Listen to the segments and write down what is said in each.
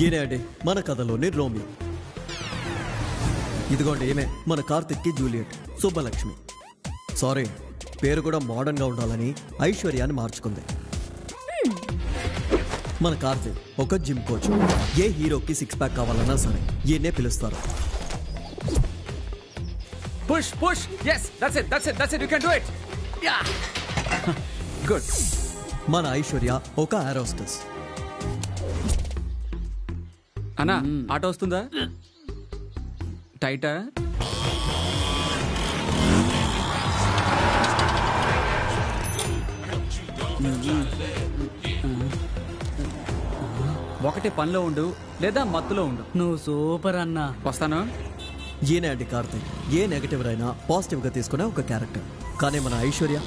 ఈయనే అండి మన కథలోని రోమియో. ఇదిగోండి ఏమే మన కార్తిక్కి జూలియట్ సుబ్బలక్ష్మి. సారీ పేరు కూడా మోడర్న్గా ఉండాలని ఐశ్వర్యాన్ని మార్చుకుంది. మన కార్తిక్ ఒక జిమ్ కోచ్. ఏ హీరోకి సిక్స్ ప్యాక్ కావాలన్నా సరే ఈయనే పిలుస్తారు. Push push yes that's it that's it that's it you can do it yeah good. మన ఐశ్వర్య ఒక ఆరోస్టస్ అన్నా ఆటో వస్తుందా? టైటా? ఒకటి పనిలో ఉండు లేదా మత్తులో ఉండు. నువ్వు సూపర్ అన్నా. వస్తాను? ఈయనే అండి కార్తిక్ ఏ నెగటివ్ అయినా పాజిటివ్గా తీసుకునే ఒక క్యారెక్టర్ కానీ మన ఐశ్వర్య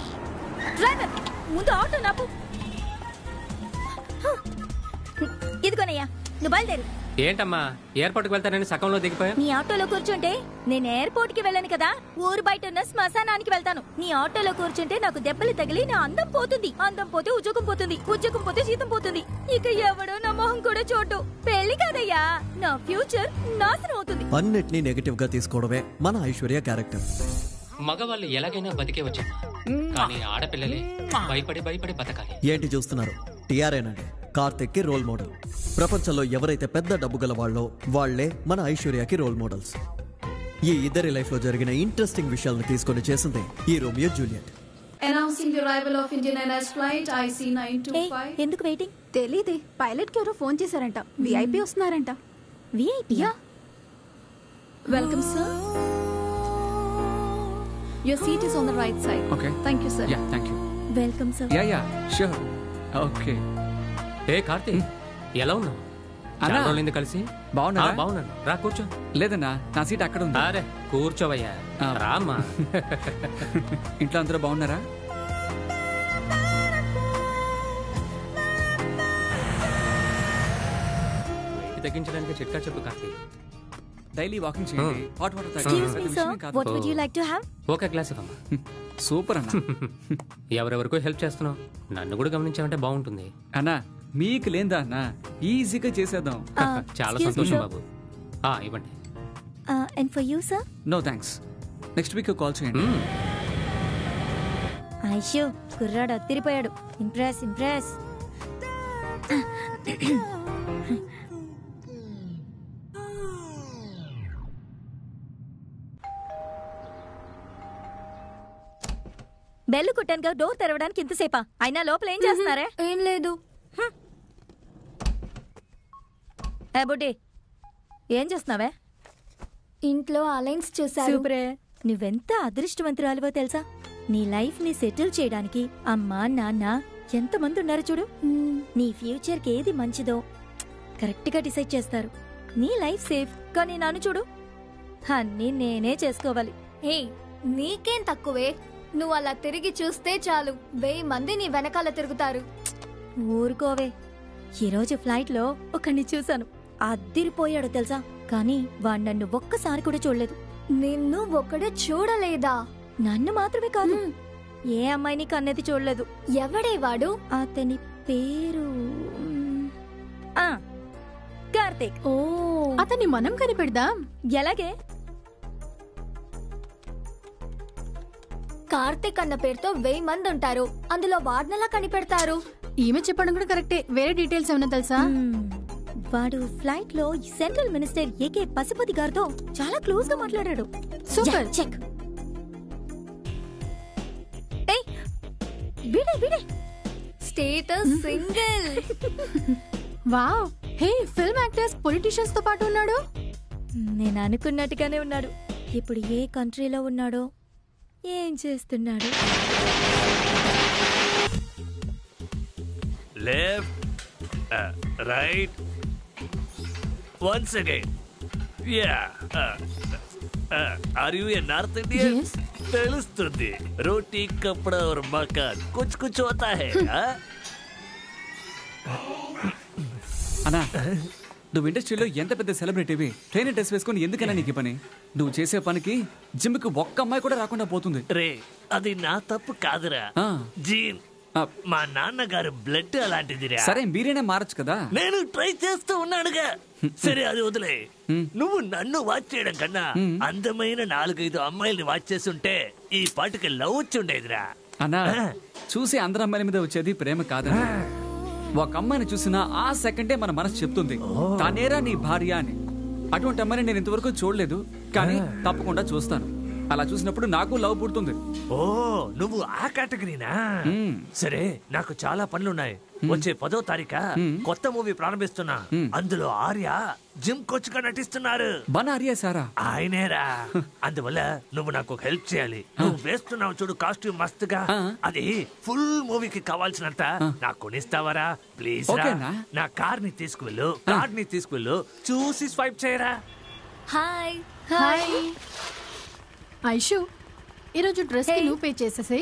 డ్రైవర్ ముందు ఆటో నాపు. ఇదిగోనయ్యా నువ్వు బయలుదేరు. ఏంటమ్మా ఎయిర్పోర్ట్కి వెళ్తానని సగంలో దిగిపోయా నీ ఆటోలో కూర్చుంటే నేను ఎయిర్పోర్ట్కి వెళ్ళను కదా ఊరు బయట ఉన్న శ్మశానానికి వెళ్తాను. నీ ఆటోలో కూర్చుంటే నాకు దెబ్బలు తగిలి నా అందం పోతుంది. అందం పోతే ఉద్యోగం పోతుంది ఉద్యోగం పోతే జీతం పోతుంది. ఇక ఎవడో నా మొహం కూడా చోటు పెళ్ళి కాదయ్యా నా ఫ్యూచర్ నాశనం అవుతుంది. అన్నిటినీ నెగటివ్గా తీసుకోవడమే మన ఐశ్వర్య క్యారెక్టర్. మగవాళ్ళు ఎలాగైనా బతికే వచ్చమ్మా కానీ ఆడపిల్లలే భయపడి భయపడి బతకాలి. ఏంటి చూస్తున్నారు? టీఆర్ఏనండి కార్తిక్కి రోల్ మోడల్. ప్రపంచంలో ఎవరైతే పెద్ద డబ్బు గల వాళ్ళో వాళ్ళే మన ఐశ్వర్యకి రోల్ మోడల్స్. ఈ ఇద్దరి లైఫ్లో జరిగిన ఇంట్రెస్టింగ్ విషయాలను తీసుకొని చేసింది ఈ Romeo Juliet. The arrival of Indian Airlines flight ఏ IC925. ఎందుకు వెయిటింగ్ తెలీదే. పైలట్కి ఎవరో ఫోన్ చేశారంట. VIP వస్తున్నారంట. VIP Welcome, sir. Your seat is on the right side. Okay Thank you, sir. Yeah thank you welcome sir yeah yeah sure okay ఏ కార్తీక్ ఎలా ఉన్నావు? అన్నా. చాలా రోజులైంది కలిసి. బాగున్నారా? ఆ, బాగున్నాను. రా కూర్చో. లేదన్నా నా సీట్ అక్కడ ఉంది. అరే కూర్చోవయ్యా. ఆ. రామ్మా. ఇంట్లో అందరూ బాగున్నారా? తగ్గించడానికి చిట్కా చెప్పు కార్తీక్ డైలీ వాకింగ్ చేయండి. Hot water excuse me sir what would you like to have okay glass ఇవ్వమ్మా. సూపర్ అన్న. ఎవరెవరికో హెల్ప్ చేస్తున్నావు. నన్ను కూడా గమనించావంటే బాగుంటుంది. అన్నా మీకు లేదా అన్న? ఈజీగా చేసేద్దాం. చాలా excuse me, సంతోషం sir. బాబు. ఆ ఇవ్వండి. And for you sir no thanks next week call చేయండి. మ్మ్. ఐషో కుర్రాడు అత్తిరిపోయాడు. ఇంప్రెస్ ఇంప్రెస్ బెల్లు కుట్టానుగా డోర్ తెరవడానికి ఇంతసేపా? అయినా లోపల ఏం చేస్తున్నారే? ఏం లేదు. ఏ బుడ్డి ఏం చేస్తున్నావే? ఇంట్లో అలైన్స్ చూసారు సూపరే. నువ్వెంత అదృష్టవంతురాలివో తెలుసా? నీ లైఫ్ని సెటిల్ చేయడానికి అమ్మా నాన్న ఎంతమంది ఉన్నారు చూడు. నీ ఫ్యూచర్కి ఏది మంచిదో కరెక్ట్గా డిసైడ్ చేస్తారు. నీ లైఫ్ సేఫ్ కానీ నన్ను చూడు. అన్నీ నేనే చేసుకోవాలి. హే నీకేం తక్కువే? నువ్వు అలా తిరిగి చూస్తే చాలు. వెయ్యి మంది నీ వెనకాల తిరుగుతారు. ఊరుకోవే. ఈరోజు ఫ్లైట్లో ఒకడిని చూశాను. అద్దిరిపోయాడు తెలుసా? కానీ వాడు నన్ను ఒక్కసారి కూడా చూడలేదు. నిన్ను ఒకడు చూడలేదా? నన్ను మాత్రమే కాదు. ఏ అమ్మాయిని కన్నెత్తి చూడలేదు. ఎవడే వాడు? అతని పేరు కార్తీక్. ఓ. అతన్ని మనం కనిపెడదాం. ఎలాగే? కార్తిక్ అన్న పేరుతో వెయ్యి మంది ఉంటారు. అందులో వాడినలా కనిపెడతారు? ఈమె చెప్పడం కూడా కరెక్టే. వేరే డీటెయిల్స్ ఏమన్నా తెలుసా? వాడు ఫ్లైట్లో సెంట్రల్ మినిస్టర్ ఏకే పశుపతి గారితో చాలా క్లోజ్గా మాట్లాడాడు. సూపర్. చెక్. వీడే వీడే. Status single. Wow. Hey film actors పొలిటీషియన్స్తో పాటు ఉన్నాడు? నేను అనుకున్నట్టుగానే ఉన్నాడు. ఇప్పుడు ఏ కంట్రీలో ఉన్నాడో? ఏం చేస్తున్నాడు left right once again yeah are you a North Indian తెలుస్తుంది రోటీ కపడా और मकान कुछ कुछ होता है అన్నా నువ్వు ఇండస్ట్రీలో ఎంత పెద్ద సెలబ్రిటీవి? ట్రైనర్ డ్రెస్ వేసుకొని ఎందుకైనా నీకు పని? నువ్వు చేసే పనికి జిమ్కి ఒక్క అమ్మాయి కూడా రాకుండా పోతుంది. రే అది నా తప్పు కాదురా. జీన్ మా నాన్నగారు బ్లడ్ అలాంటిదిరా. సరే మీరేనే మారచ్చు కదా? నేను ట్రై చేస్తూ ఉన్నానుగా. సరే అది వదిలే. నువ్వు నన్ను వాచ్ చేయడం కన్నా అందమైన నాలుగైదు అమ్మాయిల్ని వాచ్ చేస్తుంటే ఈ పాటకి లవ్ వచ్చి ఉండేదిరా. అన్నా చూసి అందరి అమ్మాయిల మీద వచ్చేది ప్రేమ కాదని ఒక అమ్మాయిని చూసినా ఆ సెకండే మన మనసు చెప్తుంది. తనేరా నీ భార్య అని. అటువంటి అమ్మాయిని నేను ఇంతవరకు చూడలేదు. కానీ తప్పకుండా చూస్తాను. అలా చూసినప్పుడు నాకు లవ్ పుడుతుంది. ఓ నువ్వు ఆ కేటగిరీనా. సరే నాకు చాలా పనులున్నాయి. వచ్చే పదో తారీఖు కొత్త మూవీ ప్రారంభిస్తున్నా. అందులో ఆర్య జిమ్ కోచ్గా నటిస్తున్నారు. బన అరియా సారా? ఆయనేరా. అందువల్ల నువ్వు నాకు ఒక హెల్ప్ చేయాలి. నువ్వు వేస్తున్నావు చూడు కాస్ట్యూమ్ మస్తుగా. ఆ. అది ఫుల్ మూవీకి కావాల్సినంత నాకు కొనిస్తావరా? ప్లీజ్? నా కార్ని తీసుకువెళ్ళు కార్ని తీసుకువెళ్ళు. చూసి స్వైప్ చేయరా. హాయ్. హాయ్. ఐషు ఈరోజు డ్రెస్ నువ్వు పే చేసేసి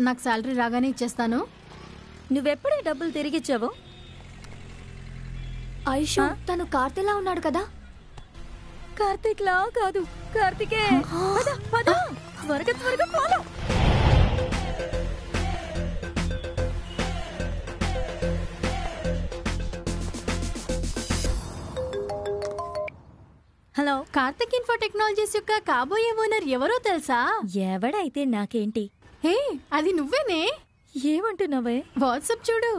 నాకు శాలరీ రాగానే ఇచ్చేస్తాను. నువ్వెప్పుడే డబ్బులు తిరిగిచ్చావు ఐషు తను కార్తెలా ఉన్నాడు కదా? కార్తీక్ లా కాదు కార్తికే. పద పద. త్వరగా త్వరగా follow. Hello Karthik info technologies యొక్క కాబోయే ఓనర్ ఎవరో తెలుసా? ఎవడైతే నాకేంటి? హే అది నువ్వేనే? ఏమంటున్నావే? వాట్సాప్ చూడు.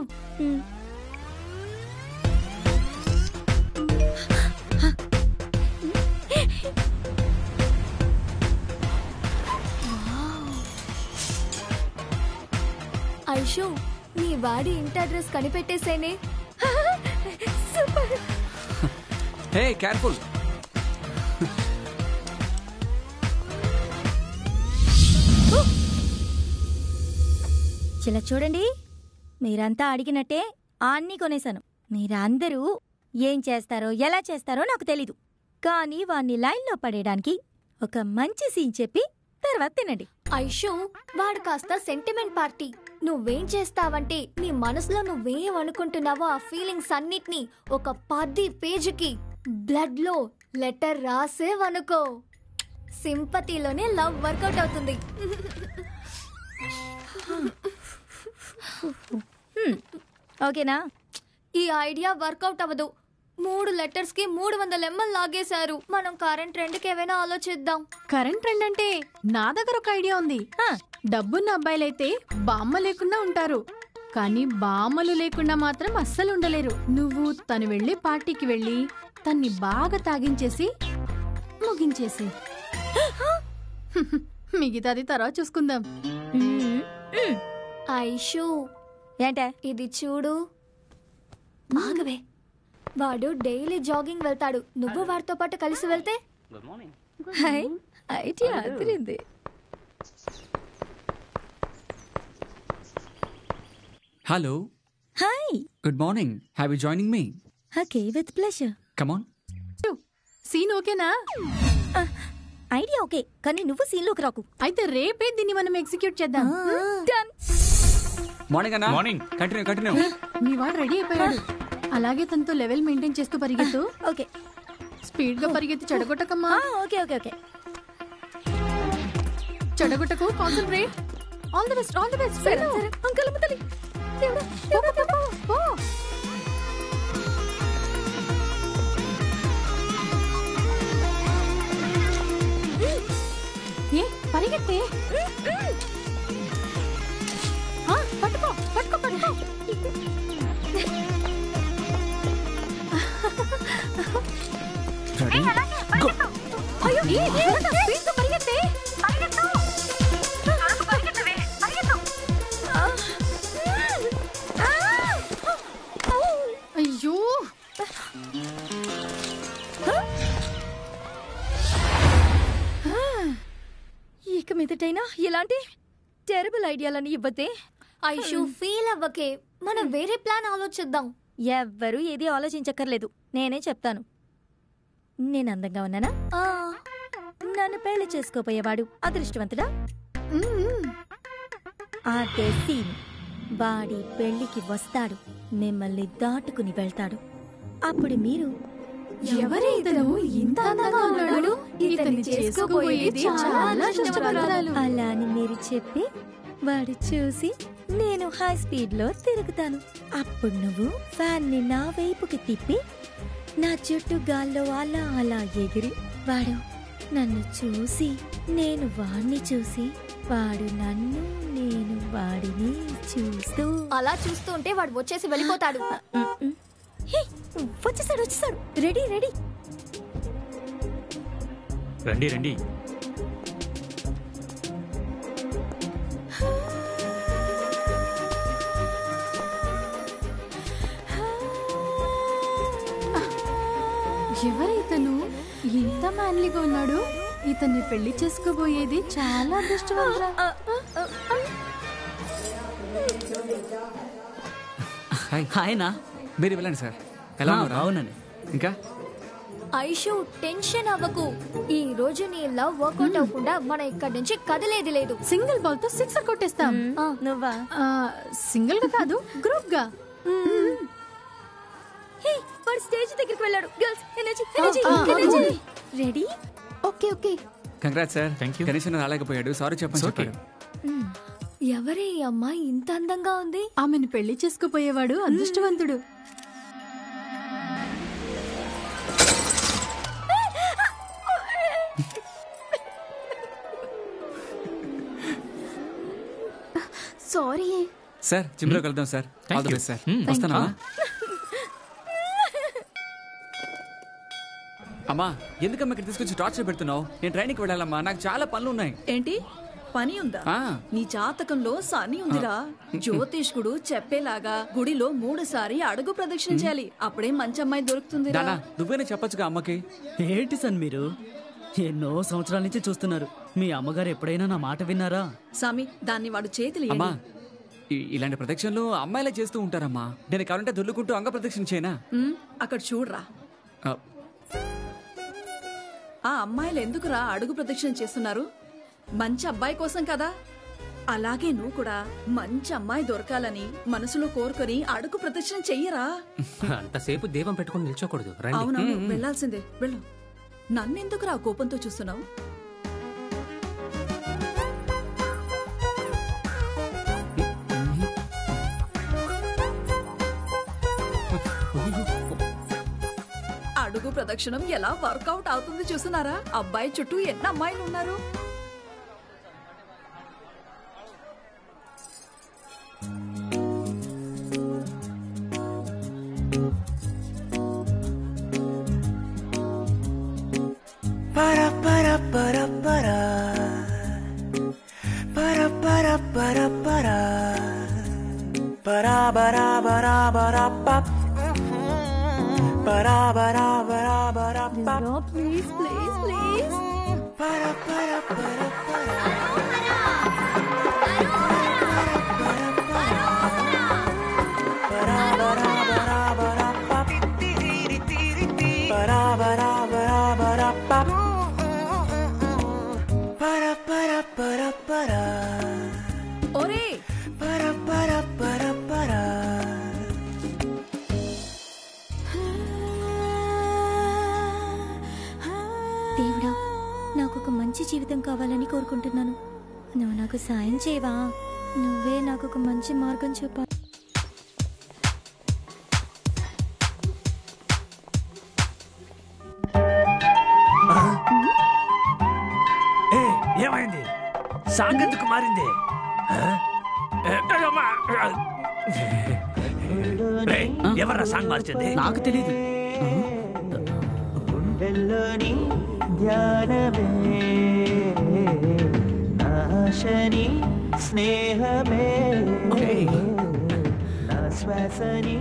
ఐషు నీ వాడి ఇంటి అడ్రస్ కనిపెట్టేసేనే. సూపర్. Hey careful. ఇలా చూడండి. మీరంతా అడిగినట్టే అన్నీ కొనేశాను. మీరందరూ ఏం చేస్తారో ఎలా చేస్తారో నాకు తెలీదు. కానీ వాణ్ణి లైన్లో పడేయడానికి ఒక మంచి సీన్ చెప్పి తర్వాత తినండి. ఐషు వాడు కాస్త సెంటిమెంట్ పార్టీ. నువ్వేం చేస్తావంటే నీ మనసులో నువ్వేం అనుకుంటున్నావో ఆ ఫీలింగ్స్ అన్నిటినీ ఒక పది పేజీకి బ్లడ్లో లెటర్ రాసేవనుకో. సింపతిలోనే లవ్ వర్కౌట్ అవుతుంది. ఓకేనా? ఈ ఐడియా వర్కౌట్ అవ్వదు. మూడు లెటర్స్కి మూడు వందల ఎంఎల్ లాగేశారు. మనం కరెంట్ రెండుకి ఏమైనా ఆలోచిద్దాం. కరెంట్ ట్రెండ్ అంటే నా దగ్గర ఒక ఐడియా ఉంది. డబ్బున్న అబ్బాయిలైతే బామ్మ లేకుండా ఉంటారు. కానీ బామ్మలు లేకుండా మాత్రం అస్సలు ఉండలేరు. నువ్వు తను వెళ్ళి పార్టీకి వెళ్ళి తన్ని బాగా తాగించేసి ముగించేసి. మిగతాది తర్వాత చూసుకుందాం. ఐషు ఏంటే? ఇది చూడు. ఆగవే. వాడు డైలీ జాగింగ్ వెళ్తాడు. నువ్వు వాడితో పాటు కలిసి వెళ్తే? Hi, idea Adirindi. Hello hi good morning have you joining me okay with pleasure come on scene ఓకేనా ఐడియా ఓకే కానీ నువ్వు సీన్లోకి రాకు. అయితే రేపే దీన్ని మనం ఎగ్జిక్యూట్ చేద్దాం. Done. మార్నింగ్ అన్న Morning. కంటిన్యూ కంటిన్యూ మీ వాడు రెడీ అయిపోయాడు. అలాగే తనతో లెవెల్ మెయింటైన్ చేస్తూ పరిగెత్తు. ఓకే. స్పీడ్గా పరిగెత్తి చెడగొట్టకమ్మా. ఆ, okay okay okay. చెడగొట్టకు concentrate all the best all the best సరే సరే. అంకల్ ముతలి ఏ పరిగెత్తే. పట్టుకో పట్టుకో పట్టుకో. రెడీ అయ్యో ఏ, speed గా పరిగెత్తే? అయ్యో. ఇక మీదటైనా ఇలాంటి టెరబుల్ ఐడియాలని ఇవ్వతే ఐషు ఫీల్ అవ్వకే మనం వేరే ప్లాన్ ఆలోచిద్దాం. ఎవ్వరూ ఏది ఆలోచించక్కర్లేదు. నేనే చెప్తాను. నేను అందంగా ఉన్నానా? ఆ, నన్ను పెళ్ళి చేసుకోపోయేవాడు అదృష్టవంతుడా. అదే సీన్ వాడి పెళ్ళికి వస్తాడు. మిమ్మల్ని దాటుకుని వెళ్తాడు. అప్పుడు మీరు ఎవరే ఇతను ఇంత అందంగా ఉన్నాడు? ఇతన్ని చేసుకోబోయేది చాలా అలా అని మీరు చెప్పి వాడు చూసి నేను హై స్పీడ్లో తిరుగుతాను. అప్పుడు నువ్వు ఫ్యాన్ని నా వైపుకి తిప్పి నా చుట్టూ గాల్లో అలా అలా ఎగిరి వాడు నన్ను చూసి నేను వాడిని చూసి వాడు నన్ను నేను వాడిని చూస్తూ అలా చూస్తూ ఉంటే వాడు వచ్చేసి వెళ్ళిపోతాడు. హే, వచ్చేసాడు వచ్చేసాడు. Ready ready. రండి రండి. ఎవరు ఇతను ఇంత మ్యాన్లీగా ఉన్నాడు? ఇతన్ని పెళ్ళి చేసుకోబోయేది చాలా అదృష్టవంతురా హాయ్. హాయ్నా? మీరు వెళ్ళండి సార్. ఎలా ఉన్నారా? బాగున్నాను. ఇంకా? ఐషు టెన్షన్ అవ్వకు. ఈ రోజు నీ లవ్ వర్కౌట్ అవ్వకుండా మనం ఇక్కడ నుంచి కదిలేది లేదు. సింగిల్ బాల్తో సిక్స్ కొట్టేస్తాం నువ్వా? సింగిల్గా కాదు గ్రూప్గా స్టేజ్ దగ్గరికి వెళ్ళాడు. Girls energy energy energy ready okay okay congrat sir you. కనీసం రాలేకపోయాడు సారీ. చెప్పాడు. ఎవరే ఈ అమ్మాయి? ఇంత అందంగా ఉంది. ఆమెను పెళ్ళి చేసుకోబోయేవాడు అదృష్టవంతుడు. సారీ సార్ జిమ్లో కలుద్దాం sir all the. Best sir Hmm. వస్తానా అమ్మా ఎందుకమ్మా ఇక్కడ తీసుకొచ్చి టార్చర్ పెడుతున్నావు? నేను ట్రైన్కి వెళ్ళాలమ్మా నాకు చాలా పనులు ఉన్నాయి. ఏంటి? పని ఉందా? ఆ. నీ జాతకంలో శని ఉందిరా. జ్యోతిష్కుడు చెప్పేలాగా గుడిలో మూడు సారి అడుగు ప్రదక్షిణ చేయాలి. అప్పుడే మంచి అమ్మాయి దొరుకుతుందిరా. నువ్వేనే చెప్పొచ్చుగా అమ్మకి? ఏంటి సన్ మీరు? ఎన్నో సంవత్సరాల నుంచి చూస్తున్నారు. మీ అమ్మగారు ఎప్పుడైనా నా మాట విన్నారా? స్వామి దాన్ని వాడు చేతులు అమ్మా. ఈ- ఇలాంటి ప్రదక్షిణలు అమ్మాయిలే చేస్తూ ఉంటారమ్మా. నేను కావాలంటే దొల్లుకుంటూ అంగ ప్రదక్షిణ చేయనా? ఉమ్, అక్కడ చూడరా. ఆ, ఆ అమ్మాయిలు ఎందుకురా అడుగు ప్రదక్షిణ చేస్తున్నారు? మంచి అబ్బాయి కోసం కదా? అలాగే నువ్వు కూడా మంచి అమ్మాయి దొరకాలని మనసులో కోరుకొని అడుగు ప్రదక్షిణ చెయ్యరా? అంతసేపు దీపం పెట్టుకుని నిల్చోకూడదు. అవునవును వెళ్ళాల్సిందే. వెళ్ళు. నన్నెందుకురా కోపంతో చూస్తున్నావు? ప్రదక్షిణం ఎలా వర్కౌట్ అవుతుంది చూస్తున్నారా? అబ్బాయి చుట్టూ ఎన్ని అమ్మాయిలు ఉన్నారు? Para para బరా para No, please, please, please. జీవితం కావాలని కోరుకుంటున్నాను. నువ్వు నాకు సాయం చేయవా? నువ్వే నాకు ఒక మంచి మార్గం ఏ ఏమైంది? సాంగ్ ఎందుకు మారింది. ఆ? ఏ, ఏ, అమ్మా! రే, ఎవర్రా సాంగ్ మార్చింది? నాకు తెలీదు. గుండెల్లోని ధ్యానమే. నాశని స్నేహమే. నా శ్వాసని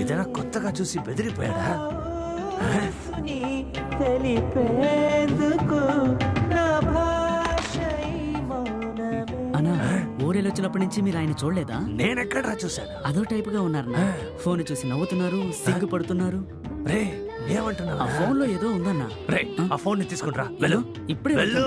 ఏదైనా కొత్తగా చూసి బెదిరిపోయాడా? తెలిపేందుకు నా భాష ఈ మౌనమే. అన్నా ఊరెళ్ళొచ్చినప్పటి నుంచి మీరు ఆయన చూడలేదా? నేనెక్కడ్రా చూశాను? అదో టైప్గా ఉన్నారు నా ఫోన్ చూసి నవ్వుతున్నారు సిగ్గుపడుతున్నారు రే ఏమంటున్నావు? ఆ ఫోన్లో ఏదో ఉందన్నా. రే ఆ? ఫోన్ని తీసుకుంట్రా. వెళ్ళు. ఇప్పుడే వెళ్ళు.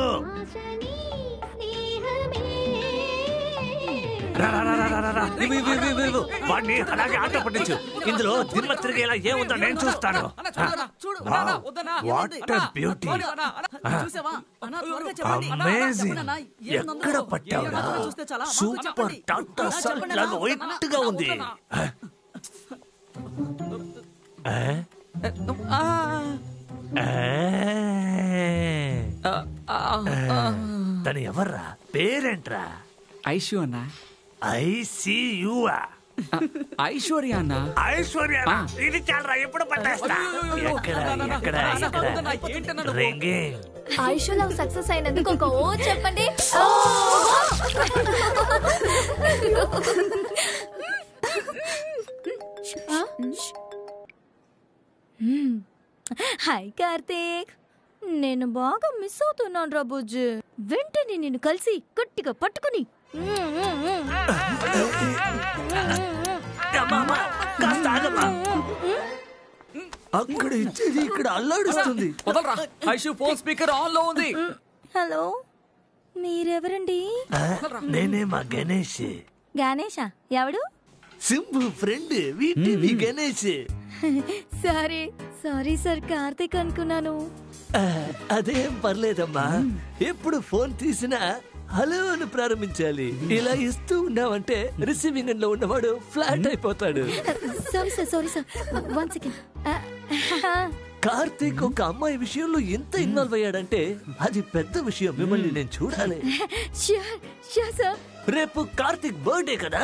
వాడిని అలాగే ఆట పట్టించు. ఇందులో దిమ్మ తిరిగేలా ఏముందో నేను చూస్తాను. వాట్ బ్యూటీ అమేజింగ్ ఎక్కడ పట్టావురా సూపర్ టాటా సల్ట్ లాగా వైట్గా ఉంది. తను ఎవర్రా? పేరేంట్రా? ఐషు అన్నా. ఐసీయువా ఐశ్వర్య అన్న ఐశ్వర్య ఇది చాలరా ఎప్పుడు పట్టేస్తా? ఎక్కడ ఎక్కడ ఎక్కడ? రింగింగ్ ఐషు లవ్ సక్సెస్ అయినందుకు ఒక ఓ చెప్పండి. హాయ్ కార్తీక్. నేను బాగా మిస్ అవుతున్నాను రా బుజ్జి. వెంటనే నేను కలిసి గట్టిగా పట్టుకుని అక్కడ ఇచ్చేది ఇక్కడ అల్లాడిస్తుంది. వదలరా. ఐషు ఫోన్ స్పీకర్ ఆన్లో ఉంది. హలో మీరెవరండి? నేనే మా గణేష్. గణేషా? ఎవడు? Simbu friend వీటివి Ganesh. Sorry sorry sir Karthik అనుకున్నాను. అదేం పర్లేదమ్మా. ఎప్పుడు ఫోన్ తీసినా హలో అని ప్రారంభించాలి. ఇలా ఇస్తూ ఉన్నావంటే రిసీవింగ్ ఎండ్లో ఉన్నవాడు ఫ్లాట్ అయిపోతాడు. Sorry sir sorry sir one second Karthik ఒక అమ్మాయి విషయంలో ఎంత ఇన్వాల్వ్ అయ్యాడంటే అది పెద్ద విషయం. మిమ్మల్ని నేను చూడాలి. షూర్ షూర్ సార్ రేపు కార్తీక్ బర్త్డే కదా.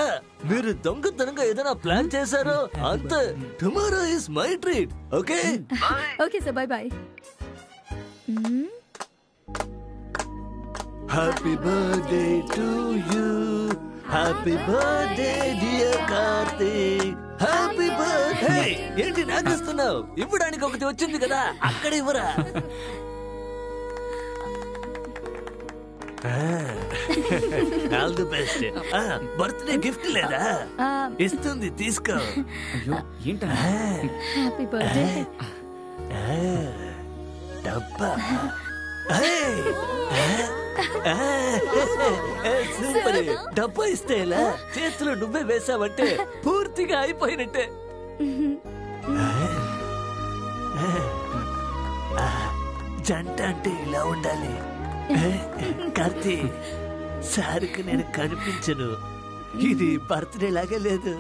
మీరు దొంగతనంగా ఏదైనా ప్లాన్ చేశారో అంతే tomorrow is my treat okay okay sir bye bye happy birthday to you happy birthday dear Karthik happy birthday ఏంటి నాకిస్తున్నావు ఇవ్వడానికి ఒకటి వచ్చింది కదా అక్కడ ఇవ్వరా? All the best birthday gift లేదా? ఇస్తుంది తీసుకో. అయ్యో ఏంటా హ్యాపీ బర్త్డే డబ్బా. సూపర్. డబ్బా ఇస్తే ఎలా? చేతిలో నువ్వే వేసావంటే పూర్తిగా అయిపోయినట్టే. జంట అంటే ఇలా ఉండాలి. కార్తి సార్కి నేను కనిపించను. ఇది బర్త్డే లాగే లేదు.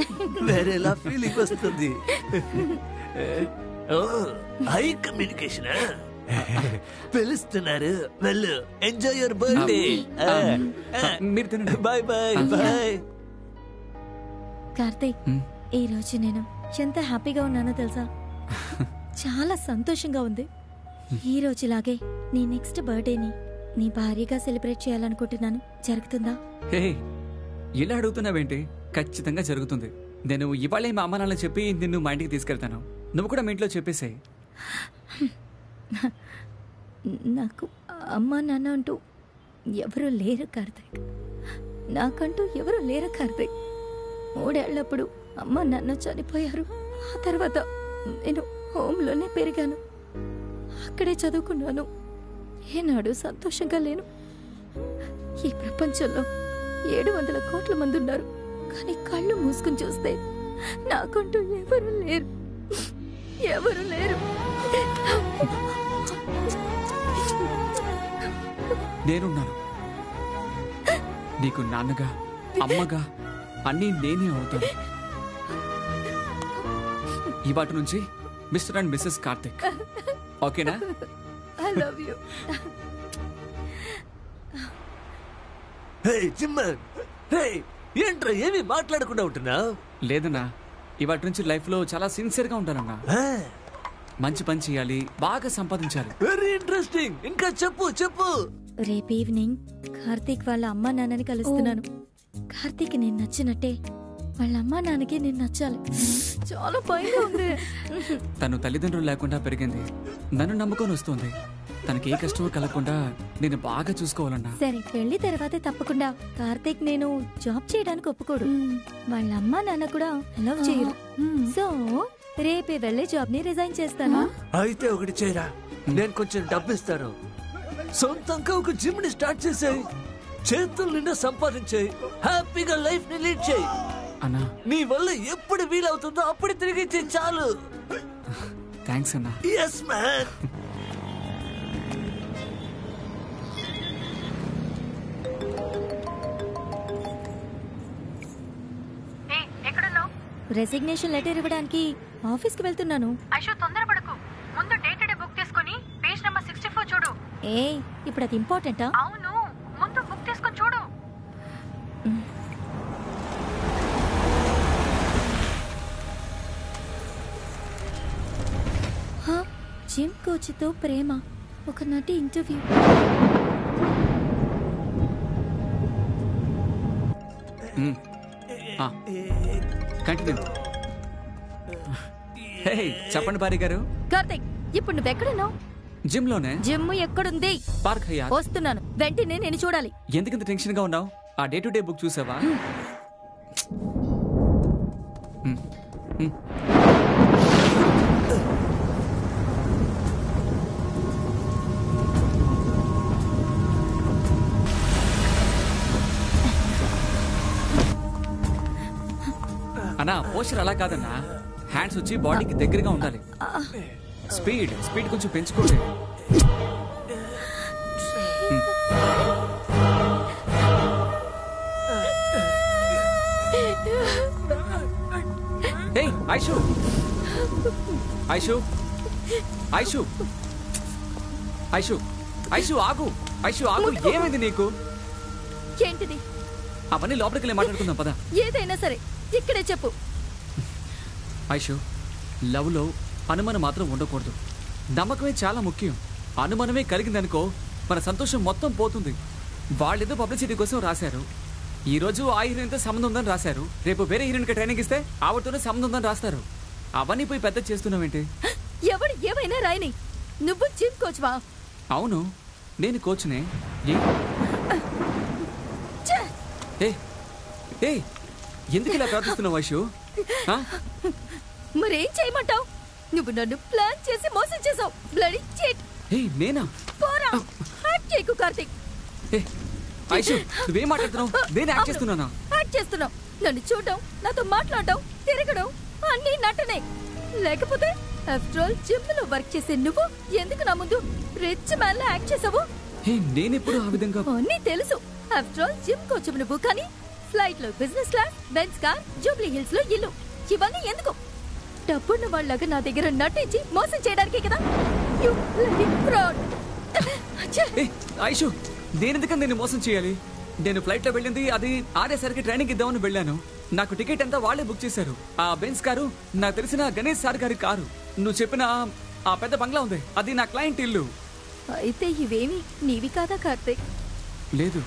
వేరేలా ఫీలింగ్ వస్తుంది. ఓ హై కమ్యూనికేషన్ పిలుస్తున్నారు. వెళ్ళు. ఎంజాయ్ యువర్ బర్త్డే మీరు తినండి. బాయ్ బాయ్ బాయ్ కార్తీక్ ఈ రోజు నేను ఎంత హ్యాపీగా ఉన్నానో తెలుసా? చాలా సంతోషంగా ఉంది. ఈ రోజులాగే నీ నెక్స్ట్ బర్త్డేని నీ భార్యగా సెలబ్రేట్ చేయాలనుకుంటున్నాను. జరుగుతుందా? హే ఇలా అడుగుతున్నావేంటి? ఖచ్చితంగా జరుగుతుంది. నేను ఇవాళే మా అమ్మ నాన్న చెప్పి నిన్ను మా ఇంటికి తీసుకెళ్తాను. నువ్వు కూడా మీ ఇంట్లో చెప్పేసేయ్. నాకు అమ్మ నాన్న అంటూ ఎవరు లేరు కార్తీక్. నాకంటూ ఎవరు లేరు కార్తీక్. మూడేళ్ళప్పుడు అమ్మ నాన్న చనిపోయారు. ఆ తర్వాత నేను హోమ్లోనే పెరిగాను. అక్కడే చదువుకున్నాను. ఏనాడు సంతోషంగా లేను. ఈ ప్రపంచంలో ఏడు వందల కోట్ల మంది ఉన్నారు. కానీ కళ్ళు మూసుకుని చూస్తే నాకంటూ ఎవరు లేరు. ఎవరు లేరు. నేనున్నాను. నీకు నాన్నగా అమ్మగా అన్నీ నేనే అవుతాను. ఇవాటి నుంచి మిస్టర్ అండ్ మిస్సెస్ కార్తిక్. ఓకేనా? I love you. హే చిమ్మన్. హే ఏంట్రా ఏమి మాట్లాడకుండా ఉంటున్నావు? లేదన్నా ఇవాటి నుంచి లైఫ్లో చాలా సిన్సియర్గా ఉంటానన్నా. మంచి పని చేయాలి బాగా సంపాదించాలి. వెరీ ఇంట్రెస్టింగ్ ఇంకా చెప్పు చెప్పు. రేపు ఈవినింగ్ కార్తీక్ వాళ్ళ అమ్మా నాన్నని కలుస్తున్నాను. కార్తీక్ నేను నచ్చినట్టే వాళ్ళ అమ్మా నాన్నకి నేను నచ్చాలి. చాలా భయంగా ఉంది. తను తల్లిదండ్రులు లేకుండా పెరిగింది. నన్ను నమ్ముకొని వస్తుంది. తనకి ఏ కష్టం కలగకుండా నేను బాగా చూసుకోవాలన్నా. సరే పెళ్ళి తర్వాతే తప్పకుండా. కార్తీక్ నేను జాబ్ చేయడానికి ఒప్పుకోడు. వాళ్ళ అమ్మా నాన్న కూడా అలౌ చేయరు. సో రేపే వెళ్ళే జాబ్ని రిజైన్ చేస్తాను. అయితే ఒకటి చేయరా. నేను కొంచెం డబ్బు ఇస్తాను సొంతంగా ఒక జిమ్ని స్టార్ట్ చేసాయి. చేతుల నిండా సంపాదించాయి. హ్యాపీగా లైఫ్ని లీడ్ చేయి. అన్నా. నీ వల్ల ఎప్పుడు వీలవుతుందో అప్పుడు తిరిగి చాలు. థ్యాంక్స్ అన్నా. ఎస్ మ్యాన్ రెసిగ్నేషన్ లెటర్ ఇవ్వడానికి ఆఫీస్కి వెళ్తున్నాను. అశో తొందరపడకు. ముందు డేట్ డే బుక్ చేసుకొని పేజ్ నెంబర్ సిక్స్టీ ఫోర్ చూడు. ఏ ఇప్పుడు అది ఇంపార్టెంటా? అవును. ముందు బుక్ చేసుకొని చూడు. హా, జిమ్ కోచ్తో ప్రేమ. ఒక నటి ఇంటర్వ్యూ. కంటిన్యూ హే చెప్పండి భార్య గారు. కార్తిక్ ఇప్పుడు నువ్వెక్కడున్నావు జిమ్లోనే జిమ్ ఎక్కడుంది? పార్క్ అయ్యా. వస్తున్నాను. వెంటనే నేను చూడాలి. ఎందుకంత టెన్షన్గా ఉన్నావు? ఆ డే టు డే బుక్ చూసావా? అన్నా పోస్టర్ అలా కాదన్నా. హ్యాండ్స్ వచ్చి బాడీకి దగ్గరగా ఉండాలి. స్పీడ్ స్పీడ్ కొంచెం పెంచుకోండి. ఏయ్ ఐషు ఐషు ఐషు ఐషు ఐషు ఆగు. ఐషు ఆగు. ఏమైంది నీకు? ఏంటిది? అవన్నీ లోపలికి వెళ్ళి మాట్లాడుకుందాం పదా. ఏదైనా సరే. ఇక్కడే చెప్పు. ఐషు లవ్లో అనుమానం మాత్రం ఉండకూడదు. నమ్మకమే చాలా ముఖ్యం. అనుమానమే కలిగిందనుకో మన సంతోషం మొత్తం పోతుంది. వాళ్ళేదో పబ్లిసిటీ కోసం రాశారు. ఈ రోజు ఆ హీరోయిన్తో సంబంధం ఉందని రాశారు. రేపు వేరే హీరోయిన్కి ట్రైనింగ్ ఇస్తే ఆవిడతోనే సంబంధం ఉందని రాస్తారు. అవన్నీ పోయి పెద్ద చేస్తున్నావేంటి? ఎవడు ఏమైనా రాయని? నువ్వు జిమ్ కోచ్వా అవును నేను కోచ్నే! ఏ? ఏ? ఎందుకు ఇలా ప్రవర్తిస్తున్నావు వైషు? మరేం చేయమంటావు? నువ్వు నన్ను ప్లాన్ చేసి మోసం చేసావు. బ్లడీ చీట్ ఏ నేనా? పోరా. హ్యాక్ చేయకు కార్తిక్. ఏ ఐషు నువ్వేం మాట్లాడుతున్నావు? నేను యాక్ట్ చేస్తున్నానా? హ్యాక్ చేస్తున్నావు. నన్ను చూడడం నాతో మాట్లాడడం తిరగడం అన్నీ నటనే. లేకపోతే ఆఫ్టర్ ఆల్ జిమ్లో వర్క్ చేసే నువ్వు ఎందుకు నా ముందు రిచ్ మ్యాన్లో యాక్ట్ చేసావు? ఏ నేనెప్పుడు ఆ విధంగా అన్నీ తెలుసు. ఆఫ్టర్ ఆల్ జిమ్ కోచ్ నువ్వు కానీ ఫ్లైట్లో business class Benz car Jubilee హిల్స్లో ఇల్లు. ఇవన్నీ ఎందుకు? డబ్బున్న వాళ్ళగా నా దగ్గర నటించి మోసం చేయడానికే కదా? ఐషు నేనెందుకని నేను మోసం చేయాలి? నేను ఫ్లైట్లో వెళ్ళింది అది ఆడేసరికి ట్రైనింగ్ ఇద్దామని వెళ్ళాను. నాకు టికెట్ అంతా వాళ్ళే బుక్ చేశారు. ఆ బెన్స్ కారు నాకు తెలిసిన గణేష్ సార్ గారి కారు. నువ్వు చెప్పిన ఆ- ఆ పెద్ద బంగ్లా ఉంది అది నా క్లయింట్ ఇల్లు. అయితే ఇవేమి నీవి కాదా కార్తిక్? లేదు.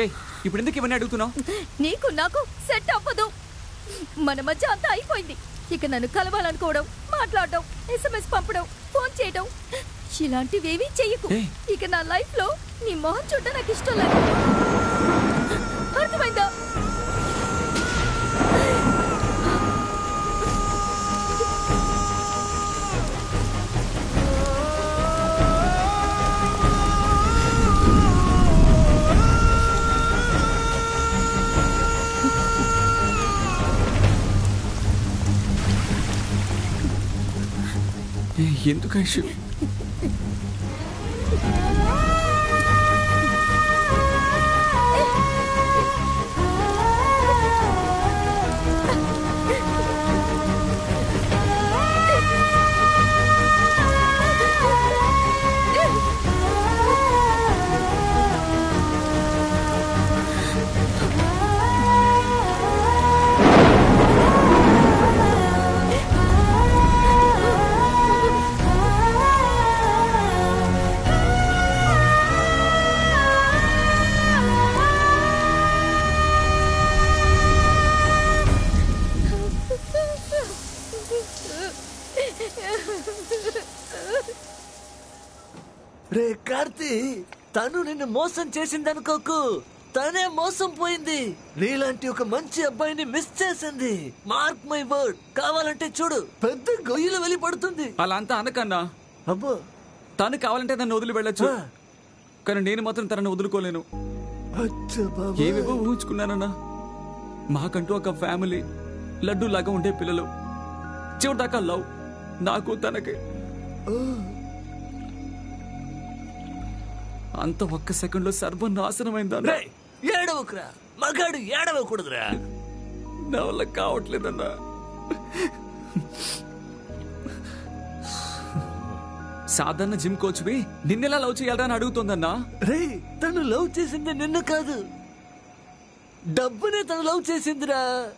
ఏ ఇప్పుడు ఎందుకు ఇవన్నీ అడుగుతున్నావు? నీకు నాకు సెట్ అవ్వదు. మన మధ్య అంతా అయిపోయింది. ఇక నన్ను కలవాలనుకోవడం మాట్లాడడం ఎస్ఎంఎస్ పంపడం ఫోన్ చేయడం ఇలాంటివేమీ చెయ్యకు. ఇక నా లైఫ్లో నీ మొహం చూడడం నాకు ఇష్టం లేదు. అర్థమైందా? ఎందుకు నిన్ను మోసం చేసిందనుకోకు. తనే మోసం పోయింది. నీలాంటి ఒక మంచి అబ్బాయిని మిస్ చేసింది. మార్క్ మై వర్డ్ కావాలంటే చూడు. పెద్ద గొయ్యిలు వెళ్ళి పడుతుంది. అలా అంతా అనకన్నా. అబ్బో. తను కావాలంటే నన్ను వదిలి వెళ్ళొచ్చు. కానీ నేను మాత్రం తనని వదులుకోలేను. ఏవేవో ఊహించుకున్నానన్నా. మాకంటూ ఒక ఫ్యామిలీ లడ్డు లాగా ఉండే పిల్లలు. చివరిదాకా లవ్. నాకు తనకి. అంత ఒక్క సెకండ్లో సర్వనాశనమైందా ఏడవకురా. మగాడు ఏడవకూడదురా. నా వల్ల కావట్లేదన్నా. సాధారణ జిమ్ కోచ్వి నిన్నెలా లవ్ చేయాలని అడుగుతోందన్నా? రే తను లవ్ చేసింది నిన్ను కాదు. డబ్బునే తను లవ్ చేసిందిరా.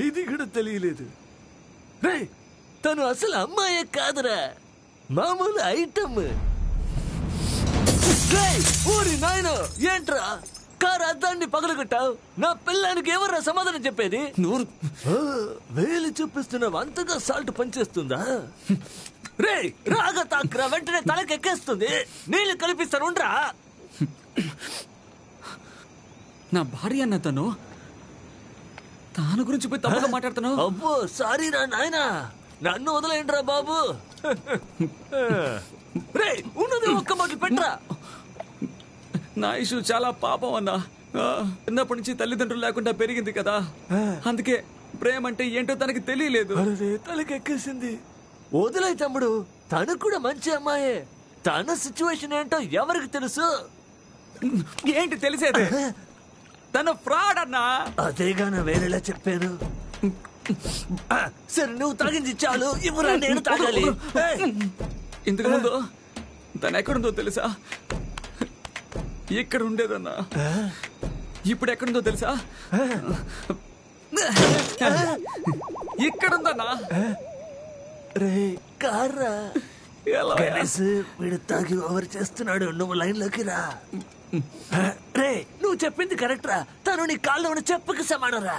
ఇది కూడా తెలియలేదు. రే తను అసలు అమ్మాయే కాదురా. మామూలు ఐటమ్. ఊరి నాయన ఏంట్రా? కారు అద్దాన్ని పగలగొట్టావు? నా పిల్లానికి ఎవర్రా సమాధానం చెప్పేది? నువ్వు వేలు చూపిస్తున్నావు అంతగా సాల్ట్ పనిచేస్తుందా? రే రాగ తాక్రా వెంటనే తలకెక్కేస్తుంది నీళ్ళు కల్పిస్తాను ఉండరా? నా భార్య అన్న తను? తాను గురించి పోయి తప్పుగా మాట్లాడుతున్నావు? అబ్బో సారీ రా నాయనా. నన్ను వదిలేయండిరా బాబు. రే ఉన్నది ఒక్క మొదలు పెట్టరా? నా ఇష్యూ చాలా పాపం అన్నా. చిన్నప్పటి నుంచి తల్లిదండ్రులు లేకుండా పెరిగింది కదా. అందుకే ప్రేమ అంటే ఏంటో తనకి తెలియలేదు. తలకెక్కేసింది. వదిలే తమ్ముడు తను కూడా మంచి అమ్మాయే. తన సిచ్యువేషన్ ఏంటో ఎవరికి తెలుసు? ఏంటి తెలిసేది? తను ఫ్రాడ్ అన్నా. అదేగా నా వేరేలా చెప్పాను. సరే నువ్వు తాగింది చాలు. ఇవ్వరా నేను తాగాలి. ఏయ్, ఇంతకు ముందు తను ఎక్కడుందో తెలుసా? ఇక్కడ ఉండేదన్నా? ఇప్పుడు ఎక్కడుందో తెలుసా? ఇక్కడుందన్నా రే కార్రా. వీడు తాగి ఓవర్ చేస్తున్నాడు. నువ్వు లైన్లోకి రా రే నువ్వు చెప్పింది కరెక్ట్ రా. తను నీ కాళ్ళు ఉన్న చెప్పుకి సమానం రా.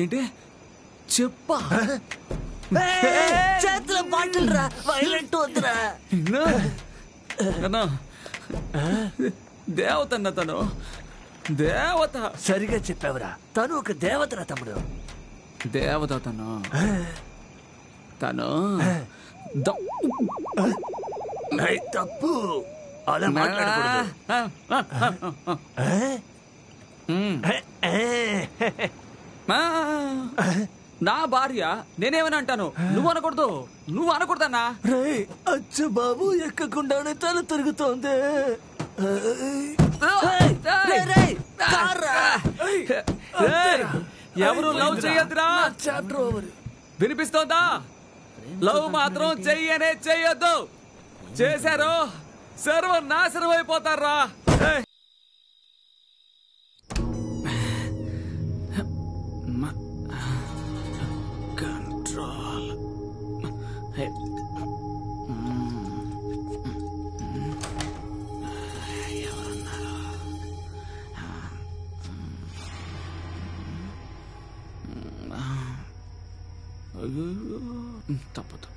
ఏంటి? చెప్పా? చేతుల బాటిల్ రా. వైలెంట్ వద్దురా. అన్నా? దేవత అన్న తను దేవత. సరిగా చెప్పావురా. తను ఒక దేవతరా తమ్ముడు. దేవత తను. తను ద- ఏయ్, తప్పు. అలా మాట్లాడకూడదు. మ్మ్. ఏ, ఏ. ఆ, నా భార్య నేనేమని అంటాను? నువ్వు అనకూడదు. నువ్వు అనకూడదన్నా. రే అచ్చ బాబు ఎక్కకుండానే తల తిరుగుతోంది. ఎవరు లవ్ చేయొద్దురా? చాప్టర్ ఓవర్ వినిపిస్తోందా? లవ్ మాత్రం చెయ్యనే చెయ్యొద్దు. చేశారు సర్వనాశనం అయిపోతారా తప్పు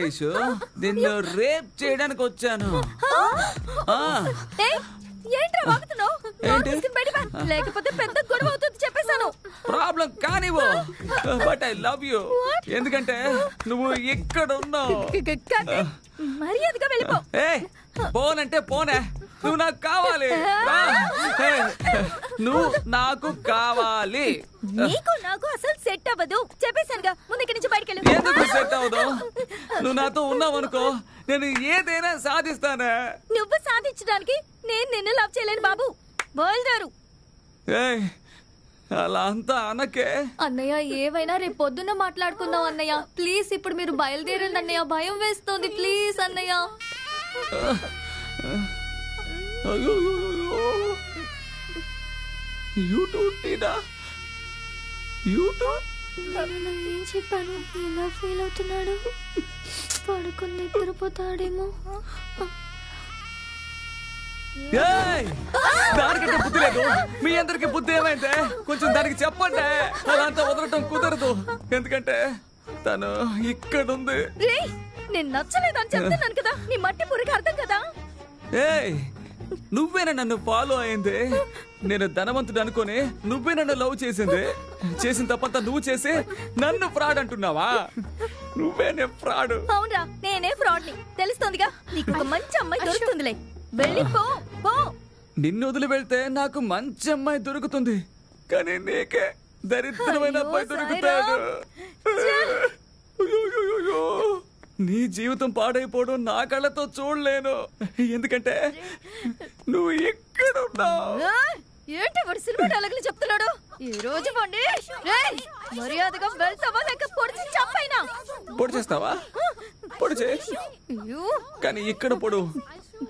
ఐషు నిన్ను రేప్ చేయడానికి వచ్చాను ఆ, ఏయ్, ఏంట్రా వాగుతున్నావు ఏంటి? బయట లేకపోతే పెద్ద గొడవ అవుతుంది చెప్పేశాను ప్రాబ్లం కానివో బట్ ఐ లవ్ యూ ఎందుకంటే నువ్వు ఇక్కడ ఉన్నావు మర్యాదగా వెళ్ళిపో ఏ పోనంటే పోనే నువ్వు నాకు కావాలి రా. హే, నువ్వు నాకు కావాలి నీకు నాకు అసలు సెట్ అవ్వదు చెప్పేశానుగా ముందు ఇక్కడి నుంచి బయటికి ఎందుకు సెట్ అవ్వదు నువ్వు ఉన్నావనుకో నేను ఏదైనా సాధిస్తానే. నువ్వు సాధించడానికి నేను నిన్ను లవ్ చేయలేను బాబు. బయలుదేరు ఏయ్, అలా అంతా అనకే. అన్నయ్య ఏవైనా రేపు పొద్దున్న మాట్లాడుకుందాం అన్నయ్య. ప్లీజ్ ఇప్పుడు మీరు బయలుదేరండి అన్నయ్య. భయం వేస్తుంది. ప్లీజ్ అన్నయ్య. అయ్యో యూట్యూబ్ నేను ఏం చెప్పాను? ఎలా ఫీల్ అవుతున్నాడు? పడుకుని నిద్రపోతాడేమో. ఏయ్! దానికంటే బుద్ధి లేదు. మీ అందరికి బుద్ధి ఏమైందే? కొంచెం దానికి చెప్పండి. అదంతా వదలటం కుదరదు. ఎందుకంటే తను ఇక్కడుంది. రేయ్ నేను నచ్చలేదని చెప్తున్నాను కదా. నీ మట్టి పురికి అర్థం కదా? ఏయ్! నువ్వేనా నన్ను ఫాలో అయింది నేను ధనవంతుడు అనుకొని నువ్వే నన్ను లవ్ చేసింది. చేసిన తప్పంతా నువ్వు చేసి నన్ను ఫ్రాడ్ అంటున్నావా? నువ్వేనే ఫ్రాడ్ అవునరా నేనే ఫ్రాడ్ని తెలుస్తోందిగా? నీకు ఒక మంచి అమ్మాయి దొరుకుతుందిలే. వెళ్ళి పో పో. నిన్ను వదిలి వెళ్తే నాకు మంచి అమ్మాయి దొరుకుతుంది. కానీ నీకే దరిద్రమైన అబ్బాయి దొరుకుతాడు. నీ జీవితం పాడైపోవడం నా కళ్ళతో చూడలేను. ఎందుకంటే నువ్వు ఇక్కడ ఉన్నావు ఏంటి వాడు సినిమా డైలాగులు చెప్తున్నాడు? ఈ రోజు రేయ్, మర్యాదగా వెళ్తావా లేక పొడిచి చంపైనా? పొడి చేస్తావా? పొడి కానీ ఇక్కడ పొడు.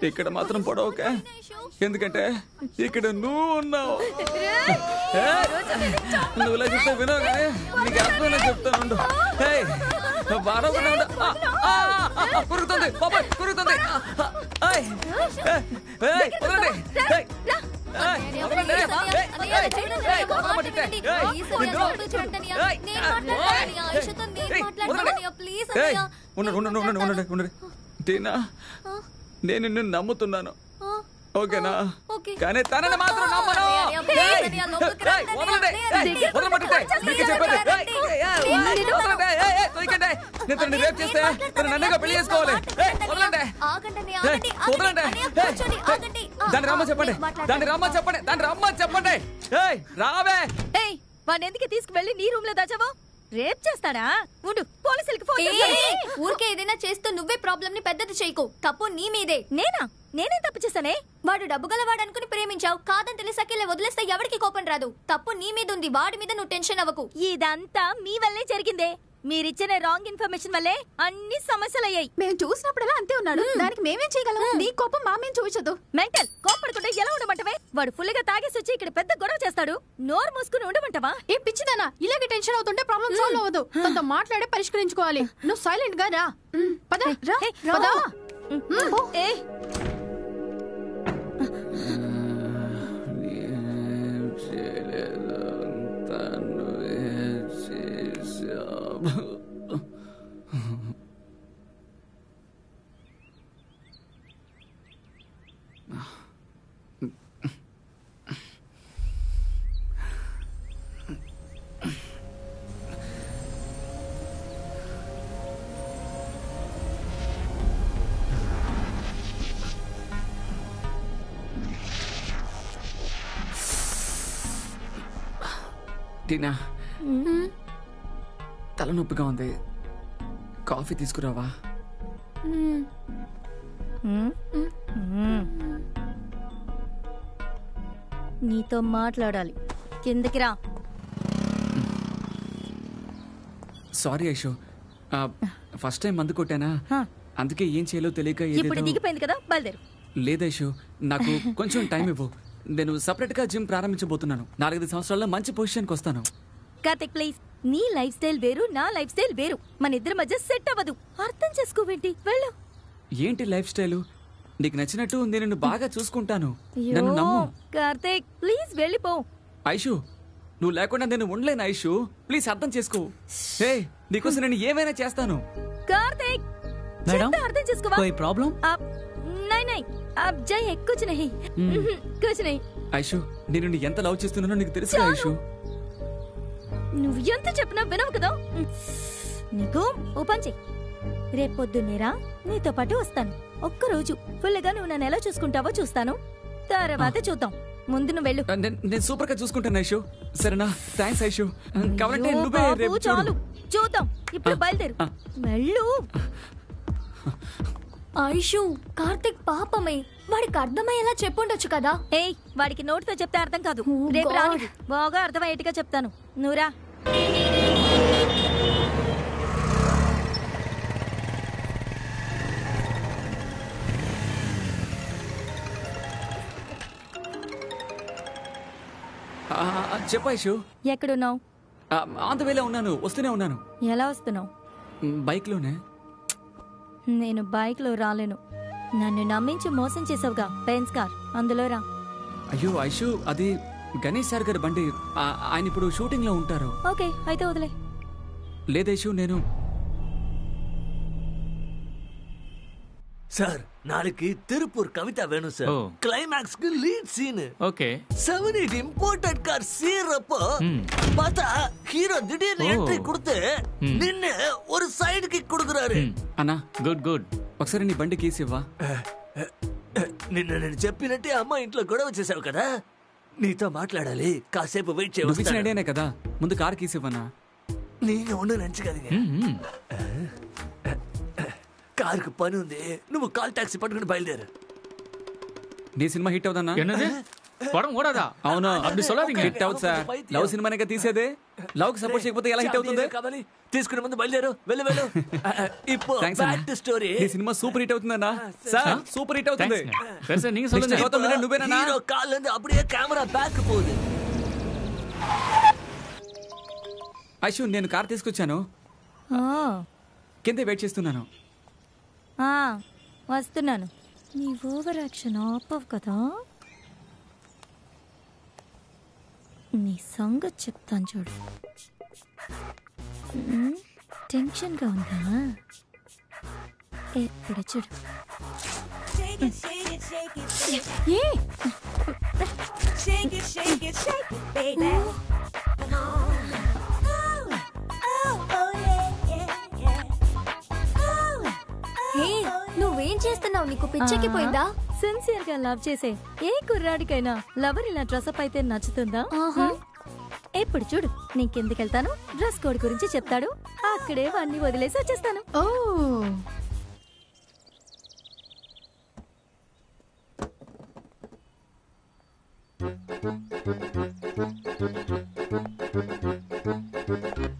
ఇక్కడ మాత్రం పొడవకే. ఎందుకంటే ఇక్కడ నువ్వు ఉన్నావు. నువ్వు ఇలా చెప్తే వినవు కానీ నీకు అర్థమైనా చెప్తాను కురుగుతుంది బాబాయ్ కురుగుతుంది ఉండండి. ఉండండి ఉండండి ఉండండి ఉండండి. టీనా? నేను నిన్ను నమ్ముతున్నాను. ఓకేనా? కానీ తనని మాత్రం నమ్మను. రేప్ చేస్తే తను నన్నుగా పెళ్ళి చేసుకోవాలి. వదలండి. రమ్మ చెప్పండి. రమ్మ చెప్పండి. రమ్మ చెప్పండి. రావే. వాడిని ఎందుకు తీసుకువెళ్ళి నీ రూమ్లో దాచావో? రేప్ చేస్తాడా? ఉండు పోలీసులకి ఫోన్. ఊరికే ఏదైనా చేస్తూ నువ్వే ప్రాబ్లం ని పెద్దది చేయకు. తప్పు నీ మీదే. నేనా? నేనేం తప్పు చేశానే? వాడు డబ్బు గలవాడు అనుకుని ప్రేమించావు. కాదని తెలిసాకెళ్ళే వదిలేస్తే ఎవరికి కోపం రాదు. తప్పు నీ మీద ఉంది వాడి మీద నువ్వు టెన్షన్ అవ్వకు. ఇదంతా మీ వల్లే జరిగిందే. మీరిచ్చిన రాంగ్ ఇన్ఫర్మేషన్ వల్లే అన్ని సమస్యలయ్యాయి. మేము చూసినప్పుడల్లా అంతే ఉన్నాడు. దానికి మేమేం చేయగలం? నీ కోపం మా మేము చూపించదు మెంటల్ కోపడకుండా ఎలా ఉండమంటవే? వాడు ఫుల్గా తాగేసి వచ్చి ఇక్కడ పెద్ద గొడవ చేస్తాడు. నోరు మూసుకుని ఉండమంటవా? ఏ పిచ్చిదానా? ఇలాగే టెన్షన్ అవుతుంటే ప్రాబ్లం సాల్వ్ అవ్వదు. కొంత మాట్లాడే పరిష్కరించుకోవాలి. నువ్వు సైలెంట్గా రా పద రా. పద. ఏ? టీనా? తలనొప్పిగా ఉంది. కాఫీ తీసుకురావా? నీతో మాట్లాడాలి. కిందకి రా. Sorry IShow. ఫస్ట్ టైం మందు కొట్టానా? హా. అందుకే ఏం చేయాలో తెలియక ఇప్పుడు దిగిపోయింది కదా బయలుదేరు. లేదైషు నాకు కొంచెం టైం ఇవ్వు. నేను సపరేట్గా జిమ్ ప్రారంభించబోతున్నాను. నాలుగైదు సంవత్సరాల్లో మంచి పొజిషన్కి వస్తాను. కార్తిక్ ప్లీజ్ నీ లైఫ్ స్టైల్ వేరు నా లైఫ్ స్టైల్ వేరు. మన ఇద్దరి మధ్య సెట్ అవ్వదు. అర్థం చేసుకోవేంటి? వెళ్ళు. ఏంటి లైఫ్ స్టైల్ నీకు నచ్చినట్టు నేను నిన్ను బాగా చూసుకుంటాను. నన్ను నమ్ము. కార్తిక్ ప్లీజ్ వెళ్ళిపో. ఐషు నువ్వు లేకుండా నేను ఉండలేను ఐషు. ప్లీజ్ అర్థం చేసుకో. హే నీకోసం నేను ఏమైనా చేస్తాను. కార్తిక్ మేడం అర్థం చేసుకోవా? ప్రాబ్లం नहीं नहीं आप जाइए कुछ नहीं कुछ नहीं ఐషు నేను నిన్ను ఎంత లవ్ చేస్తున్నానో నీకు తెలుసు చాలు. ఐషు నువ్వు ఎంత చెప్పినా వినవు కదా నీకు ఓ పని చెయ్యి రేపు పొద్దున్నేరా నీతో పాటు వస్తాను ఒక్కరోజు ఫుల్గా నువ్వు నన్ను ఎలా చూసుకుంటావో చూస్తాను తర్వాత చూద్దాం ముందు నువ్వు వెళ్ళు ఆ, నేను- నేను సూపర్ గా చూసుకుంటాను ఐషు సరేనా థ్యాంక్స్ ఐషు కావాలంటే అయ్యో నువ్వే బాబు, రేపు చాలు చూడు చూద్దాం ఇప్పుడు బయలుదేరు వెళ్ళు ఐషు కార్తిక్ పాపమే. వాడికి అర్థమయ్యేలా చెప్పుండొచ్చు కదా. ఏయ్ వాడికి నోటితో చెప్తే అర్థం కాదు. Oh, రేపు. రాని బాగా అర్థమయ్యేట్టుగా చెప్తాను. నువ్వురా ఆ, ఆ, చెప్పు ఐషు ఎక్కడున్నావు? ఆన్ ద వేలో ఉన్నాను. వస్తూనే ఉన్నాను. ఎలా వస్తున్నావు? బైక్లోనే నేను బైక్లో రాలేను. నన్ను నమ్మించి మోసం చేసావుగా బెన్స్ కార్ అందులో రా. అయ్యో ఐషు అది గణేష్ సార్ గారి బండి. ఆ, ఆయన ఇప్పుడు షూటింగ్లో ఉంటారు. ఓకే అయితే వదిలే. లేదు ఐషు నేను సార్ நாளைக்கு திருப்பூர் கவிதா வேணும் சார் ஓ. கிளைமேக்ஸ்க்கு lead scene okay seven eight imported car சீரப்போ ம். பார்த்தா ஹீரோ திடீர்னு ஓ. என்ட்ரி கொடுத்து ம். நின்னு ஒரு சைடு கிக் கொடுக்குறாரு అన్నా గుడ్ గుడ్ ఒకసారి నీ బండి కీస్ ఇవ్వా నిన్న నేను చెప్పినట్టే అమ్మ ఇంట్లో గొడవ చేసావు కదా నీతో మాట్లాడాలి కాసేపు వెయిట్ నువ్వు ఇచ్చిన చేయవచ్చు ఐడియానే కదా ముందు కార్ కీస్ ఇవ్వనా நீங்க ஒண்ணு நினைச்சுக்காதீங்க కారుకు పని ఉంది నువ్వు కాల్ టాక్సీ పట్టుకుని బయలుదేరు నీ సినిమా హిట్ అవుదన్నా என்னது படம் ஓடாதா అవును அப்படி சொல்லாதீங்க హిట్ అవుతుంది సార్ లవ్ సినిమానే తీసేదే లవ్ కి సపోర్ట్ చేయకపోతే ఎలా హిట్ అవుతుంది చాబీ కావాలి తీసుకునే ముందు బయలుదేరు వెళ్ళు వెళ్ళు ఆ, ఆ, இப்போ థ్యాంక్స్ బ్యాక్ టు స్టోరీ నీ సినిమా సూపర్ హిట్ అవుతుందన్నా సార్ సూపర్ హిట్ అవుతుంది பெருசா நீங்க Next சொல்லுங்க గౌతమ్ మీనన్ నువ్వేనా హీరో కాల్ இருந்து அப்படியே கேமரா பேக் போகுது ఐషు నేను కార్ తీసుకొచ్చాను ఆ, కింద వెయిట్ చేస్తున్నాను ఆ, వస్తున్నాను. నీ ఓవర్ యాక్షన్ ఆపవు కదా? నీ సంగతి చెప్తాను చూడు. టెన్షన్గా ఉందా? ఎప్పుడు చూడు. ఏ నువ్వేం చేస్తున్నావు? నీకు పిచ్చెక్కిపోయిందా సిన్సియర్గా లవ్ చేసే ఏ కుర్రాడికైనా లవర్ ఇలా డ్రెస్అప్ అయితే నచ్చుతుందా. ఎప్పుడు చూడు నీకెందుకెళ్తాను డ్రెస్ కోడ్ గురించి చెప్తాడు. అక్కడే అన్ని వదిలేసి వచ్చేస్తాను. ఓ. వెళ్దామా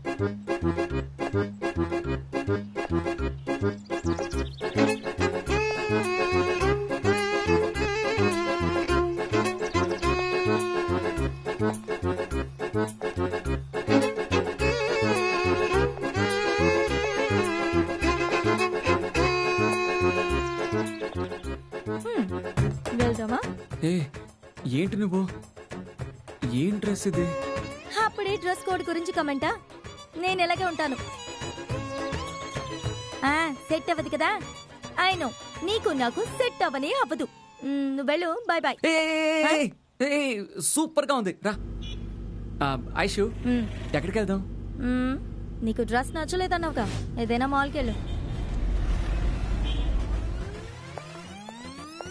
ఏ ఏంటి నువ్వు? ఏం డ్రెస్ ఇది? అప్పుడే డ్రెస్ కోడ్ గురించి కమెంటా నేను ఎలాగే ఉంటాను. ఆ సెట్ అవ్వదు కదా? అయినో నీకు నాకు సెట్ అవ్వనే అవ్వదు. మ్, నువ్వు వెళ్ళు బాయ్ బాయ్ సూపర్గా ఉంది రా. ఆ, ఐషు మ్, ఎక్కడికి వెళ్దాం? మ్, నీకు డ్రెస్ నచ్చలేదన్నావుగా. ఏదైనా మాల్కి వెళ్ళు.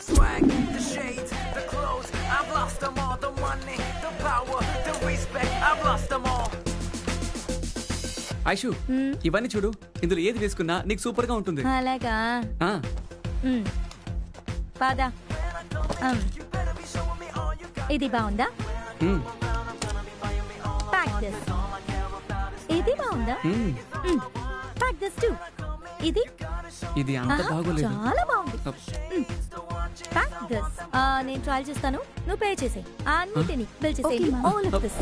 Swag, the shades, the clothes, I've lost them all. The money, the power, the respect, I've lost them all. Aishu ఇవన్నీ చూడు ఇందులో ఏది వేసుకున్నా నీకు సూపర్గా ఉంటుంది అలాగా పద. ఇది బాగుందా ప్యాక్ దిస్ ఇది బాగుందా. ప్యాక్ దిస్ టూ ఇది? ఇది అంత ఆహా, బాగోలేదు. చాలా బాగుంది. ప్యాక్ దిస్ నేను ట్రయల్ చేస్తాను. నువ్వు పే చేసే అన్నిటిని బిల్ చేసేయండి ఆల్ ఆఫ్ దిస్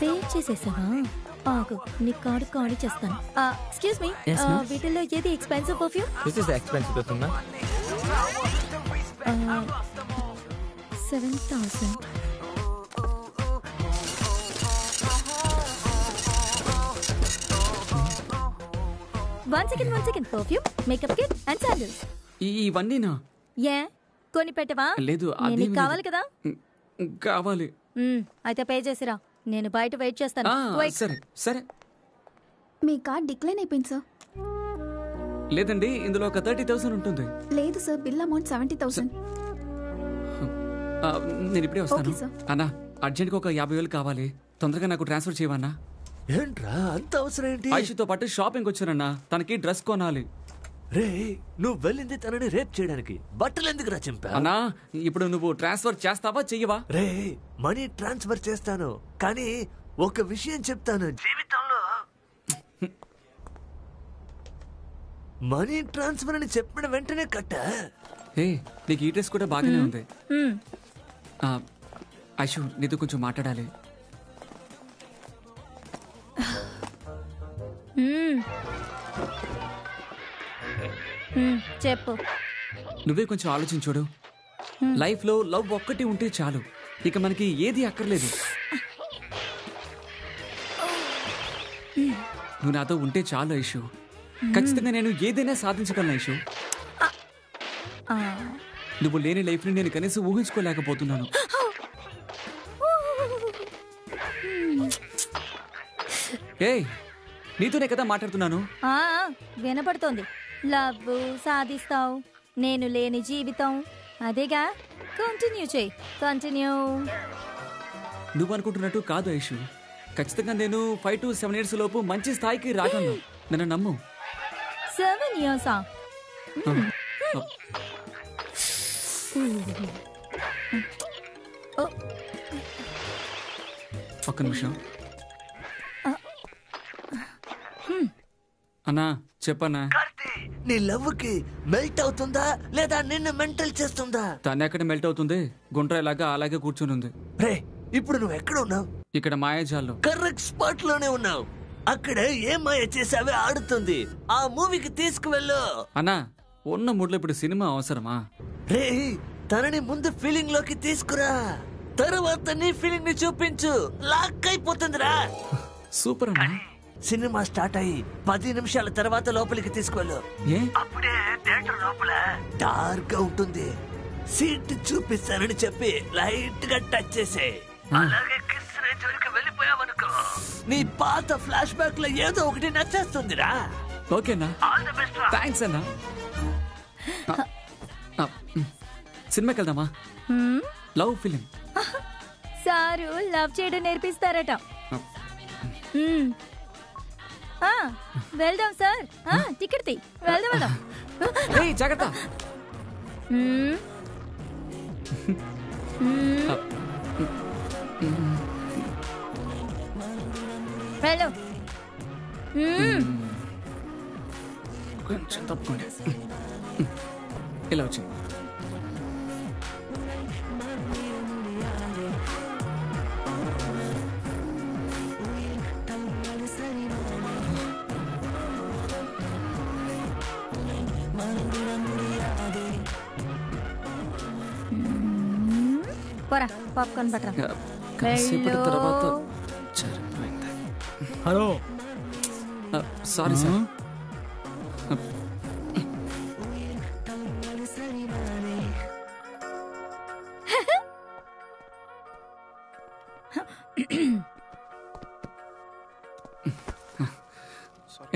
పే చేసేసావా? ఆగు నీ కార్డు కార్డు చేస్తాను. Excuse me Yes, ma'am. వీటిల్లో ఏది expensive perfume the expensive perfume, ma'am. Seven thousand one second one second perfume makeup kit and sandals ఈ- ఇవన్నీనా? ఏ? కొని పెట్టవా లేదు నీకు కావాలి కదా? కావాలి. అయితే పే చేసిరా. నేను బయట వెయిట్ చేస్తాను. సరే సరే. మీ కార్డ్ డిక్లైన్ అయిపోయింది సార్. లేదండి ఇందులో ఒక థర్టీ థౌసండ్ ఉంటుంది. లేదు sir. Bill amount seventy thousand. నేను ఇప్పుడే వస్తాను. అన్నా అర్జెంట్గా ఒక యాభై వేలు కావాలి. తొందరగా నాకు ట్రాన్స్ఫర్ చేయవన్నా ఏంట్రా? అంత అవసరం ఏంటి? ఆయుష్తో పాటు షాపింగ్ వచ్చానన్నా. తనకి డ్రెస్ కొనాలి. రే నువ్వు వెళ్ళింది తనని రేప్ చేయడానికి. బట్టలు ఎందుకు రా చింపా అన్నా ఇప్పుడు నువ్వు ట్రాన్స్ఫర్ చేస్తావా చెయ్యవా? రే మనీ ట్రాన్స్ఫర్ చేస్తాను. కానీ ఒక విషయం చెప్తాను. జీవితంలో మనీ ట్రాన్స్ఫర్ అని చెప్పిన వెంటనే కట్ట. ఏ నీకు ఈ డ్రెస్ కూడా బాగానే ఉంది. ఆ, ఐషు నీతో కొంచెం మాట్లాడాలి. చెప్పు. నువ్వే కొంచెం ఆలోచించుడు. లైఫ్లో లవ్ ఒక్కటి ఉంటే చాలు. ఇక మనకి ఏది అక్కర్లేదు. నువ్వు నాతో ఉంటే చాలు ఐషు. ఖచ్చితంగా నేను ఏదైనా సాధించగలను ఐషు. నువ్వు లేని లైఫ్ని నేను కనీసం ఊహించుకోలేకపోతున్నాను. ఏయ్ నీతోనే కదా మాట్లాడుతున్నాను. ఆ, వినపడుతోంది. లవ్ సాధిస్తావు నేను లేని జీవితం. అదేగా? కంటిన్యూ చేయి. కంటిన్యూ నువ్వు అనుకుంటున్నట్టు కాదు ఐషు. ఖచ్చితంగా నేను ఫైవ్ టు సెవెన్ ఇయర్స్ లోపు మంచి స్థాయికి రాగలను. నన్ను నమ్ము. సెవెన్ ఇయర్సా ఒక్క నిమిషం. అన్నా చెప్పన్నా. నీ లవ్కి మెల్ట్ అవుతుందా లేదా నిన్ను మెంటల్ చేస్తుందా? తను ఎక్కడ మెల్ట్ అవుతుంది? గుండ్రాయిలాగా అలాగే కూర్చొని ఉంది. రే ఇప్పుడు నువ్వు ఎక్కడ ఉన్నావు? ఇక్కడ మాయాజాల్లో. కరెక్ట్ స్పాట్లోనే ఉన్నావు. అక్కడ ఏం మాయ చేసావే ఆడుతుంది. ఆ మూవీకి తీసుకువెళ్ళు. అన్నా ఉన్న మూడ్లో ఇప్పుడు సినిమా అవసరమా? రే తనని ముందు ఫీలింగ్లోకి తీసుకురా. తర్వాత నీ ఫీలింగ్ని చూపించు. లాక్ అయిపోతుందిరా. సూపర్ అన్నా. సినిమా స్టార్ట్ అయ్యి పది నిమిషాల తర్వాత లోపలికి తీసుకువెళ్ళు ఏ? అప్పుడే థియేటర్ లోపల. డార్క్గా ఉంటుంది. సీట్ చూపిస్తానని చెప్పి లైట్గా టచ్ చేసే. అలాగే కిస్ రేంజ్ వరకు వెళ్ళిపోయావనుకో. నీ పాత ఫ్లాష్ బ్యాక్లో ఏదో ఒకటి నచ్చేస్తుందిరా. ఓకేనా? ఆల్ ది బెస్ట్ థ్యాంక్స్ అన్నా. సినిమాకి వెళ్దామా. Love film. సారు లవ్ చేయడం నేర్పిస్తారట. వెళ్దాం సార్. టికెట్ తీ. వెళ్దాం వెళ్దాం. జాగ్రత్త. వెళ్ళు. కొంచెం తప్పుకోండి. ఇలా వచ్చి పోరా పాప్కార్న్ పట్టరా. కాసేపటి తర్వాత. సరిపోయింది హలో. Sorry sir.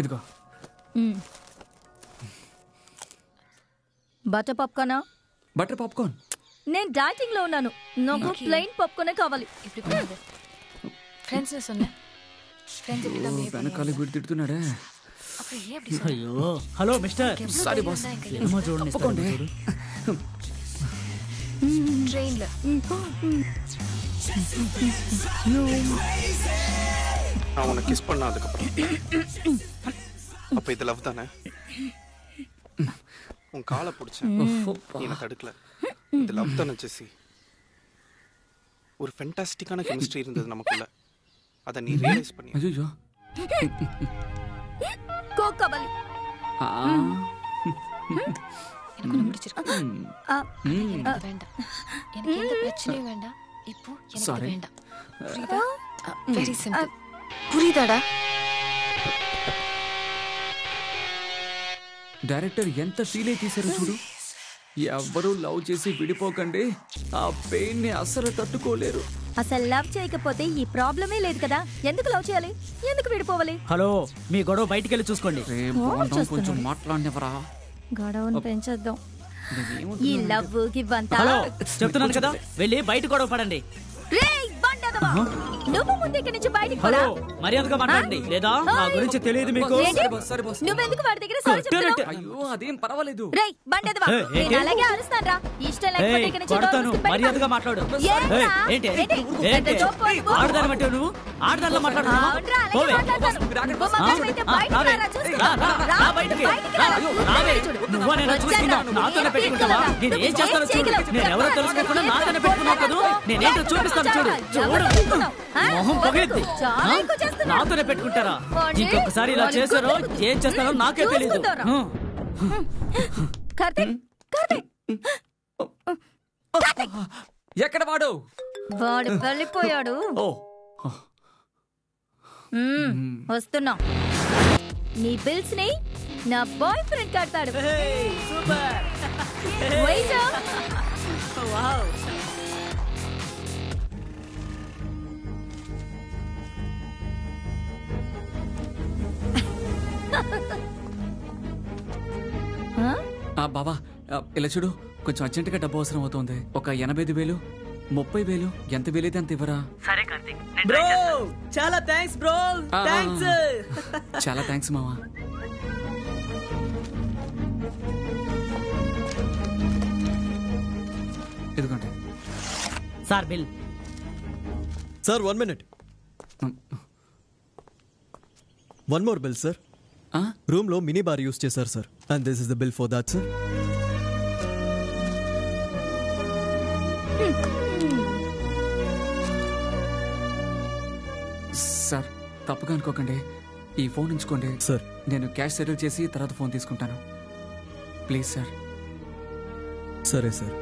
ఇదిగో. బటర్ పాప్కార్నా? Butter popcorn. నేను డైటింగ్ లో ఉన్నాను నాకు ప్లెయిన్ పాప్కార్నే కావాలి ஃப்ரெண்ட்ஸ்னு சொன்னேன் ஃப்ரெண்ட்ஸ் இப்படி தான் behave వెనకాల వీడు తిడుతున్నాడే அப்புறம் ஏன் அப்படி சொன்ன? అయ్యో hello mister sorry boss cinema చూడండి తప్పకోండి ட்ரெயின்ல நான் உன்னை கிஸ் பண்ண அதுக்கப்புறம் அப்ப இது லவ் தானே உன் காலை பிடிச்சேன் நீ என்னை தடுக்கல இது லவ் தானே ஜெஸ்ஸி ஒரு ஃபென்டாஸ்டிக்கான கெமிஸ்ட்ரி இருந்தது நமக்குள்ள அதை நீ ரியலைஸ் பண்ணி అయ్యో కోక్ కావాలి எனக்கு ஒன்று பிடிச்சிருக்கு ఆ, எனக்கு இது வேண்டாம் எனக்கு எந்த பிரச்சனையும் வேண்டாம் இப்போ எனக்கு Sorry. இது வேண்டாம் புரியுதா வெரி சிம்பிள் புரியுதாடா డైరెక్టర్ ఎంత ఫీల్ అయి తీశారో చూడు ఎవ్వరూ లవ్ చేసి విడిపోకండి. ఆ పెయిన్ని అస్సలు తట్టుకోలేరు. అసలు లవ్ చేయకపోతే ఈ ప్రాబ్లమే లేదు కదా. ఎందుకు లవ్ చేయాలి? ఎందుకు విడిపోవాలి? హలో మీ గొడవ బయటికి వెళ్ళి చూసుకోండి కొంచెం మాట్లాడినవరా? గొడవను పెంచొద్దాం. ఈ లవ్ గివ్వంతా హలో చెప్తున్నాను కదా వెళ్ళి బయట గొడవ పడండి. రేయ్, బండెదవా! నువ్వు ముందు ఇక్కడి నుంచి బయటికి హలో పోరా. మర్యాదగా మాట్లాడండి. లేదా? నా గురించి తెలియదు మీకు. ఏంటి? నువ్వెందుకు వాడి దగ్గర సారీ చెప్తున్నావు? అయ్యో అదేం పర్వాలేదు. రేయ్ బండెదవా? ఏయ్, ఏంటి? నేను అలాగే అరుస్తాను రా ఇష్టం లేకపోతే ఏయ్, ఇక్కడి నుంచి కొడతాను. డోర్ మూసుకుని మర్యాదగా బయటికి మాట్లాడు. ఏంట్రా? ఏయ్, ఏంటి? ఏంటి? ఏంటి? నువ్వు. ఆడదాని బట్టి నువ్వు? ఆడదానిలో మాట్లాడుతున్నావా అవునురా, అలాగే పోవే. మాట్లాడతాను. నువ్వు ఆ, మగాడివైతే ఆ, బయటికి రావే. రారా, చూసుకో. రా, రా, రా, రా బయటికి. బయటికి రా, రా. అయ్యో, రావే. చూడు. నువ్వనేనా వచ్చాను. చూసుకున్నావు నువ్వు నాతోనే ఏం పెట్టుకుంటావా చేయగలవు? నేను ఏం నువ్వు చేస్తానో ఏం చూడు చేయగలవు? నేను ఎవరో తెలుసుకోకుండా నాతోనే పెట్టుకున్నావు కదా నేనేంటో చూపిస్తాను చూడు చూడు? మొహం. నాతోనే పెట్టుకుంటారా ఇంకొకసారి ఇలా చేశారో ఏం చేస్తారో నాకే కార్తీక్ ఎక్కడ వాడు వాడు వెళ్ళిపోయాడు ఓ వస్తున్నా. నీ బిల్స్ని నా బాయ్ ఫ్రెండ్ కడతాడు. బావా ఆ, ఇలా చూడు కొంచెం అర్జెంటుగా డబ్బు అవసరం అవుతుంది. ఒక ఎనభై ఐదు వేలు ముప్పై వేలు? ఎంత వీలైతే అంత ఇవ్వరా? సరే కార్తీక్ బ్రో చాలా థ్యాంక్స్ బ్రో. థ్యాంక్స్. చాలా థ్యాంక్స్ మావా. ఇదిగోండి. Sir bill. Sir one minute. One more bill sir. రూమ్లో మినీ బార్ యూస్ చేశారు sir. And this is the bill for that sir. Sir తప్పుగా అనుకోకండి. ఈ ఫోన్ ఉంచుకోండి. సార్. నేను క్యాష్ సెటిల్ చేసి తర్వాత ఫోన్ తీసుకుంటాను. Please sir. సరే సార్.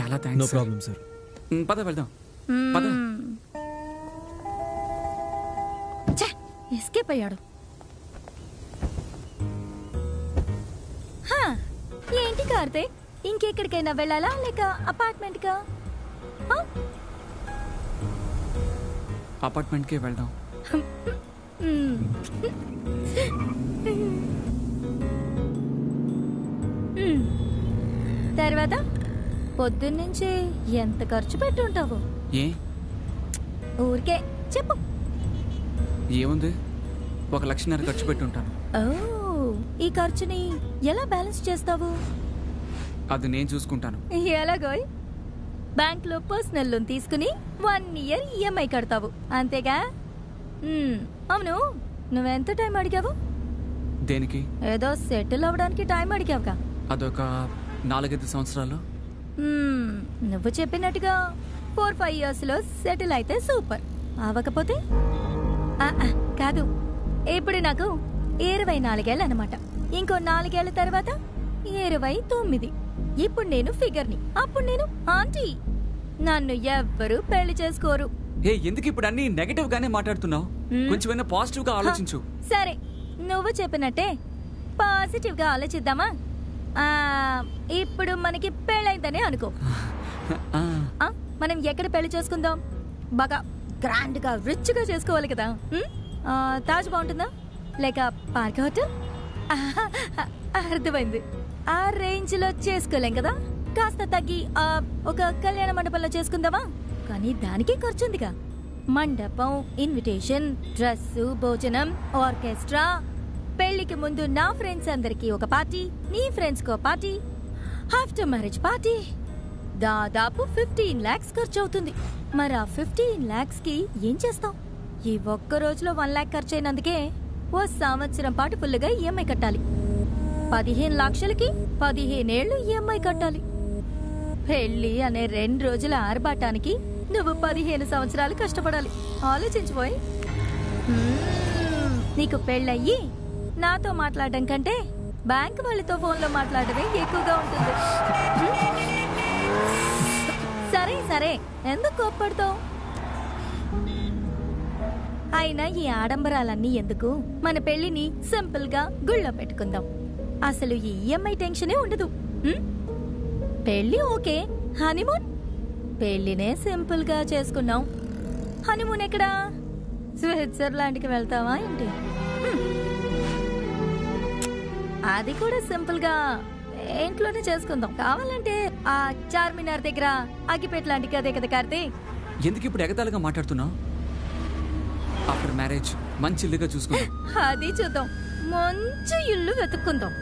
చాలా నో థ్యాంక్స్ ప్రాబ్లం సార్. పద వెళ్దాం. పద. ఎస్కేప్ అయ్యాడు. హా, ఏంటి కార్తీక్? ఇంకెక్కడికైనా వెళ్ళాలా లేక అపార్ట్మెంట్ కా? అపార్ట్మెంట్కే వెళ్దాం. తర్వాత పొద్దున్నుంచి ఎంత ఖర్చు పెట్టుంటావు? ఏ? ఊరికే చెప్పు. ఏముంది? ఒక లక్షన్నర ఖర్చు పెట్టి ఉంటాను ఓ ఈ ఖర్చుని ఎలా బ్యాలెన్స్ చేస్తావు? అది నేను చూసుకుంటాను. ఎలాగోయ్? బ్యాంక్లో పర్సనల్ లోన్ తీసుకుని వన్ ఇయర్ ఈఎంఐ కడతావు. అంతేగా? అవును. నువ్వెంత టైం అడిగావు? దేనికి? ఏదో సెటిల్ అవ్వడానికి టైం అడిగావుగా. అదొక నాలుగైదు సంవత్సరాలు. నువ్వు చెప్పినట్టుగా ఫోర్ ఫైవ్ ఇయర్స్లో సెటిల్ అయితే సూపర్. అవ్వకపోతే? కాదు. ఇప్పుడు నాకు ఇరవై నాలుగేళ్ళు అనమాట ఇంకో నాలుగేళ్ళ తర్వాత ఇరవై తొమ్మిది. ఇప్పుడు నేను ఫిగర్ని అప్పుడు నేను ఆంటీ. నన్ను ఎవ్వరూ పెళ్ళి చేసుకోరు. ఏ ఎందుకు ఇప్పుడు అన్ని నెగటివ్ గానే మాట్లాడుతున్నావు? కొంచెమైనా పాజిటివ్గా ఆలోచించు. సరే నువ్వు చెప్పినట్టే. పాజిటివ్గా ఆలోచిద్దామా? ఆ, ఇప్పుడు మనకి పెళ్ళైందని అనుకో. మనం ఎక్కడ పెళ్ళి చేసుకుందాం? బాగా గ్రాండ్గా రిచ్గా చేసుకోవాలి కదా తాజ్ బాగుంటుందా? లేక పార్క్ హోటల్? అర్థమైంది. ఆ రేంజ్లో చేసుకోలేం కదా? కాస్త తగ్గి ఆ, ఒక కళ్యాణ మండపంలో చేసుకుందామా? కానీ దానికే ఖర్చు ఉందిగా మండపం ఇన్విటేషన్ డ్రెస్ భోజనం ఆర్కెస్ట్రా. పెళ్ళికి ముందు నా ఫ్రెండ్స్ అందరికి ఒక పార్టీ నీ ఫ్రెండ్స్ కో పార్టీ. After marriage party. దాదాపు ఫిఫ్టీన్ లాక్స్ ఖర్చు అవుతుంది మరి ఆ ఫిఫ్టీన్ లాక్స్కి ఏం చేస్తాం? ఈ ఒక్క రోజులో వన్ లాక్ ఖర్చు అయినందుకే ఓ సంవత్సరం పాటు ఫుల్గా ఈఎంఐ కట్టాలి. పదిహేను లక్షలకి పదిహేనేళ్ళు ఈఎంఐ కట్టాలి. పెళ్ళి అనే రెండు రోజుల ఆర్భాటానికి నువ్వు పదిహేను సంవత్సరాలు కష్టపడాలి. ఆలోచించిపోయి నీకు పెళ్ళయ్యి నాతో మాట్లాడడం కంటే బ్యాంక్ వాళ్ళతో ఫోన్లో మాట్లాడమే ఎక్కువగా ఉంటుంది. సరే సరే ఎందుకు కోప్పడతావు? అయినా ఈ ఆడంబరాలన్నీ ఎందుకు? మన పెళ్ళిని సింపుల్గా గుళ్ళో పెట్టుకుందాం. అసలు ఈ ఈఎంఐ టెన్షనే ఉండదు? పెళ్ళి ఓకే. హనీమూన్? పెళ్ళినే సింపుల్గా చేసుకున్నాం. హనీమూన్ ఎక్కడా? స్విట్జర్లాండ్కి వెళ్తావా ఏంటి. అది కూడా సింపుల్గా ఇంట్లోనే చేసుకుందాం. కావాలంటే ఆ చార్మినార్ దగ్గర అగ్గిపేట లాంటి అదే కదా కార్తీక్ ఎందుకు ఇప్పుడు ఎగతాళిగా మాట్లాడుతున్నావు? ఆఫ్టర్ మ్యారేజ్ మంచి ఇల్లుగా చూసుకుందాం. అది చూద్దాం. మంచి ఇల్లు వెతుక్కుందాం.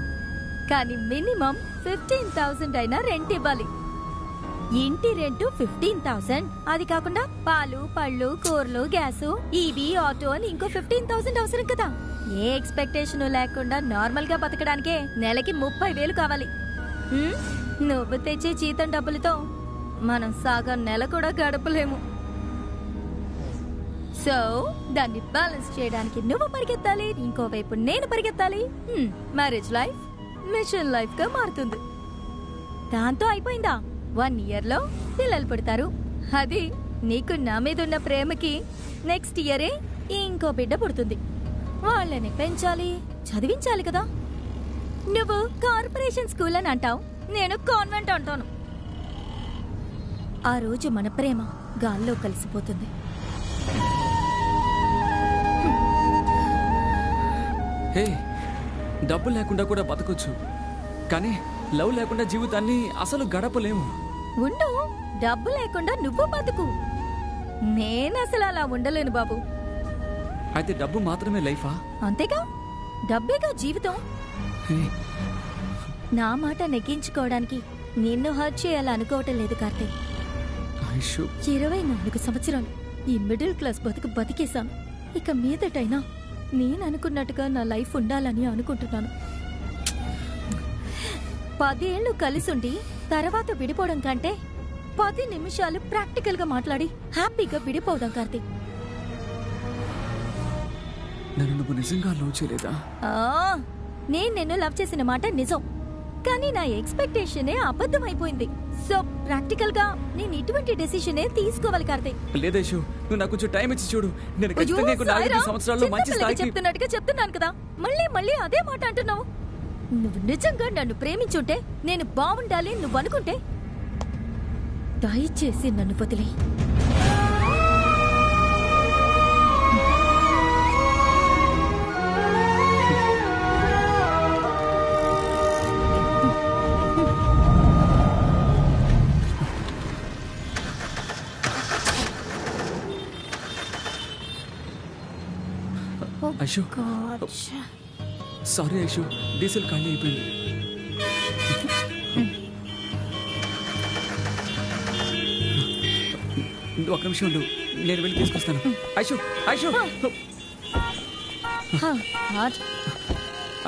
కానీ మినిమం ఫిఫ్టీన్ థౌసండ్ అయినా రెంట్ ఇవ్వాలి. ఇంటి రెంట్ ఫిఫ్టీన్ థౌసండ్. అది కాకుండా పాలు పళ్ళు కూరలు గ్యాసు ఇవి ఆటో అని ఇంకో ఫిఫ్టీన్ థౌసండ్ అవసరం కదా. ఏ ఎక్స్పెక్టేషన్ లేకుండా నార్మల్గా బతకడానికే నెలకి ముప్పై వేలు కావాలి. నువ్వు తెచ్చే జీతం డబ్బులతో మనం సగం నెల కూడా గడపలేము. సో దాన్ని బ్యాలెన్స్ చేయడానికి నువ్వు పరిగెత్తాలి ఇంకోవైపు నేను పరిగెత్తాలి. మ్యారేజ్ లైఫ్ మిషన్ లైఫ్గా మారుతుంది. దాంతో అయిపోయిందా? వన్ ఇయర్లో పిల్లలు పుడతారు. అది నీకు నా మీద ఉన్న ప్రేమకి నెక్స్ట్ ఇయరే ఇంకో బిడ్డ పుడుతుంది. వాళ్ళని పెంచాలి చదివించాలి కదా. నువ్వు కార్పొరేషన్ స్కూల్ అని అంటావు. నేను కాన్వెంట్ అంటాను. ఆ రోజు మన ప్రేమ గాల్లో కలిసిపోతుంది. హే డబ్బు లేకుండా కూడా బతకొచ్చు. కానీ లవ్ లేకుండా జీవితాన్ని అసలు గడపలేము. ఉండు డబ్బు లేకుండా నువ్వు బతుకు. నేను అసలు అలా ఉండలేను బాబు. అయితే డబ్బు మాత్రమే లైఫా? అంతేగా? డబ్బేగా జీవితం? నా మాట నెగ్గించుకోవడానికి నిన్ను హర్ట్ చేయాలనుకోవటం లేదు కార్తీక్. ఇరవై నాలుగు సంవత్సరాలు ఈ మిడిల్ క్లాస్ బతుకు బతికేశాను. ఇక మీదటైనా నేను అనుకున్నట్టుగా నా లైఫ్ ఉండాలని అనుకుంటున్నాను. పదేళ్ళు కలిసుండి తర్వాత విడిపోవడం కంటే పది నిమిషాలు ప్రాక్టికల్గా మాట్లాడి హ్యాపీగా విడిపోదాం కార్తీక్. నన్ను నువ్వు నిజంగా లవ్ చేయలేదా? ఆ, నేను నిన్ను లవ్ చేసిన మాట నిజం. కానీ నా ఎక్స్పెక్టేషనే అబద్ధమైపోయింది. సో ప్రాక్టికల్గా నేను ఇటువంటి డెసిషనే తీసుకోవాలి కార్తీక్? లేదేషు నువ్వు నాకు కొంచెం టైం ఇచ్చి చూడు. నేను ఖచ్చితంగా నాలుగైదు సాయిరామ్, సంవత్సరాల్లో మంచి స్థాయికి చెప్తున్నట్టుగా చెప్తున్నాను కదా. మళ్ళీ మళ్ళీ అదే మాట అంటున్నావు. నువ్వు నిజంగా నన్ను ప్రేమించుంటే నేను బాగుండాలి నువ్వు అనుకుంటే దయచేసి నన్ను వదిలే ఐషు సారీ ఐషు డీజిల్ ఖాళీ అయిపోయింది. నువ్వు ఒక్క నిమిషం ఉండు. నేను వెళ్ళి తీసుకొస్తాను. ఐషు ఐషు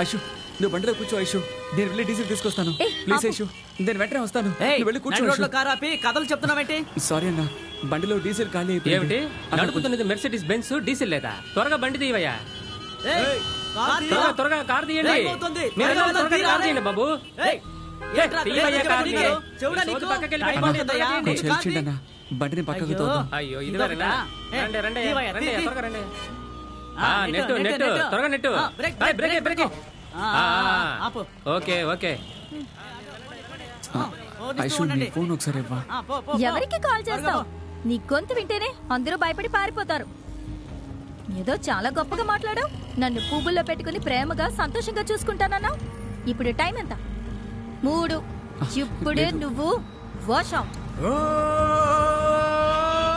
ఐషు నువ్వు బండిలో కూర్చో ఐషు నేను వెళ్ళి డీజిల్ తీసుకొస్తాను. ప్లీజ్. ఐషు నేను వెంటనే వస్తాను. వెళ్ళి కూర్చో. కారు ఆపి. కథలు చెప్తున్నావేంటి? సారీ అన్న. బండిలో డీజిల్ ఖాళీ అయిపోయింది. నడుపుతున్నది మెర్సిడీస్ బెన్స్ డీజిల్ లేదా? త్వరగా బండి తీవయ్యా త్వరగా. త్వరగా కార్ తీయండి. మీరు త్వరగా. కార్ తీయండి బాబు. బండిని పక్కకు అయ్యో. ఇది రండి రండి. రండి. త్వరగా రండి. నెట్టు, నెట్టు. త్వరగా net. Brake, brake. Okay okay. Phone ఒకసారి. ఎవరికి కాల్ చేస్తావు? నీ గొంతు వింటేనే అందరూ భయపడి పారిపోతారు. ఏదో చాలా గొప్పగా మాట్లాడావు. నన్ను పువ్వుల్లో పెట్టుకుని ప్రేమగా సంతోషంగా చూసుకుంటానన్నావు ఇప్పుడు టైం ఎంత? మూడు. ఇప్పుడే నువ్వు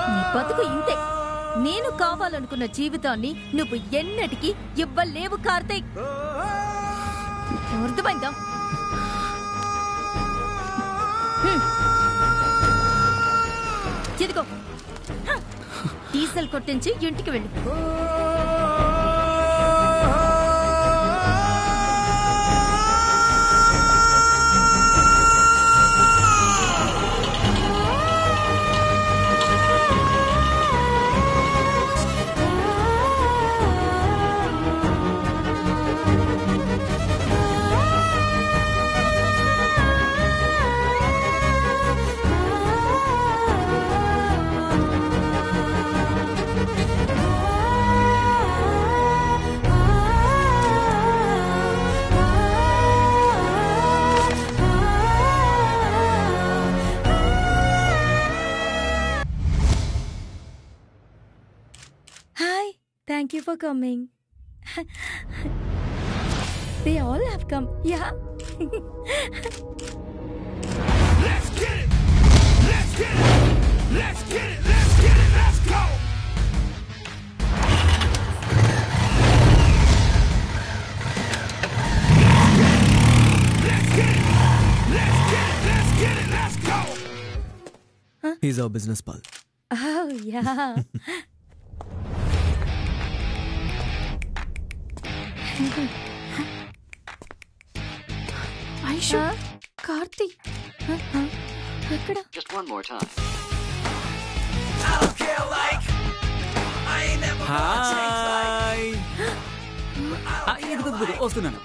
నీ బతుకు ఇంతే. నేను కావాలనుకున్న జీవితాన్ని నువ్వు ఎన్నటికీ ఇవ్వలేవు కార్తీక్. అర్థమైందా. ఇదిగో. డీజిల్ కొట్టించి ఇంటికి వెళ్ళు Thank you for coming. they all have come, yeah? Let's get it! Let's get it! Let's get it! Let's get it! Let's go! He's our business pal. Oh, yeah. Aisha Karthi ఎక్కడ వస్తున్నాను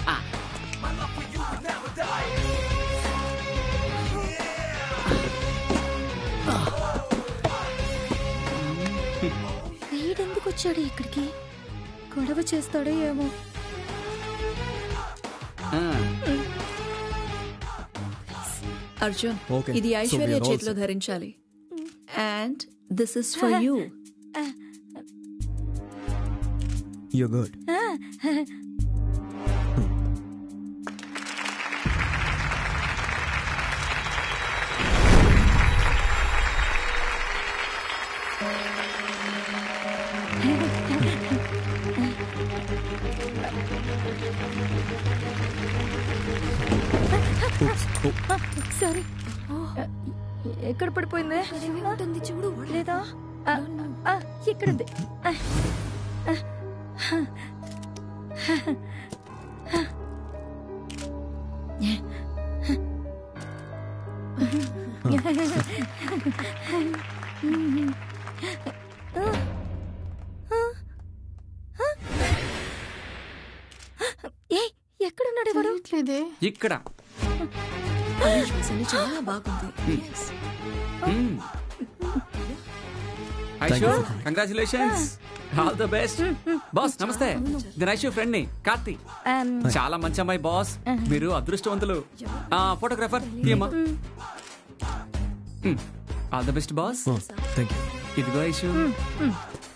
ఎందుకు వచ్చాడు ఇక్కడికి గొడవ చేస్తాడో ఏమో అర్జున్ Okay. ఇది So we Aishwarya are all చేతిలో set. ధరించాలి. And this is for you you good sorry. ఎక్కడ పడిపోయింది? ఉంటుంది చూడు లేదా? ఇక్కడుంది. ఎక్కడున్నాడు వాడు చాలా బాగుంది. Aishu congratulations all the best boss నమస్తే నేను ఐషు ఫ్రెండ్ని కార్తీ Um, చాలా మంచి అమ్మాయి బాస్ మీరు అదృష్టవంతులు ఆ ఫోటోగ్రాఫర్ తీయమ్మా ఆల్ ద బెస్ట్ బాస్ ఇదిగో ఐషు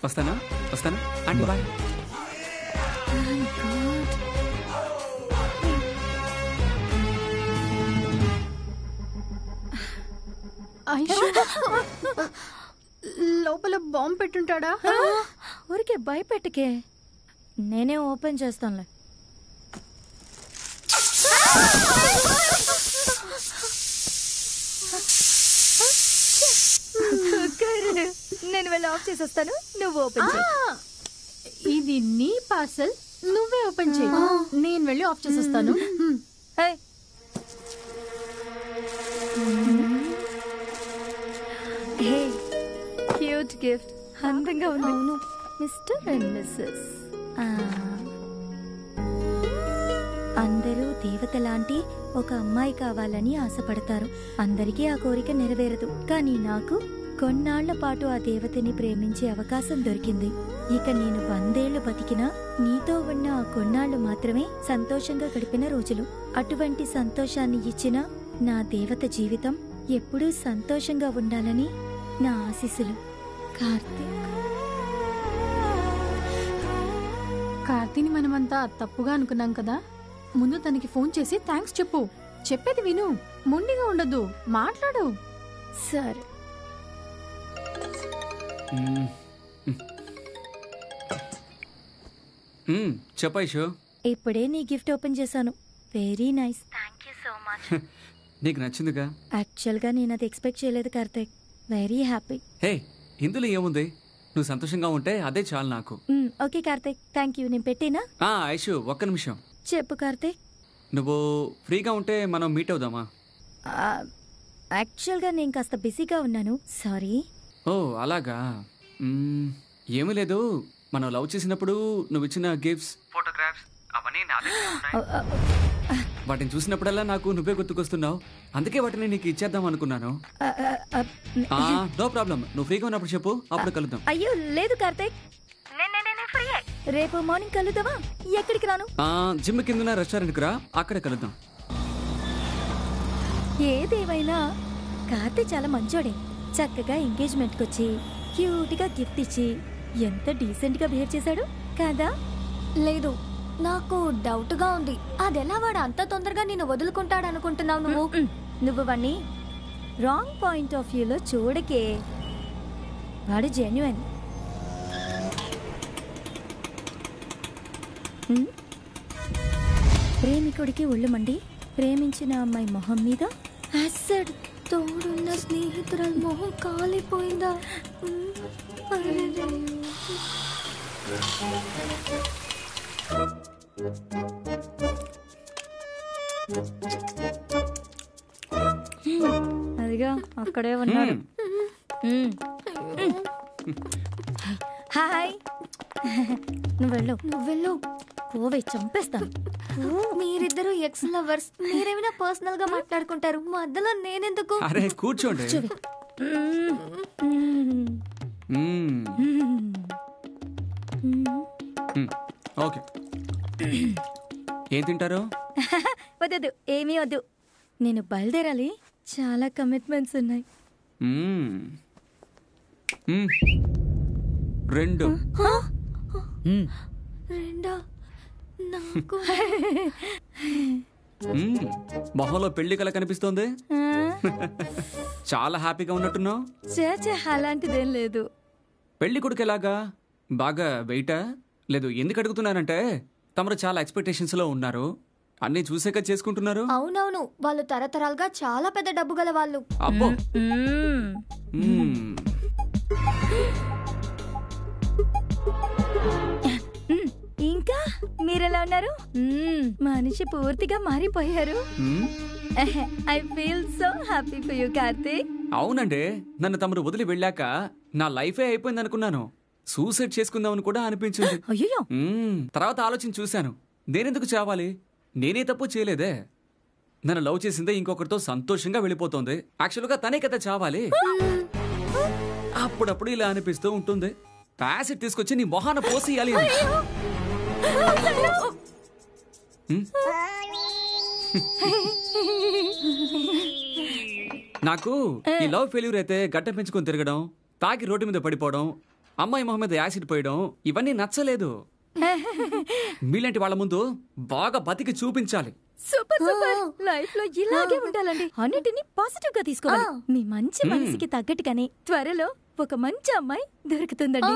వస్తానా వస్తానా అంటే బాయ్ లోపల బాంబు పెట్టుంటాడా? ఊరికే భయపెట్టకే. నేనే ఓపెన్ చేస్తానులే. నేను వెళ్ళి ఆఫ్ చేసి వస్తాను నువ్వు ఓపెన్ ఇది నీ పార్సల్ నువ్వే ఓపెన్ చేయి. నేను వెళ్ళి ఆఫ్ చేసేస్తాను. హ్మ్. హే క్యూట్ గిఫ్ట్ అందంగా ఉంది. అవును. మిస్టర్ అండ్ మిస్సెస్ అందరూ దేవత లాంటి ఒక అమ్మాయి కావాలని ఆశపడతారు. అందరికీ ఆ కోరిక నెరవేరదు. కానీ నాకు కొన్నాళ్ళ పాటు ఆ దేవతని ప్రేమించే అవకాశం దొరికింది. ఇక నేను వందేళ్ళు బతికినా నీతో ఉన్న ఆ కొన్నాళ్ళు మాత్రమే సంతోషంగా గడిపిన రోజులు. అటువంటి సంతోషాన్ని ఇచ్చిన నా దేవత జీవితం ఎప్పుడూ సంతోషంగా ఉండాలని నా ఆశీస్సులు. కార్తీక్. కార్తీని మనమంతా తప్పుగా అనుకున్నాం కదా? ముందు తనకి ఫోన్ చేసి థ్యాంక్స్ చెప్పు. చెప్పేది విను. మొండిగా ఉండదు మాట్లాడు. సరే. మ్మ్. మ్మ్. చెప్పు ఐషు. ఇప్పుడే నీ గిఫ్ట్ ఓపెన్ చేశాను. Very nice. Thank you so much నీకు నచ్చిందిగా? యాక్చువల్గా నేను అది ఎక్స్పెక్ట్ చేయలేదు కార్తీక్. వెరీ హ్యాపీ హే ఇందులో ఏముంది? నువ్వు సంతోషంగా ఉంటే అదే చాలు నాకు. ఓకే కార్తీక్. థ్యాంక్ యూ నేను పెట్టినా? ఆ ఐషు ఒక్క నిమిషం. చెప్పు కార్తీక్. నువ్వు ఫ్రీగా ఉంటే మనం మీట్ అవుదామా? యాక్చువల్గా నేను కాస్త బిజీగా ఉన్నాను. సారీ ఓ అలాగా. ఏమీ లేదు. మనం లవ్ చేసినప్పుడు నువ్వు ఇచ్చిన గిఫ్ట్స్ ఫోటోగ్రాఫ్స్ అవన్నీ నా. వాటిని చూసినప్పుడల్లా నాకు నువ్వే గుర్తుకొస్తున్నావు. అందుకే వాటిని నీకు ఇచ్చేద్దాం అనుకున్నాను. ఆ, నో ప్రాబ్లం. నువ్వు ఫ్రీగా ఉన్నప్పుడు చెప్పు అప్పుడు కలుద్దాం. అయ్యో లేదు కార్తీక్. రేపు మార్నింగ్ కలుద్దామా? ఎక్కడికి రాను? ఆ, జిమ్ కింద రెస్టారెంట్కి రా అక్కడ కలుద్దాం. ఏదేమైనా కార్తీక్ చాలా మంచోడే. చక్కగా ఎంగేజ్మెంట్కి వచ్చి క్యూట్గా గిఫ్ట్ ఇచ్చి ఎంత డీసెంట్గా బిహేవ్ చేశాడు కదా? లేదు. నాకు డౌట్గా ఉంది. అదెలా వాడు అంత తొందరగా నిన్ను వదులుకుంటాడు అనుకుంటున్నావు నువ్వు నువ్వు వాణ్ణి రాంగ్ పాయింట్ ఆఫ్ వ్యూలో చూడకే. వాడు జెన్యున్ ప్రేమికుడికి ఒళ్ళు మండి ప్రేమించిన అమ్మాయి మొహం మీద యాసిడ్ తోడున్న స్నేహితురాల మొహం కాలిపోయిందా. అదిగా అక్కడే ఉన్నాడు. హాయ్. నువ్వు వెళ్ళు. నువ్వు వెళ్ళు. పోవే చంపేస్తాను. మీరిద్దరు ఎక్స్ లవర్స్. మీరేమైనా పర్సనల్గా మాట్లాడుకుంటారు? మధ్యలో నేనెందుకు? అరే కూర్చోండి. మ్మ్. ఓకే. ఏం తింటారు? వద్దు ఏమీ వద్దు. నేను బయలుదేరాలి. చాలా కమిట్మెంట్స్ ఉన్నాయి. రెండు. రెండా? నాకు. మొహంలో పెళ్ళి కల కనిపిస్తోంది. చాలా హ్యాపీగా ఉన్నట్టున్నావు. అలాంటిదేం లేదు. పెళ్ళి కొడుకు ఎలాగా? బాగా వెయిటా? లేదు ఎందుకు అడుగుతున్నానంటే తమరు చాలా ఎక్స్పెక్టేషన్స్లో ఉన్నారు. అన్ని చూసాక చేసుకుంటున్నారు. అవునవును వాళ్ళు తరతరాలుగా చాలా పెద్ద డబ్బు గల వాళ్ళు. అబ్బో. ఇంకా? మీరెలా ఉన్నారు. మనిషి పూర్తిగా మారిపోయారు. I feel so happy for you Karthik అవునండి నన్ను తమరు వదిలి వెళ్ళాక నా లైఫే అయిపోయింది అనుకున్నాను సూసైడ్ చేసుకుందామని కూడా అనిపించింది. అయ్యో. తర్వాత ఆలోచన చూశాను. నేనెందుకు చావాలి? నేనే తప్పు చేయలేదే. నన్ను లవ్ చేసిందే ఇంకొకరితో సంతోషంగా వెళ్ళిపోతుంది. యాక్చువల్గా తనే కదా చావాలి. అప్పుడప్పుడు ఇలా అనిపిస్తూ ఉంటుంది. యాసిడ్ తీసుకొచ్చి నీ మొహాన పోసేయాలి. నాకు ఈ లవ్ ఫెయిల్యూర్ అయితే గడ్డ పెంచుకొని తిరగడం తాగి రోడ్డు మీద పడిపోవడం అమ్మాయి మొహం మీద యాసిడ్ పోయడం ఇవన్నీ నచ్చలేదు. మీలాంటి వాళ్ళ ముందు బాగా బతికి చూపించాలి. Super super. లైఫ్లో ఇలాగే ఉండాలండి. అన్నిటిని పాజిటివ్గా తీసుకోవాలి. మీ మంచి. మనసుకి తగ్గట్టుగానే త్వరలో ఒక మంచి అమ్మాయి దొరుకుతుందండి.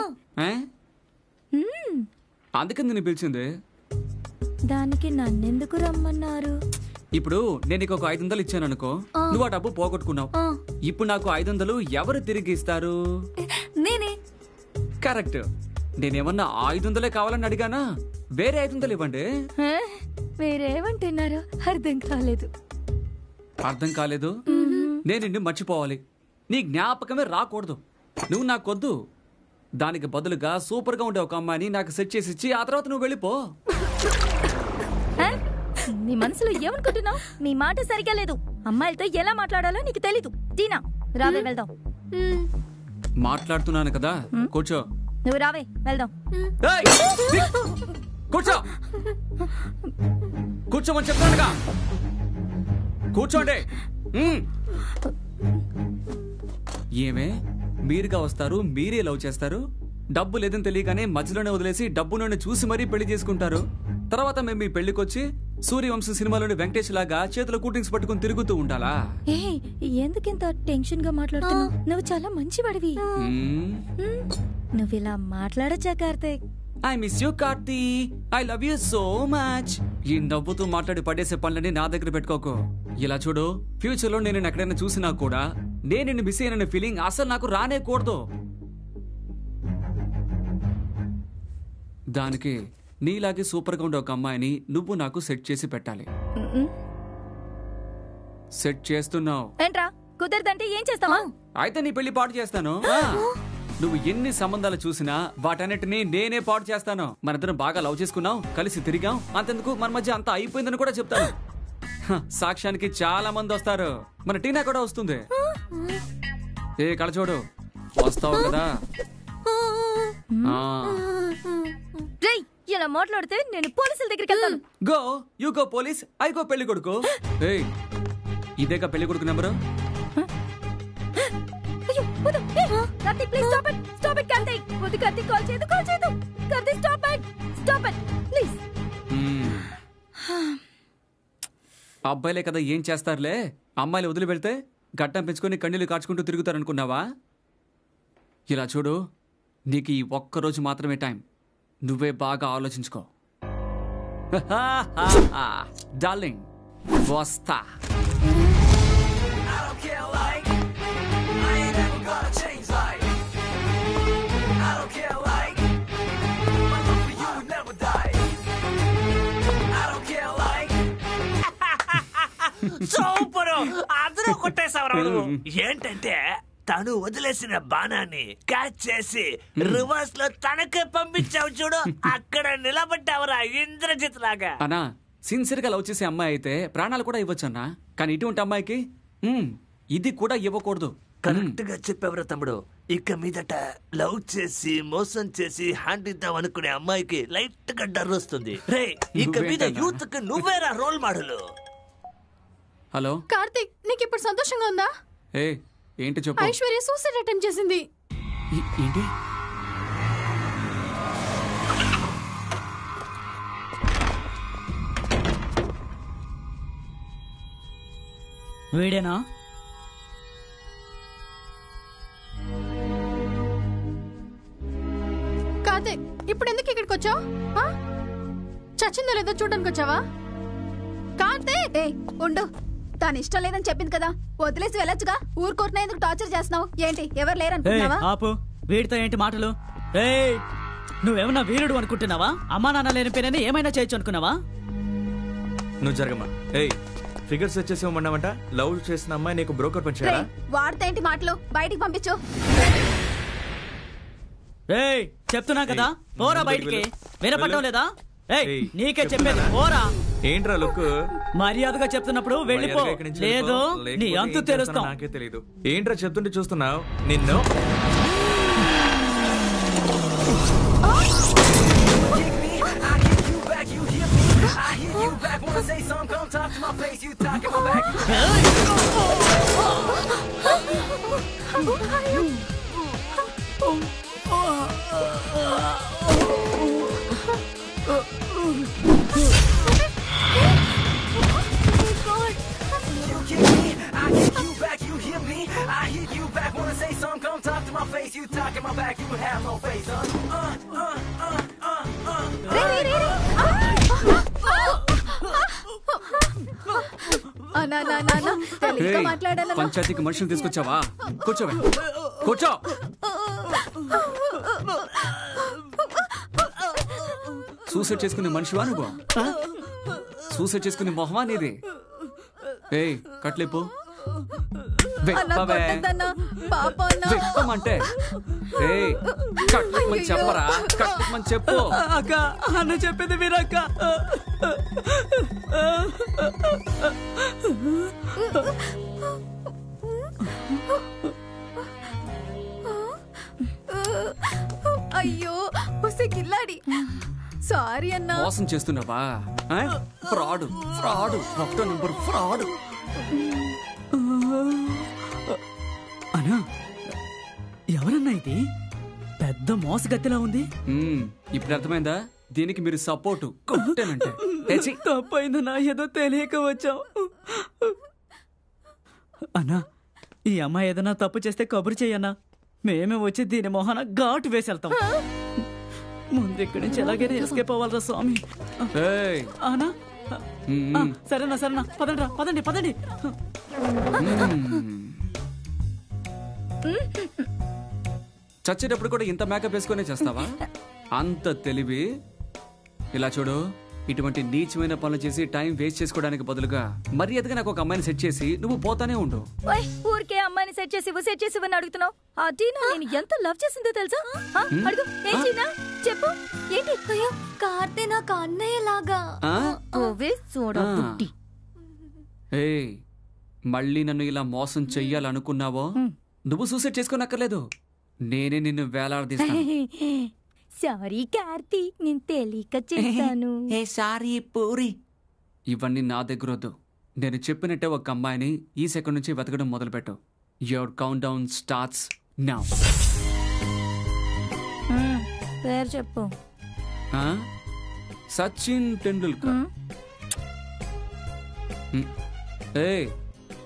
అందుకని నేను పిలిచింది. దానికి నన్నెందుకు రమ్మన్నారు? ఇప్పుడు నేను నీకు ఒక ఐదు వందలు ఇచ్చాను అనుకో నువ్వు ఆ డబ్బు పోగొట్టుకున్నావు. ఇప్పుడు నాకు ఐదు వందలు ఎవరు తిరిగి ఇస్తారు? నేనే కరెక్ట్. నేనేమన్నా ఐదు వందలే కావాలని అడిగానా? వేరే ఐదు వందలు ఇవ్వండి. హ? మీరేమంటున్నారో అర్థం కాలేదు. అర్థం కాలేదు? నేను నిన్ను మర్చిపోవాలి. నీ జ్ఞాపకమే రాకూడదు. నువ్వు నాకొద్దు దానికి బదులుగా సూపర్గా ఉండే ఒక అమ్మాయిని నాకు సెట్ చేసి ఇచ్చి ఆ తర్వాత నువ్వు వెళ్ళిపో. హ? నీ మనసులో ఏమనుకుంటున్నావు? నీ మాట సరిగా లేదు. అమ్మాయిలతో ఎలా మాట్లాడాలో నీకు తెలీదు. టీనా రావే వెళ్దాం. మాట్లాడుతున్నాను కదా కూర్చో. నువ్వు రావే వెళ్దాం. ఏయ్! కూర్చో! కూర్చోమని చెప్తానుగా కూర్చోండి. ఏమే? మీరుగా వస్తారు మీరే లవ్ చేస్తారు? డబ్బు లేదని తెలియగానే మధ్యలోనే వదిలేసి డబ్బు నుండి చూసి మరీ పెళ్ళి చేసుకుంటారు. తర్వాత మేము మీ పెళ్ళికొచ్చి సూర్యవంశం సినిమాలోని వెంకటేష్ లాగా చేతిలో డ్రింక్స్ పట్టుకుని తిరుగుతూ ఉండాలా? ఏ ఎందుకింత టెన్షన్గా మాట్లాడుతున్నావు నువ్వు చాలా మంచివాడివి. నువ్వు ఇలా మాట్లాడచ్చా Karthik I miss you Karthi. I love you so much. ఈ నవ్వుతూ మాట్లాడి పడేసే పనులని నా దగ్గర పెట్టుకోకు. ఇలా చూడు ఫ్యూచర్లో నేను నిన్ను ఎక్కడైనా చూసినా కూడా నేను నిన్ను మిస్ అయిన ఫీలింగ్ అసలు నాకు రానే కూడదు. దానికి నీలాగే సూపర్గా ఉండే ఒక అమ్మాయిని నువ్వు నాకు సెట్ చేసి పెట్టాలి. సెట్ చేస్తున్నావు. ఏంట్రా? కుదరదంటే ఏం చేస్తావా? అయితే నీ పెళ్ళి పాటు చేస్తాను. నువ్వు ఎన్ని సంబంధాలు చూసినా వాటన్నిటిని నేనే పాటు చేస్తాను. మనిద్దరం బాగా లవ్ చేసుకున్నాం కలిసి తిరిగాం. అంతెందుకు? మన మధ్య అంతా అయిపోయిందని కూడా చెప్తాను. సాక్ష్యానికి చాలా మంది వస్తారు. మన టీనా కూడా వస్తుంది. ఏ కళ చూడు. వస్తావు కదా? ఇలా మాట్లాడితే నేను పోలీసుల దగ్గరికి వెళ్తాను. Go you go police I go పెళ్ళి కొడుకు. ఏయ్ ఇదేగా పెళ్ళి కొడుకు number? Please stop it stop it వద్దు కాల్ చేయదు కాల్ చేయదు. Stop it stop it please. అబ్బాయిలే కదా ఏం చేస్తారులే? అమ్మాయిలు వదిలి పెడితే గడ్డం పెంచుకొని కన్నీళ్ళు కార్చుకుంటూ తిరుగుతారనుకున్నావా? ఇలా చూడు నీకు ఈ ఒక్కరోజు మాత్రమే టైం. నువ్వే బాగా ఆలోచించుకో. డార్లింగ్ వస్తా. సూపరు. అదురు కొట్టేసావు ఏంటంటే తను వదిలేసిన బాణాన్ని క్యాచ్ చేసి రివర్స్లో తనకే పంపించావు చూడు. అక్కడ నిలబడ్డావురా ఇంద్రజిత్ లాగా. అన్నా సిన్సియర్గా లవ్ చేసే అమ్మాయి అయితే ప్రాణాలు కూడా ఇవ్వచ్చన్నా. కానీ ఇటువంటి అమ్మాయికి మ్మ్, ఇది కూడా ఇవ్వకూడదు. కరెక్ట్గా చెప్పావురా తమ్ముడు. ఇక మీదట లవ్ చేసి మోసం చేసి హ్యాండ్ ఇద్దాం అనుకునే అమ్మాయికి లైట్గా డర్ వస్తుంది. రే ఇక మీద నువ్వేంటన్నా? యూత్కి నువ్వేరా రోల్ మోడల్ హలో? కార్తీక్ నీకు ఇప్పుడు సంతోషంగా ఉందా? ఏ ఏంటి చెప్పు. ఐశ్వర్య సూసైడ్ అటెంప్ట్ చేసింది. ఏంటి? వీడేనా? కార్తీక్ ఇప్పుడు ఎందుకు ఇక్కడికి వచ్చావు? చచ్చిందో లేదో చూడడానికి వచ్చావా ఏ ఉండు. తాను ఇష్టం లేదని చెప్పింది కదా. వదిలేసి వెళ్ళొచ్చుగా. ఊరుకోరున్నా ఎందుకు టార్చర్ చేస్తున్నావు? ఏంటి ఎవరు ఆపు. వీడితో ఏంటి మాటలు? ఏయ్ నువ్వేమన్నా వీరుడు అనుకుంటున్నావా? అమ్మా నాన్న లేని పేరని ఏమైనా చేయొచ్చు అనుకున్నావా? నువ్వు జరగమ్మా. ఏయ్ ఫిగర్స్ వచ్చేసి ఇవ్వమన్నావంట? లవ్ చేసిన అమ్మాయి నీకు బ్రోకర్ చేయడా వాడితే ఏంటి మాటలు? బయటికి పంపించు. ఏయ్ చెప్తున్నా కదా. పోరా బయటికి. వినపడడం. లేదా? నీకే. చెప్పేది పోరా. ఏంట్రా లుక్ మర్యాదగా చెప్తున్నప్పుడు వెళ్ళిపో. మర్యాదగా ఇక్కడి నుంచి లేదు. నీ అంతు తెలుస్తాం. నాకే తెలియదు ఏంట్రా చెప్తుంటే చూస్తున్నావు? నిన్ను? Back, పంచాయతీకి మనుషులు తీసుకొచ్చావా? కూర్చోవే. కూర్చో. సూసైడ్ చేసుకునే మనిషివా నువ్వు? సూసైడ్ చేసుకునే మొహమా నీది? ఏయ్ కట్లేపు కట్టమని చెప్పరా కట్టమని చెప్పు. అక్క అన్న చెప్పింది మీరక్క అయ్యో కిల్లాడి సారీ అన్నా. మోసం చేస్తున్నావా? Fraud fraud. ఒకటో నెంబర్ ఫ్రాడ్. అన్నా ఎవరన్నా ఇది? పెద్ద మోసగత్తిలా ఉంది. ఇప్పుడు అర్థమైందా? దీనికి మీరు సపోర్టు కొట్టానంటే. తప్పైందన్నా ఏదో తెలియక వచ్చాం అన్నా ఈ అమ్మాయి ఏదైనా తప్పు చేస్తే కబురు చెయ్యన్నా. మేమే వచ్చి దీని మొహన ఘాటు వేసి వెళ్తాం ముందు ఇక్కడి నుంచి ఎలాగైనా ఎస్కేప్ అవ్వాలరా స్వామి. ఏయ్. అనా మ్మ్. ఆ, సరేనా సరేనా. పదండి రా, పదండి పదండి. చచ్చేటప్పుడు కూడా ఇంత మేకప్ వేసుకునే చేస్తావా? అంత తెలివి. ఇలా చూడు ఇటువంటి నీచమైన పనులు చేసి టైం వేస్ట్ చేసుకోవడానికి బదులుగా మర్యాదగా నాకు ఒక అమ్మాయిని సెట్ చేసి నువ్వు పోతానే ఉండు. ఓయ్ ఊరికే అమ్మాయిని సెట్ చేసి ఇవ్వు సెట్ చేసి ఇవ్వని అడుగుతున్నావు. ఆ టీనా నేను ఎంత లవ్ చేసిందో తెలుసా? ఆ, అడుగు ఏ చెప్పు. ఏంటి అయ్యో కార్తీ నాకు అన్నయ్య లాగా ఆ? ఓవే సోడా ఆ. బుట్టి ఏయ్ మళ్ళీ నన్ను ఇలా మోసం చెయ్యాలనుకున్నావో? నువ్వు సూసైడ్ చేసుకోనక్కర్లేదు. నేనే నిన్ను వేలాడదీస్తాను. సారీ కార్తీక్ నేను తెలియక చేశాను ఏ సారీ పూరి. ఇవన్నీ నా దగ్గర వద్దు. నేను చెప్పినట్టే ఒక అమ్మాయిని ఈ సెకండ్ నుంచి వెతకడం మొదలుపెట్టు. Your countdown starts now. పేరు చెప్పు. సచిన్ టెండూల్కర్. ఏ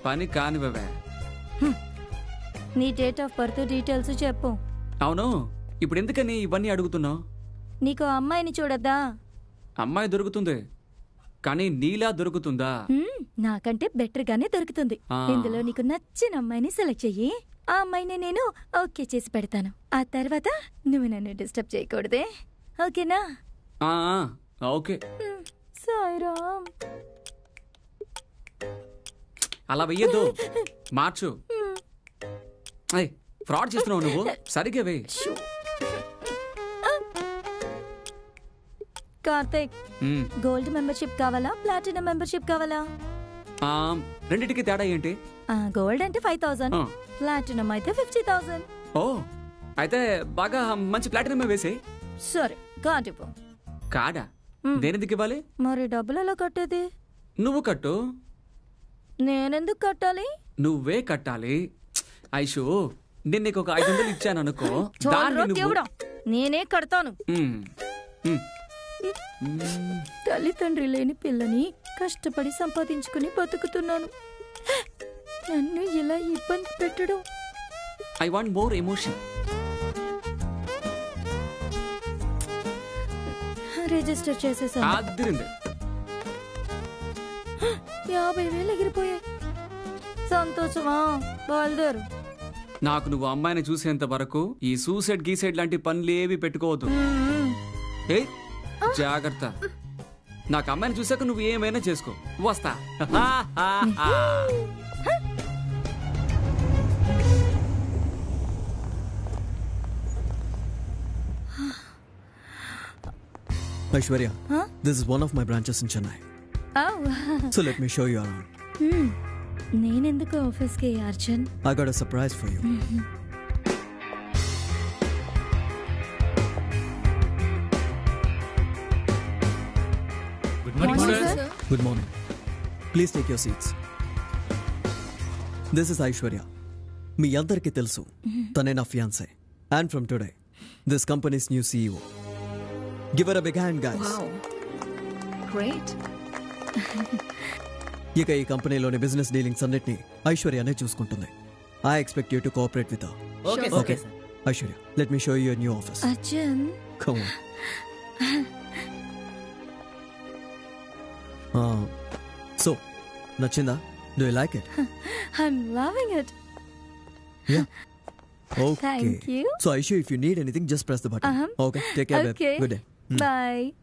పని కానివే నీ డేట్ ఆఫ్ బర్త్ డీటెయిల్స్ చెప్పు. అవును ఇప్పుడు ఎందుకని ఇవన్నీ అడుగుతున్నావు? నీకు అమ్మాయిని చూడద్దా? అమ్మాయి దొరుకుతుంది కానీ నీలా దొరుకుతుందా. నాకంటే బెటర్ గానే దొరుకుతుంది. ఆ. ఇందులో నీకు నచ్చిన అమ్మాయిని సెలెక్ట్ చెయ్యి. ఆ అమ్మాయిని నేను ఓకే చేసి పెడతాను. ఆ తర్వాత నువ్వు నన్ను డిస్టర్బ్ చేయకూడదే. ఓకేనా? ఆ, ఆ, ఓకే. సాయిరామ్ అలా వెయ్యొద్దు. మార్చు. ఏయ్, ఫ్రాడ్ చేస్తున్నావు నువ్వు. సరిగ్గా వెయ్యి కార్తీక్. గోల్డ్ మెంబర్షిప్ కావాలా? ప్లాటినం మెంబర్షిప్ కావాలా? ఆ, రెండిటికి తేడా ఏంటి? ఆ, గోల్డ్ అంటే ఫైవ్ థౌసండ్. ఆ. ప్లాటినం అయితే ఫిఫ్టీ థౌసండ్ ఓ అయితే బాగా మంచి ప్లాటినమే వేసేయ్ సరే కాటిపో కాడా దేనిదికి ఇవ్వాలి? మరి డబ్బులు ఎలా కట్టేది? నువ్వు కట్టు. నేనెందుకు కట్టాలి? నువ్వే కట్టాలి. ఐషు నేను నీకు ఒక ఐదు వందలు ఇచ్చాను అనుకో. నేనే కడతాను. మ్మ్. మ్మ్. తల్లిదండ్రి లేని పిల్లని కష్టపడి సంపాదించుకుని బతుకుతున్నాను. నన్ను ఇలా ఇబ్బంది పెట్టడం? I want more emotion register చేసేసాను. అదిరింది యాభై వేలు ఎగిరిపోయాయి. సంతోషమా బయలుదేరు నాకు నువ్వు అమ్మాయిని చూసేంత వరకు ఈ సూసైడ్ గీసైడ్ లాంటి పనులు ఏవి పెట్టుకోవద్దు. ఏయ్ జాగ్రత్త. నాకు అమ్మాయిని చూసాక నువ్వు ఏమైనా చేసుకో. వస్తా. Aishwarya, Huh? this is one of my branches in Chennai. So let me show you around. Hmm. నేనెందుకు ఆఫీస్కి Arjun I got a surprise for you. Good Morning, sir. Good morning. Please take your seats. This is Aishwarya. మీ అందరికీ తెలుసు తనే నా fiancee and from today this company's new CEO Give her a big hand guys great ఇక ఈ కంపెనీలోని business dealings అన్నిటిని ఐశ్వర్యనే చూసుకుంటుంది I expect you to cooperate with Okay, sir. Okay Aishwarya let me show you new office Arjun come so నచ్చిందా do you like it I'm loving it Yeah. Okay. Thank you. So Aishu, if you need anything, just press the button. Uh-huh. Okay. Take care, Okay. babe. Good day. bye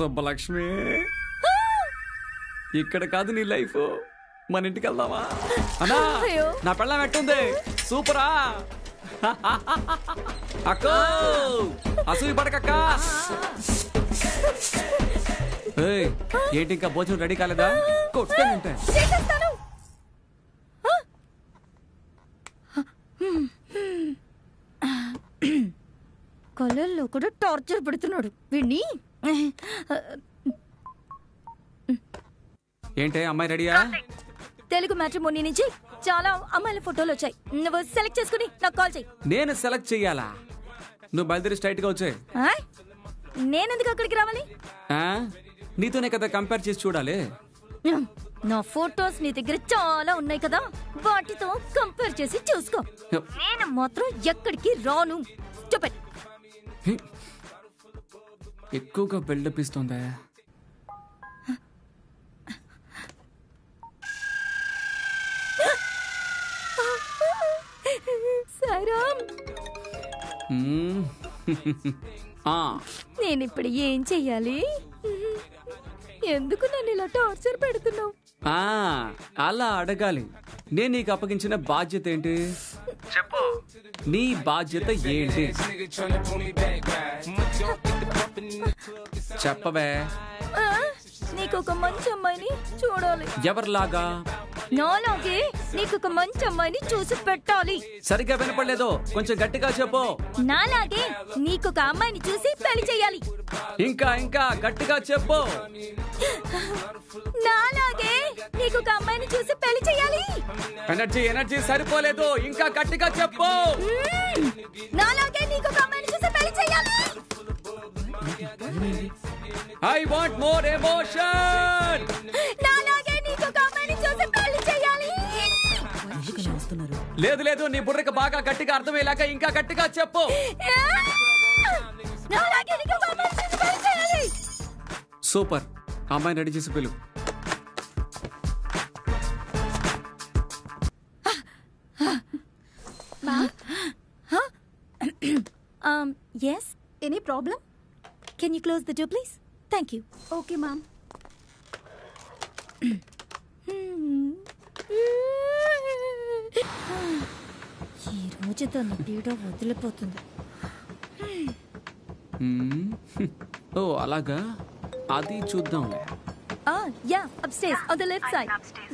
Subbalakshmi. ఇక్కడ కాదు నీ life. మన ఇంటికి వెళ్దామా? అన్నా అయ్యో. నా పెళ్ళం ఎట్టుంది? సూపరా? అక్కో! అసూయి పడకక్క. ఏయ్, ఏంటి ఇంకా భోజనం రెడీ కాలేదా? చేసేస్తాను. కళ్ళల్లో కూడా టార్చర్ పెడుతున్నాడు. వీడిని ఏంటే అమ్మాయి రెడీయా? తెలుగు మ్యాట్రిమోనీ నుంచి చాలా అమ్మాయిల ఫోటోలు వచ్చాయి. నువ్వు సెలెక్ట్ చేసుకుని నాకు కాల్ చేయి నేను సెలెక్ట్ చెయ్యాలా? నువ్వు బయలుదేరి స్ట్రైట్గా వచ్చే ఆ? నేనెందుకు అక్కడికి రావాలి? నీతోనే కదా కంపేర్ చేసి చూడాలి. నా ఫోటోస్ నీ దగ్గర చాలా ఉన్నాయి కదా. వాటితో కంపేర్ చేసి చూసుకో. నేను మాత్రం ఎక్కడికి రాను. Stupid. ఎక్కువగా బిల్డప్ ఇస్తుందా. నేను ఇప్పుడు ఏం చెయ్యాలి? ఎందుకు నన్ను ఇలా టార్చర్ పెడుతున్నావు? అలా అడగాలి. నేను నీకు అప్పగించిన బాధ్యత ఏంటి? చెప్పు. నీ బాధ్యత ఏంటి? చెప్పవే. నీకు ఒక మంచి అమ్మాయిని చూడాలి. ఎవరిలాగా? నాలాగే నీకు ఒక మంచి అమ్మాయిని చూసి పెట్టాలి. సరిగ్గా వినపడలేదు. కొంచెం గట్టిగా చెప్పు. నాలాగే నీకు ఒక అమ్మాయిని చూసి పెళ్ళి చేయాలి. ఇంకా ఇంకా గట్టిగా చెప్పు. నాలాగే నీకు ఒక అమ్మాయిని చూసి పెళ్ళి చేయాలి. ఎనర్జీ ఎనర్జీ సరిపోలేదు. ఇంకా గట్టిగా చెప్పు. నాలాగే నీకు ఒక అమ్మాయిని చూసి పెళ్ళి చేయాలి. ఐ వాంట్ మోర్ ఎమోషన్ నాలాగే నీకు ఒక అమ్మాయిని చూసి పెళ్ళి చేయాలి లేదు లేదు నీ బుర్రకు బాగా గట్టిగా అర్థమయ్యేలాగా ఇంకా గట్టిగా చెప్పు నాలాగే నీకు ఒక అమ్మాయిని చూసి పెళ్ళి చేయాలి సూపర్ అమ్మాయిని రెడీ చేసి పిలు Um, yes? Any problem? Can you close the door, please? Thank you. Okay, ma'am. ఈ రోజు తన పీడ వదిలిపోతుంది మ్మ్. ఓ అలాగా అది చూద్దాంలే Ah, yeah, upstairs, on the left side.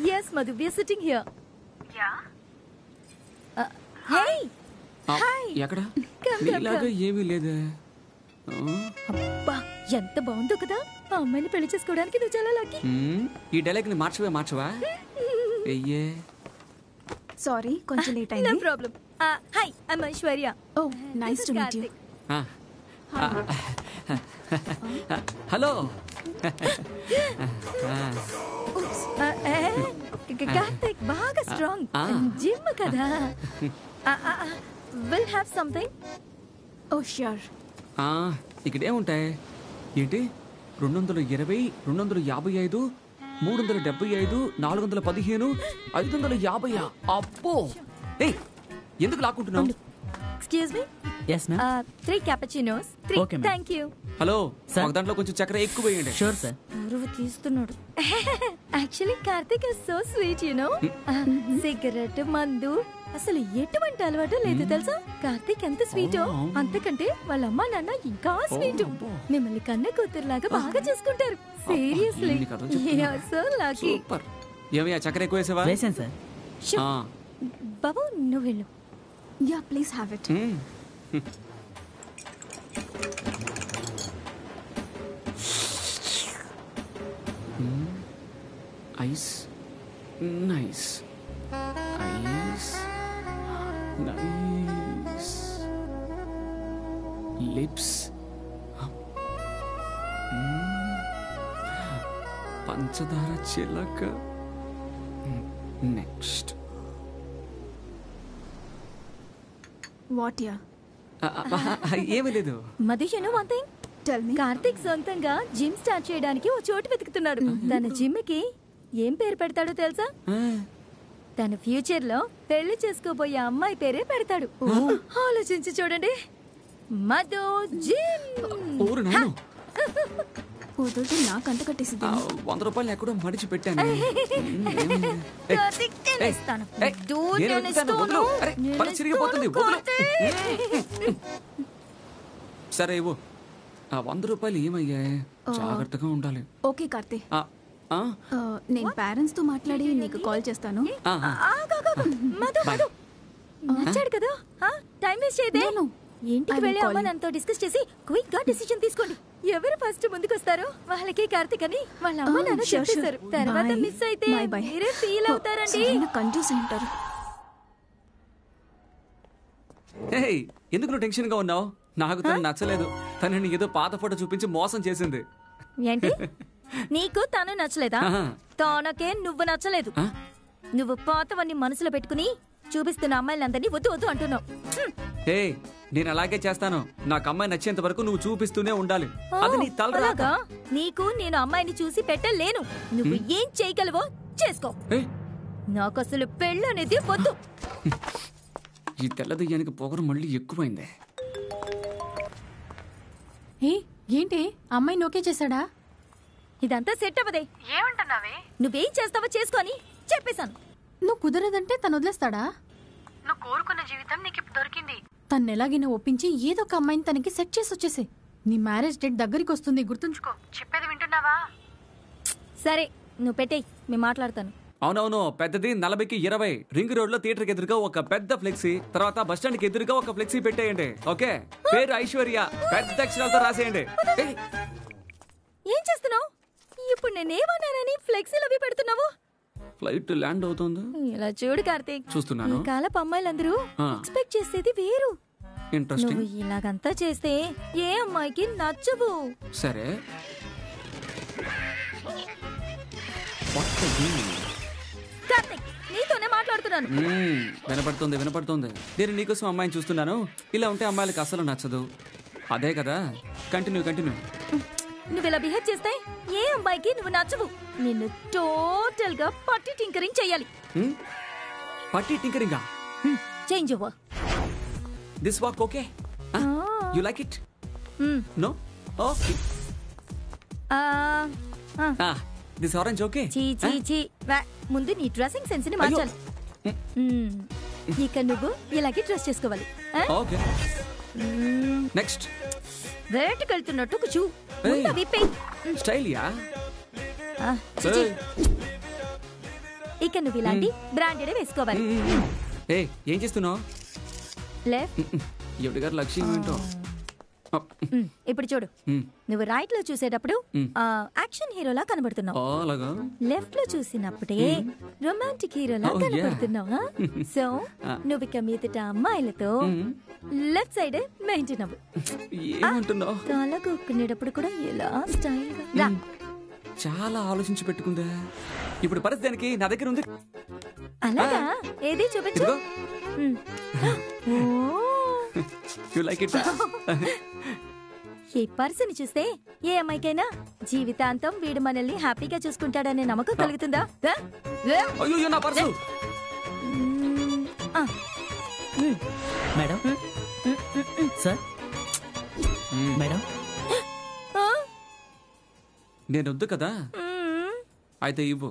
Yes, Madhu, we are sitting here. Yeah? Uh, hey! ఆ, Hi! ఎక్కడ Come, come, నీలాగా come. ఏమీ లేదే ఆ, అబ్బా ఎంత బాగుందో కదా. ఆ అమ్మాయిని పెళ్ళి చేసుకోవడానికి నువ్వు చాలా లక్కీ. ఈ డైలాగ్ని మార్చవే మార్చవా? అయ్యే. సారీ కొంచెం లేట్ నో అయింది problem hi I'm Aishwarya oh nice to meet you ఆ. ఆ. హలో కార్తిక్ బాగా స్ట్రాంగ్. జిమ్ కదా will have something oh sure ఇక్కడ ఏముంటాయి ఏంటి? రెండు వందల ఇరవై రెండు వందల యాభై ఐదు మూడు వందల డెబ్బై ఐదు నాలుగు వందల పదిహేను ఐదు వందల యాభై. అబ్బో! ఏయ్ ఎందుకు లాక్కుంటున్నావు excuse me yes ma'am three cappuccinos three ma'am. Thank you hello Sir. ఒక దాంట్లో కొంచెం చక్కెర ఎక్కువ వేయండి. షూర్ సార్ పరువు తీస్తున్నాడు. Actually Karthik is so sweet you know cigarette మందు అసలు ఎటువంటి అలవాటు లేదు తెలుసా? కార్తిక్ ఎంత స్వీటో. అంతకంటే వాళ్ళ అమ్మ నాన్న ఇంకా స్వీట్. మిమ్మల్ని కన్న కూతురులాగా బాగా చూసుకుంటారు. సీరియస్లీ. సో లక్కీ సూపర్ ఏమయ్యా చక్కెర ఎక్కువ వేసావా వేసాను సార్. బాబు నువ్వు వెళ్ళు. Yeah please have it. Eyes. Nice. Eyes. Nice lips. పంచదార చిలక నెక్స్ట్ వాట్ యా ఏమీ లేదు. You know one thing tell me Karthik సొంతంగా జిమ్ స్టార్ట్ చేయడానికి ఓ చోటు వెతుకుతున్నాడు. తన జిమ్కి ఏం పేరు పెడతాడో తెలుసా? ఆ, తన ఫ్యూచర్లో పెళ్ళి చేసుకోబోయే అమ్మాయి పేరే పెడతాడు. ఆలోచించి చూడండి. మధు జిమ్ నాకు అంట కట్టేసింది. వంద రూపాయలు ఎక్కడో మడిచి పెట్టాను. సరే ఇవ్వు. ఆ వంద రూపాయలు ఏమయ్యాయి? జాగ్రత్తగా ఉండాలి. ఓకే కార్తీ. నేను పేరెంట్స్తో మాట్లాడి నీకు కాల్ చేస్తాను. నచ్చాడు కదా? టైం వేస్ట్ చేయదే? ఇంటికి వెళ్ళి అమ్మ. నాతో డిస్కస్ చేసి క్విక్గా డిసిజన్ తీసుకోండి. ఎవరు ఫస్ట్ వాళ్ళకే కార్తిక్ అని వాళ్ళ అమ్మ నాన్న sure, sure. చెప్పేశారు. తర్వాత Bye. మిస్ అయితే. మీరే ఫీల్ అవుతారండి. కంజూస్ ఉంటారు. ఎందుకు నువ్వు టెన్షన్గా ఉన్నావు? నాకు తను నచ్చలేదు. తనని ఏదో పాత ఫోటో చూపించి మోసం చేసింది. ఏంటి? నీకు తను నచ్చలేదా. తనకే నువ్వు నచ్చలేదు? నువ్వు పాతవన్నీ మనసులో పెట్టుకుని చూపిస్తున్న అమ్మాయిలందరినీ వద్దు వద్దు అంటున్నావు. ఏ నేను అలాగే చేస్తాను. నాకు అమ్మాయి నచ్చేంత వరకు నువ్వు చూపిస్తూనే ఉండాలి. అది నీ అలాగా? నీకు నేను అమ్మాయిని చూసి పెట్టలేను. నువ్వు ఏం చేయగలవో చేసుకో. నాకు అసలు పెళ్ళి అనేది వద్దు ఈ తెల్ల దెయ్యానికి పొగరు మళ్ళీ ఎక్కువైంది. ఏ ఏంటి? అమ్మాయి నోకే చేశాడా? ఇదంతా సెట్ అవ్వదే. ఏమంటున్నావే? నువ్వేం చేస్తావో చేసుకొని చెప్పేశాను. నువ్వు కుదరదంటే తను వదిలేస్తాడా? నువ్వు కోరుకున్న జీవితం నీకు ఇప్పుడు దొరికింది. తను ఎలాగైనా ఒప్పించి ఏదో ఒక అమ్మాయిని తనకి సెట్ చేసి వచ్చేసి. నీ మ్యారేజ్ డేట్ దగ్గరికి వస్తుంది గుర్తుంచుకో. చెప్పేది వింటున్నావా? సరే నువ్వు పెట్టేయ్ మేము మాట్లాడతాను. అవునవును పెద్దది నలభైకి ఇరవై. రింగ్ రోడ్లో థియేటర్కి ఎదురుగా ఒక పెద్ద ఫ్లెక్సీ. తర్వాత బస్ స్టాండ్కి ఎదురుగా ఒక ఫ్లెక్సీ పెట్టేయండి ఓకే? పేరు ఐశ్వర్య పెద్ద అక్షరాలతో రాసేయండి. ఏం చేస్తున్నావు? ఇప్పుడు నేనేమన్నానని ఫ్లెక్సీలు అవి పెడుతున్నావు? ఫ్లైట్ ల్యాండ్ అవుతుంది. ఇలా చూడు కార్తీక్. చూస్తున్నాను. ఈ కాలపు అమ్మాయిలందరూ. ఎక్స్పెక్ట్ చేసేది వేరు. ఇంట్రెస్టింగ్ నువ్వు ఇలాగంతా చేస్తే ఏ అమ్మాయికి నచ్చవు. సరే. కార్తీక్ నీతోనే మాట్లాడుతున్నాను. వినపడుతుంది వినపడుతుంది. నేను నీకోసం అమ్మాయిని చూస్తున్నాను. ఇలా ఉంటే అమ్మాయిలకు అసలు నచ్చదు. అదే కదా. కంటిన్యూ కంటిన్యూ నువ్వు ఇలా బిహేవ్ చేస్తే ఏ అమ్మాయికి నువ్వు నచ్చవు. నిన్ను టోటల్గా పట్టి టింకరింగ్ చెయ్యాలి పట్టి టింకరింగా? చేంజ్ అవ్వ. This walk okay you like it no okay this orange okay చీ చీ చీ. వా, ముందు నీ డ్రెస్సింగ్ సెన్స్ని మార్చాలి. ఇక నువ్వు ఇలాగే డ్రెస్ చేసుకోవాలి? ఓకే. నెక్స్ట్ వేటకి వెళ్తున్నట్టు కూచు ముందు విప్పే. స్టైలియా? ఇక నువ్వు ఇలాంటి బ్రాండెడ్ వేసుకోవాలి. ఏ ఏం చేస్తున్నావు? లే ఎవరి గారు లక్ష్యం ఏంటో? ఇప్పుడు చూడు. నువ్వు రైట్లో చూసేటప్పుడు. ఆ, యాక్షన్ హీరోలా కనబడుతున్నావు. అలాగా? లెఫ్ట్లో చూసినప్పుడే రొమాంటిక్ హీరోలా Oh, yeah. కనబడుతున్నావా సో. నువ్వు ఇక మీదట అమ్మాయిలతో మ్మ్. లెఫ్ట్ సైడ్ మెయింటైన్ అవ్వు. ఏమంటున్నావు? తల కొక్కునేటప్పుడు కూడా ఎలా స్టైల్ రా. చాలా ఆలోచించి పెట్టుకుందా. ఇప్పుడు పరిస్థితి నా దగ్గర ఉంది. అలాగా? ఏది చూపించు. ఇదిగో. ఓ. యు లైక్ ఇట్ ఈ పర్సన్ చూస్తే ఏ అమ్మాయికైనా జీవితాంతం వీడు మనల్ని హ్యాపీగా చూసుకుంటాడనే నమ్మకం కలుగుతుందా? అయ్యో నా పర్సు. మేడం? సార్? మేడం? ఆ? నేను వద్దు కదా. అయితే ఇవ్వు.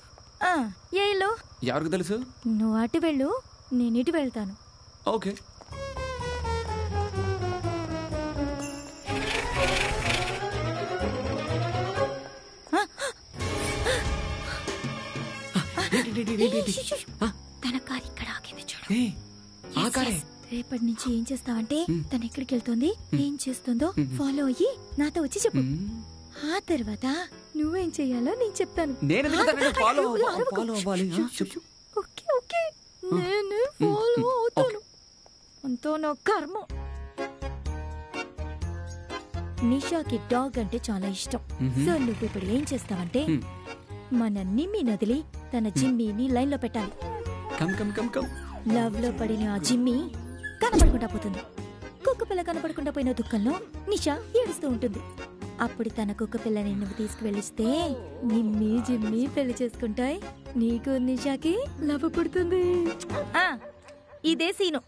ఏ ఇల్లు? ఎవరికి తెలుసు? నువ్వు అటు వెళ్ళు నేను ఇటు వెళ్తాను. ఓకే. తన కారు ఇక్కడ ఆగింది చూడు. రేపటి నుంచి ఏం చేస్తావంటే తను ఎక్కడికి వెళ్తుంది ఏం చేస్తుందో ఫాలో అయ్యి నాతో వచ్చి చెప్పు. ఆ తర్వాత నువ్వేం చెయ్యాలో? నేను చెప్తాను. నేను అవ్వాలి? Okay okay. ఫాలో అవుతాను. అంతో నా కర్మ. నిషాకి డాగ్ అంటే చాలా ఇష్టం. సో నువ్వు ఇప్పుడు ఏం చేస్తావంటే. మన నిమ్మిని వదిలి తన జిమ్మిని లైన్లో పెట్టాలి. Come come come come. లవ్లో పడిన ఆ జిమ్మి కనపడకుండా పోతుంది. కుక్క పిల్ల కనపడకుండా పోయిన దుఃఖంలో నిషా ఏడుస్తూ ఉంటుంది. అప్పుడు తన కుక్క పిల్లని నువ్వు తీసుకువెళ్ళిస్తే నిమ్మి జిమ్మి పెళ్ళి చేసుకుంటాయి. నీకు నిషాకి లవ్ పుడుతుంది. ఆ, ఇదే సీను.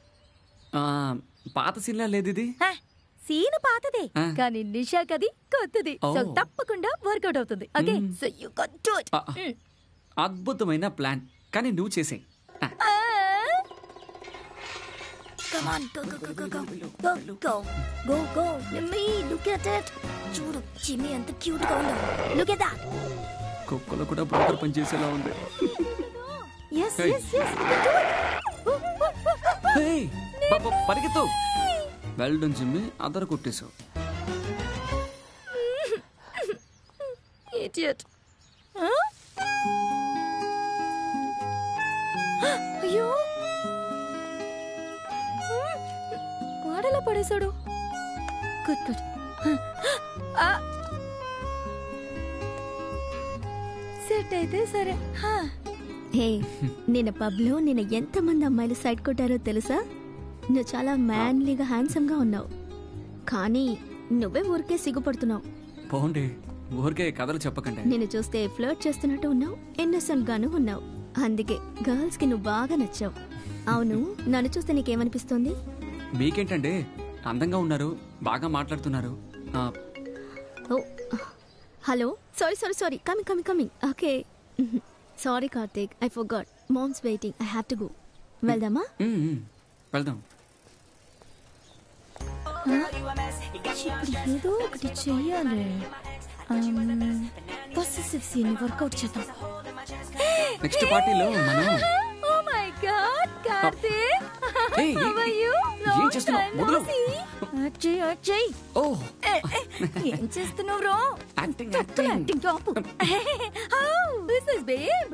ఆ, పాత సినిమా లేదు ఇది హ, సీను పాతదే. ఆ. కానీ నిషాకి అది కొత్తది. So oh. తప్పకుండా వర్కౌట్ అవుతుంది. ఓకే. సో యు ఆ, అద్భుతమైన ప్లాన్. కానీ నువ్వు చేసే Come on, go, go, go, go, go. Go, go. Go, go. Yummy, look at it. చూడు చిమ్మి ఎంత క్యూట్గా ఉందో. లుక్ ఎట్ దట్ కుక్కలు కూడా బ్రోకర్ పని చేసేలా ఉంది. Yes yes yes. హే పాప పరిగెత్తు. వెళ్ళడం చిమ్మి అదర కొట్టేశావు. Idiot. Huh? అయ్యో. వాడలా పడేశాడు. Good good. సెట్ అయితే సరే. హే. నిన్న పబ్లో నిన్న ఎంతమంది అమ్మాయిలు సైడ్ కొట్టారో తెలుసా? నువ్వు చాలా మ్యాన్లీగా హ్యాండ్సమ్గా ఉన్నావు. కానీ నువ్వే ఊరికే సిగ్గుపడుతున్నావు. పోండి ఊరికే కథలు చెప్పకండి. నిన్ను చూస్తే ఫ్లర్ట్ చేస్తున్నట్టు ఉన్నావు ఇన్నసెంట్ గాను ఉన్నావు. అందుకే గర్ల్స్కి నువ్వు బాగా నచ్చావు. అవును నన్ను చూస్తే నీకేమనిపిస్తుంది? మీకేంటండి? అందంగా ఉన్నారు బాగా మాట్లాడుతున్నారు. ఓ hello sorry sorry sorry coming coming coming. Okay sorry Karthik I for god mom's waiting I have to go. వెళ్దామా? వెళ్దాం. ఏదో ఒకటి చెయ్యాలి. పొసెసివ్ సీన్ వర్కౌట్ చేద్దాం. నెక్స్ట్ పార్టీలో మనం మై గాడ్ కార్తీక్ ఏయ్, How are you? ఏం చేస్తున్నావ్? వదలు. అచ్చయ్, అచ్చయ్. ఓ ఏ, చేస్తున్నావు bro acting acting top this is babe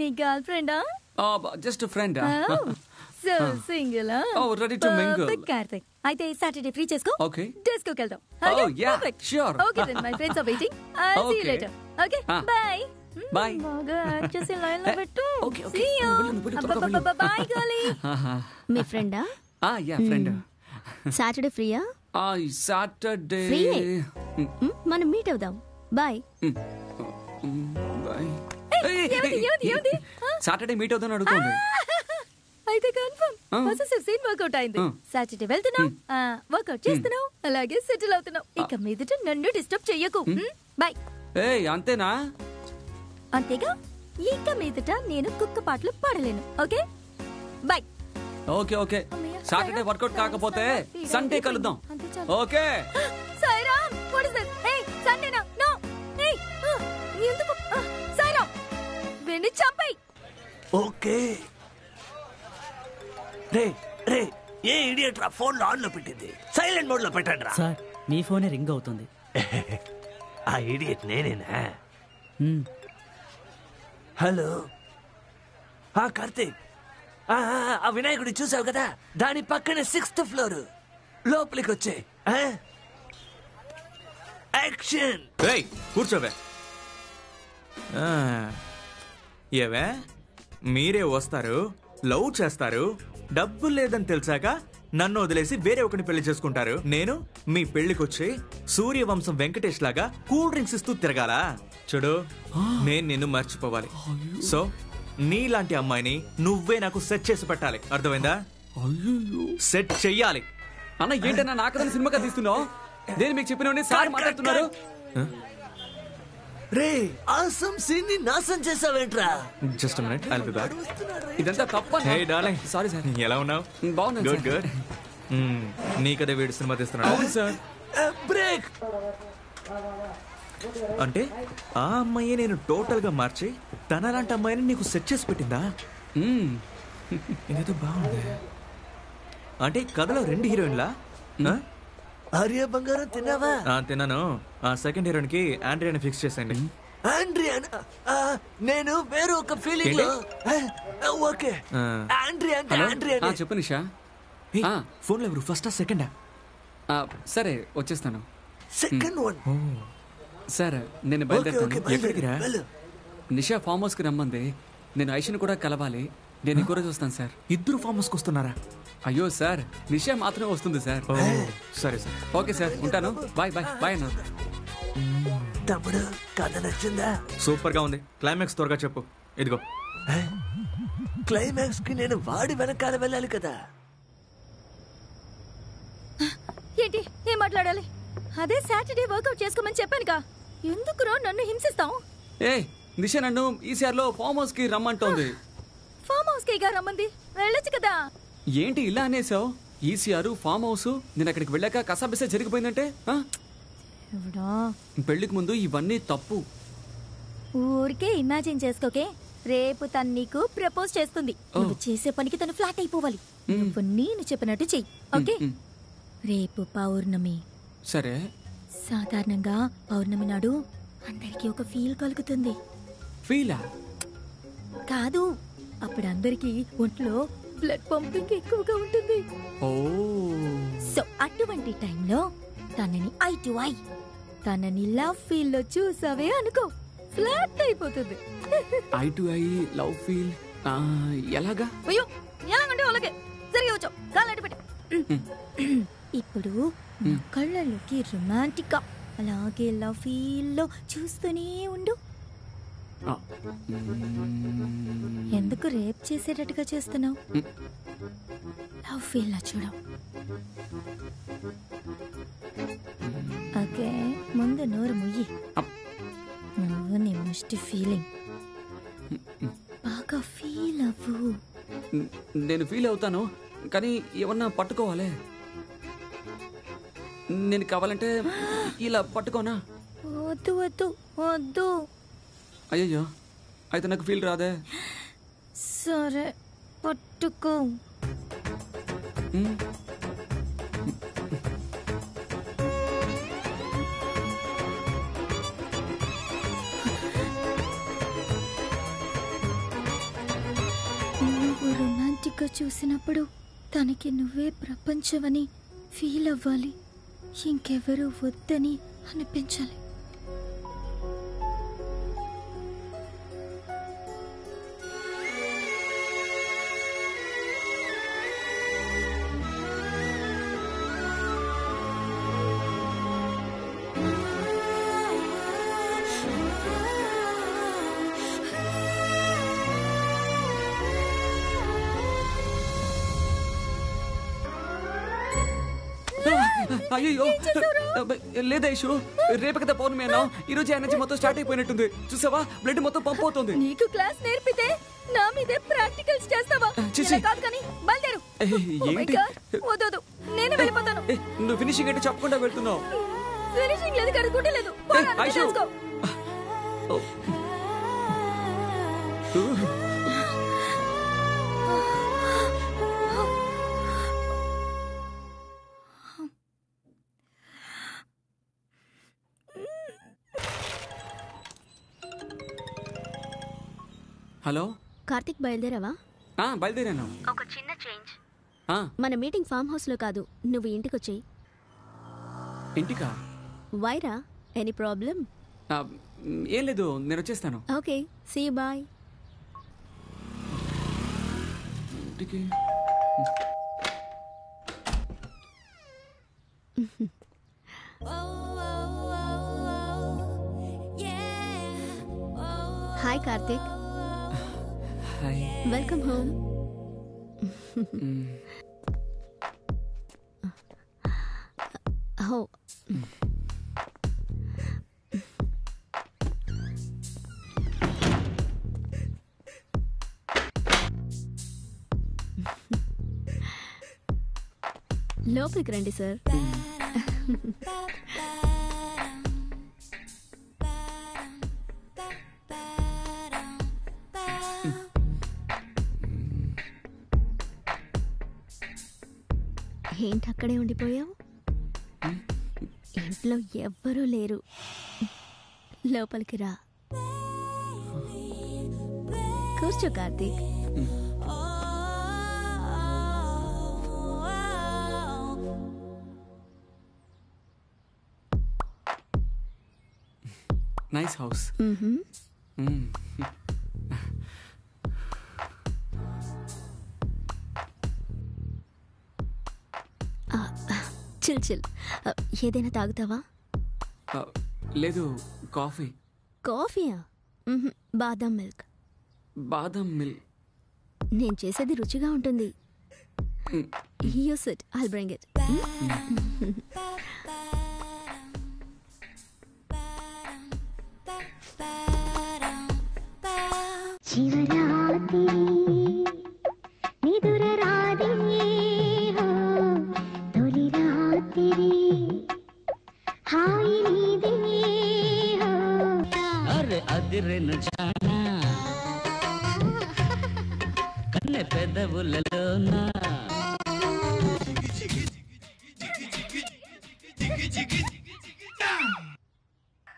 నీ గర్ల్ ఫ్రెండా just friend so single Oh, ready to mingle. Karthik అయితే సాటర్డే ఫ్రీ చేసుకో. ఓకే డిస్కోకి వెళ్దాం. Oh, yeah, sure. Okay then my friends are waiting I see you Okay. Later okay Ah. Bye Bye. బాగా act చేసి లైన్లో పెట్టు okay okay See you. Bye గోలీ మీ ఫ్రెండా యా ఫ్రెండ్ సాటర్డే ఫ్రీయా సాటర్డే Free. మనం మీట్ అవుదాం. బాయ్ బాయ్ సాటర్డే మీట్ అవుతాను అడుగుతుంది. అయితే కన్ఫర్మ్ ఆ. పొసెసివ్ సీన్ వర్కౌట్ అయింది. ఆ. సాటర్డే వెళ్తున్నావు వర్కౌట్ చేస్తున్నావు అలాగే సెటిల్ అవుతున్నావు ఇక మీదట నన్ను డిస్టర్బ్ చెయ్యకు బాయ్ ఏయ్ అంతేనా? అంతేగా? ఇక మీదట నేను కుక్క పాటలు పాడలేను okay? Bye okay okay. Saturday work out కాకపోతే సండే కలుద్దాం. Okay. Sairam what is this hey Sunday నా నో హే ఎందుకు? ఆ, సాయిరామ్ వెన్ని చంపై ఓకే. రే రే ఏ ఇడియట్ రా ఫోన్లో ఆన్లో పెట్టింది. సైలెంట్ మోడ్లో పెట్టండి రా. సార్ మీ ఫోనే రింగ్ అవుతుంది. ఆ ఇడియట్ నేనేనా. హలో. ఆ కార్తీక్. ఆ, వినాయకుడి చూసావు కదా? దాని పక్కనే సిక్స్త్ ఫ్లోర్. లోపలికి వచ్చే యాక్షన్. ఏయ్ కూర్చోవే. ఏవే? మీరే వస్తారు లవ్ చేస్తారు డబ్బులు లేదని తెలిసాక నన్ను వదిలేసి వేరే ఒకరిని పెళ్ళి చేసుకుంటారు. నేను మీ పెళ్ళికొచ్చి సూర్యవంశం వెంకటేష్ లాగా కూల్ డ్రింక్స్ ఇస్తూ తిరగాల? చూడు నేను నిన్ను మర్చిపోవాలి. సో నీలాంటి అమ్మాయిని నువ్వే నాకు సెట్ చేసి పెట్టాలి. అర్థమైందా? సెట్ చెయ్యాలి. అన్న ఏంటన్నా నాకదని సినిమాగా తీస్తున్నావు? నేను మీకు చెప్పిన సార్ మాట్లాడుతున్నారు. రే ఆసం సీన్ని నాశనం చేసావేంట్రా? Just minute I'll be back ఇదంతా తప్ప హే డార్లింగ్ సారీ సార్ ఎలా ఉన్నావు? బాగున్నాను గుడ్. గుడ్ నీకదే వీడి సినిమా తీస్తున్నాడు? అవును సార్ బ్రేక్ అంటే ఆ అమ్మాయి నేను టోటల్గా మార్చి తనలాంటి అమ్మాయిని నీకు సెట్ చేసి పెట్టిందా? ఇదేదో బాగుంది. అంటే కథలో రెండు హీరోయిన్లా? ఆ? ఆర్య బంగారం తిన్నావా? ఆ, తిన్నాను. ఆ సెకండ్ హీరోయిన్కి ఆండ్రియాని ఫిక్స్ చేసేయండి. ఆండ్రియన్? ఆ, నేను వేరే ఒక ఫీలింగ్లో ఓకే. ఆండ్రియా అంటే ఆండ్రియా ఆ, చెప్పు నిషా. ఫోన్ ఎవరు? ఫస్టా సెకండా సరే వచ్చేస్తాను. సెకండ్ వన్ సార్ నేను బయలుదేరుతాను. బయలుదేరు, ఎక్కడికి రా? వెళ్ళు. నిషా ఫామ్ హౌస్కి రమ్మంది. నేను ఐషుని కూడా కలవాలి. నేను ఇంకో రోజు వస్తాను సార్. ఇద్దరు ఫామ్ హౌస్ వస్తున్నారా? అయ్యో సార్ నిషా మాత్రమే వస్తుంది సార్. సరే సార్. ఓకే సార్ ఉంటాను. బాయ్ బాయ్ బాయ్ అన్న తమ్ముడు కథ నచ్చిందా? సూపర్గా ఉంది. క్లైమాక్స్ త్వరగా చెప్పు. ఇదిగో. క్లైమాక్స్కి నేను వాడి వెనకాల వెళ్ళాలి కదా. ఏంటి ఏం మాట్లాడాలి? అదే సాటర్డే వర్కౌట్ చేసుకోమని చెప్పానుగా. ఎందుకురో నన్ను హింసిస్తావు? ఏ నిషా నన్ను ఈసారి లో ఫామ్ హౌస్కి రమ్మంటోంది. ఫామ్ హౌస్కి రమ్మంది? వెళ్ళొచ్చు కదా. ఏంటి ఇలా అనేసావు ఈసీఆర్ ఫామ్ హౌస్ నేను అక్కడికి వెళ్ళాక కసాబిసా జరిగిపోయిందంటే పెళ్ళికి ముందు ఇవన్నీ తప్పు. ఊరికే ఇమాజిన్ చేసుకోకే రేపు తను నీకు ప్రపోజ్ చేస్తుంది. నువ్వు చేసే పనికి తను ఫ్లాట్ అయిపోవాలి. నువ్వు నేను చెప్పినట్టు చెయ్యి ఓకే? రేపు పౌర్ణమి. సరే. సాధారణంగా పౌర్ణమి నాడు అందరికీ ఒక ఫీల్ కలుగుతుంది. ఫీలా? కాదు అప్పుడు అందరికీ ఒంట్లో బ్లడ్ పంపింగ్ ఎక్కువగా ఉంటుంది. ఓ. సో అటువంటి టైంలో తనని ఐ టు ఐ తనని లవ్ ఫీల్లో చూసావే అనుకో ఫ్లాట్ అయిపోతుంది. I to I love feel? ఎలాగా? అయ్యో ఎలాగంటే అలాగే. సరిగా వచ్చావు. కాళ్ళు పెట్టి ఇప్పుడు నా కళ్ళలోకి రొమాంటిక్గా అలాగే లవ్ ఫీల్లో చూస్తూనే ఉండు. ఎందుకు రేప్ చేసేటట్టుగా చేస్తున్నావు? లవ్ ఫీల్లో చూడు. ఓకే ముందు నోరు ముయ్యి నువ్వు నీ ముష్టి ఫీలింగ్ బాగా ఫీల్ అవ్వు. నేను ఫీల్ అవుతాను కానీ ఏమన్నా పట్టుకోవాలే. నేను కావాలంటే ఇలా పట్టుకోనా? వద్దు వద్దు వద్దు. అయ్యయ్యో అయితే నాకు ఫీల్ రాదే. సరే పట్టుకో. నువ్వు రొమాంటిక్గా చూసినప్పుడు తనకి నువ్వే ప్రపంచమని ఫీల్ అవ్వాలి. ఇంకెవరూ వద్దని అనిపించాలి అయ్యో లేదా ఇషు రేపు కదా పౌర్ణమి అన్నావు. ఈ రోజు ఎనర్జీ మొత్తం స్టార్ట్ అయిపోయినట్టుంది. చూసావా? బ్లడ్ మొత్తం పంప్ అవుతుంది. నీకు క్లాస్ నేర్పితే నా మీదే ప్రాక్టికల్స్ చేస్తావా? కాదు కానీ బయలుదేరు. Oh ఏంటి. వద్దు నేను వెళ్ళిపోతాను. నువ్వు ఫినిషింగ్ అంటే చెప్పకుండా వెళ్తున్నావు. ఫినిషింగ్ లేదు కడుక్కుంటే లేదు. ఐషు. హలో? కార్తిక్ బయలుదేరావా? ఆ, బయలుదేరాను. ఒక చిన్న చేంజ్. ఆ, మన మీటింగ్ ఫామ్ హౌస్లో కాదు నువ్వు ఇంటికి? వచ్చేయి ఇంటికా వైరా ఎనీ ప్రాబ్లం ఆ, ఏం లేదు నేను వచ్చేస్తాను ఓకే సీ బాయ్ ఇంటికి? Hi Karthik hi welcome home హో లోపలికి రండి సార్ ఏంటి అక్కడే ఉండిపోయావు? ఇంట్లో ఎవ్వరూ లేరు. లోపలికి రా. కూర్చో Karthik. Nice house chill chill. ఏదైనా తాగుతావా? లేదు కాఫీ. కాఫీయా. బాదం మిల్క్. బాదం మిల్క్. నేను చేసేది రుచిగా ఉంటుంది. Use it I'll bring it అరే అదిరెను జానా కన్నె పెదవులలోన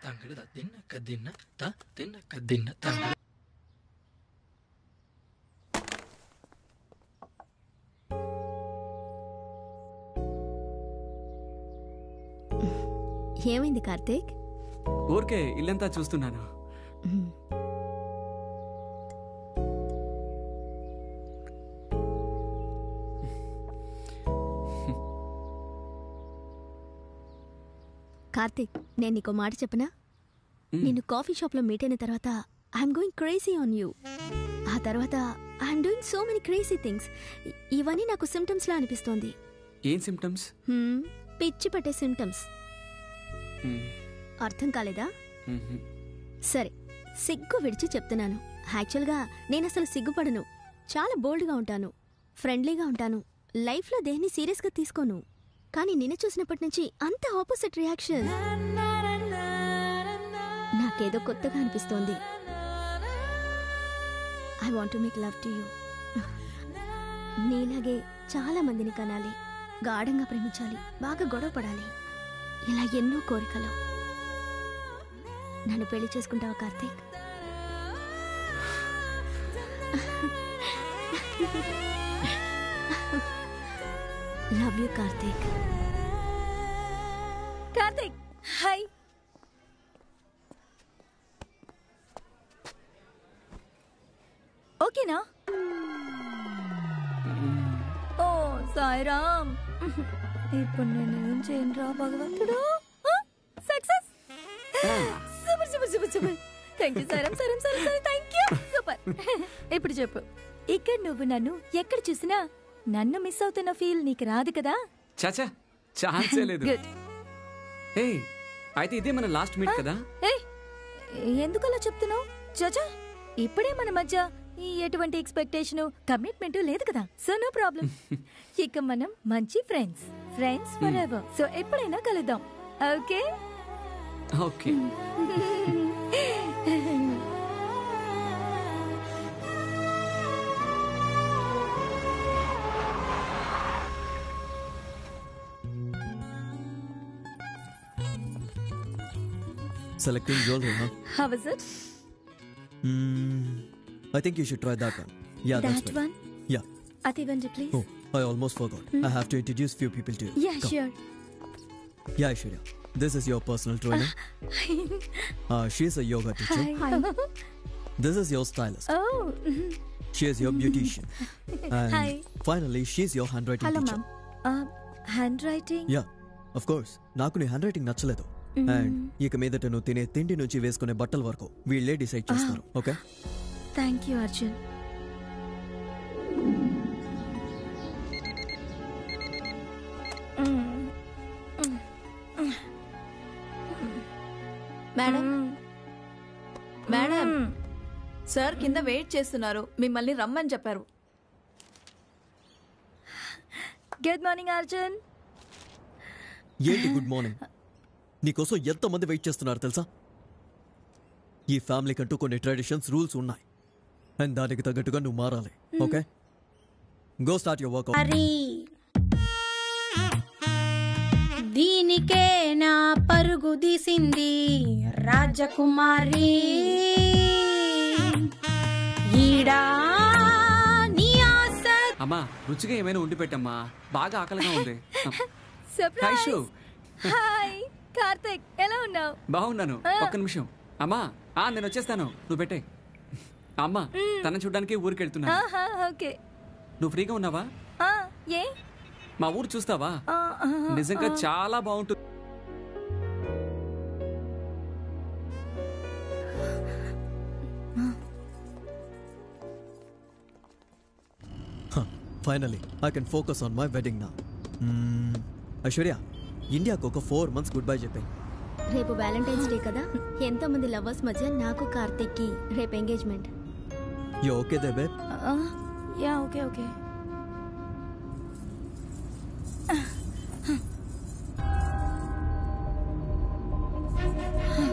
తంగడు తిన్న కదిన్న త తిన్న కదిన్న తంగడు Mm. ఏమైంది కార్తీక్? ఊరికే ఇల్లంతా చూస్తున్నాను. కార్తీక్ నేను నీకు మాట చెప్పనా? నిన్ను కాఫీ షాప్లో మీట్ అయిన తర్వాత I'm going crazy on you ఆ తర్వాత I'm doing so many crazy things ఇవన్నీ నాకు సిమ్టమ్స్ లా అనిపిస్తోంది. ఏం సిమ్టమ్స్ పిచ్చి పట్టే సిమ్టమ్స్ అర్థం కాలేదా? సరే సిగ్గు విడిచి చెప్తున్నాను. యాక్చువల్గా నేను అసలు సిగ్గుపడను. చాలా బోల్డ్గా ఉంటాను. ఫ్రెండ్లీగా ఉంటాను. లైఫ్లో దేన్ని సీరియస్గా తీసుకోను. కానీ నిన్ను చూసినప్పటి నుంచి అంత ఆపోజిట్ రియాక్షన్. నాకేదో కొత్తగా అనిపిస్తోంది. I want make love to you నీలాగే చాలా మందిని కనాలి గాఢంగా ప్రేమించాలి బాగా గొడవ పడాలి. ఇలా ఎన్నో కోరికలు. నన్ను పెళ్ళి చేసుకుంటావా Karthik? Love you Karthik. Karthik hi ఓకేనా? ఓ సాయిరామ్. ఇప్పుడు నేను ఏం చేయను రా భగవంతుడు success? Super super super super. Thank you Sairam సరం Sairam Sairam. Thank you super ఇప్పుడు చెప్పు ఇక్కడ నువ్వు నన్ను ఎక్కడ చూసినా నన్ను మిస్ అవుతున్న ఫీల్ నీకు రాదు కదా? చాచా ఛాన్సే లేదు. గుడ్ ఏ అయితే ఇదే మన లాస్ట్ మీట్ కదా? ఏయ్ ఎందుకు అలా చెప్తున్నావు? చచా ఇప్పుడే మన మధ్య ఈ ఎటువంటి ఎక్స్పెక్టేషన్ కమిట్మెంట్ లేదు కదా? సో నో ప్రాబ్లం ఇక మనం మంచి friends friends for ever so ఎప్పుడైనా కలుద్దాం. Okay okay Selecting jewelry, huh? How was it Mm, I think you should try that one. Yeah, that's that better. One Yeah. అది ఇవ్వండి please Oh, I almost forgot. Hmm. I have to introduce few people to you. Yeah Come. Sure Yeah, Aishwarya. This is your personal trainer. Uh, she's a yoga teacher. This is your stylist. Oh She is your beautician. And Hi. finally, she's your handwriting hello teacher. Ma'am handwriting yeah of course నాకు నీ hand writing నచ్చలేదు Mm. And ఇక మీదట నువ్వు తినే తిండి నుంచి వేసుకునే బట్టల వరకు వీళ్ళే డిసైడ్ చేస్తారు okay? Thank you Arjun. Madam? Madam? Sir కింద వెయిట్ చేస్తున్నారు. మిమ్మల్ని రమ్మని చెప్పారు. Good morning Arjun. ఏంటి గుడ్ మార్నింగ్ నీకోసం ఎంతమంది వెయిట్ చేస్తున్నారు తెలుసా? ఈ ఫ్యామిలీ కంటూ కొన్ని ట్రెడిషన్స్ రూల్స్ ఉన్నాయి. అండ్ దానికి తగ్గట్టుగా నువ్వు మారాలి. Okay? Go start your work Hari దీనికే నా పరుగు తీసింది రాజకుమారి. ఈడా నీ ఆశ. అమ్మా రుచిగా ఏమైనా ఉండి పెట్టమ్మా బాగా ఆకలిగా ఉంది. హాయ్ కార్తిక్ ఎలా ఉన్నావు? బాగున్నాను. ఒక్క నిమిషం. అమ్మా ఆ నేను వచ్చేస్తాను. నువ్వు పెట్టే. అమ్మా తన చూడడానికి ఊరికి వెళ్తున్నా ఓకే. నువ్వు ఫ్రీగా ఉన్నావా? ఆ, ఏ? మా ఊరు చూస్తావా? నిజంగా. చాలా బాగుంటుంది finally I can focus on my wedding నా ఐశ్వర్య ఇండియాకు ఒక ఫోర్ మంత్స్ గుడ్ బై చెప్పాయి రేపు వ్యాలంటైన్స్ డే కదా ఎంతో మంది లవర్స్ మధ్య నాకు కార్తీక్కి రేపు engagement you okay they babe ఆ, యా ఓకే ఓకే డ్రైవర్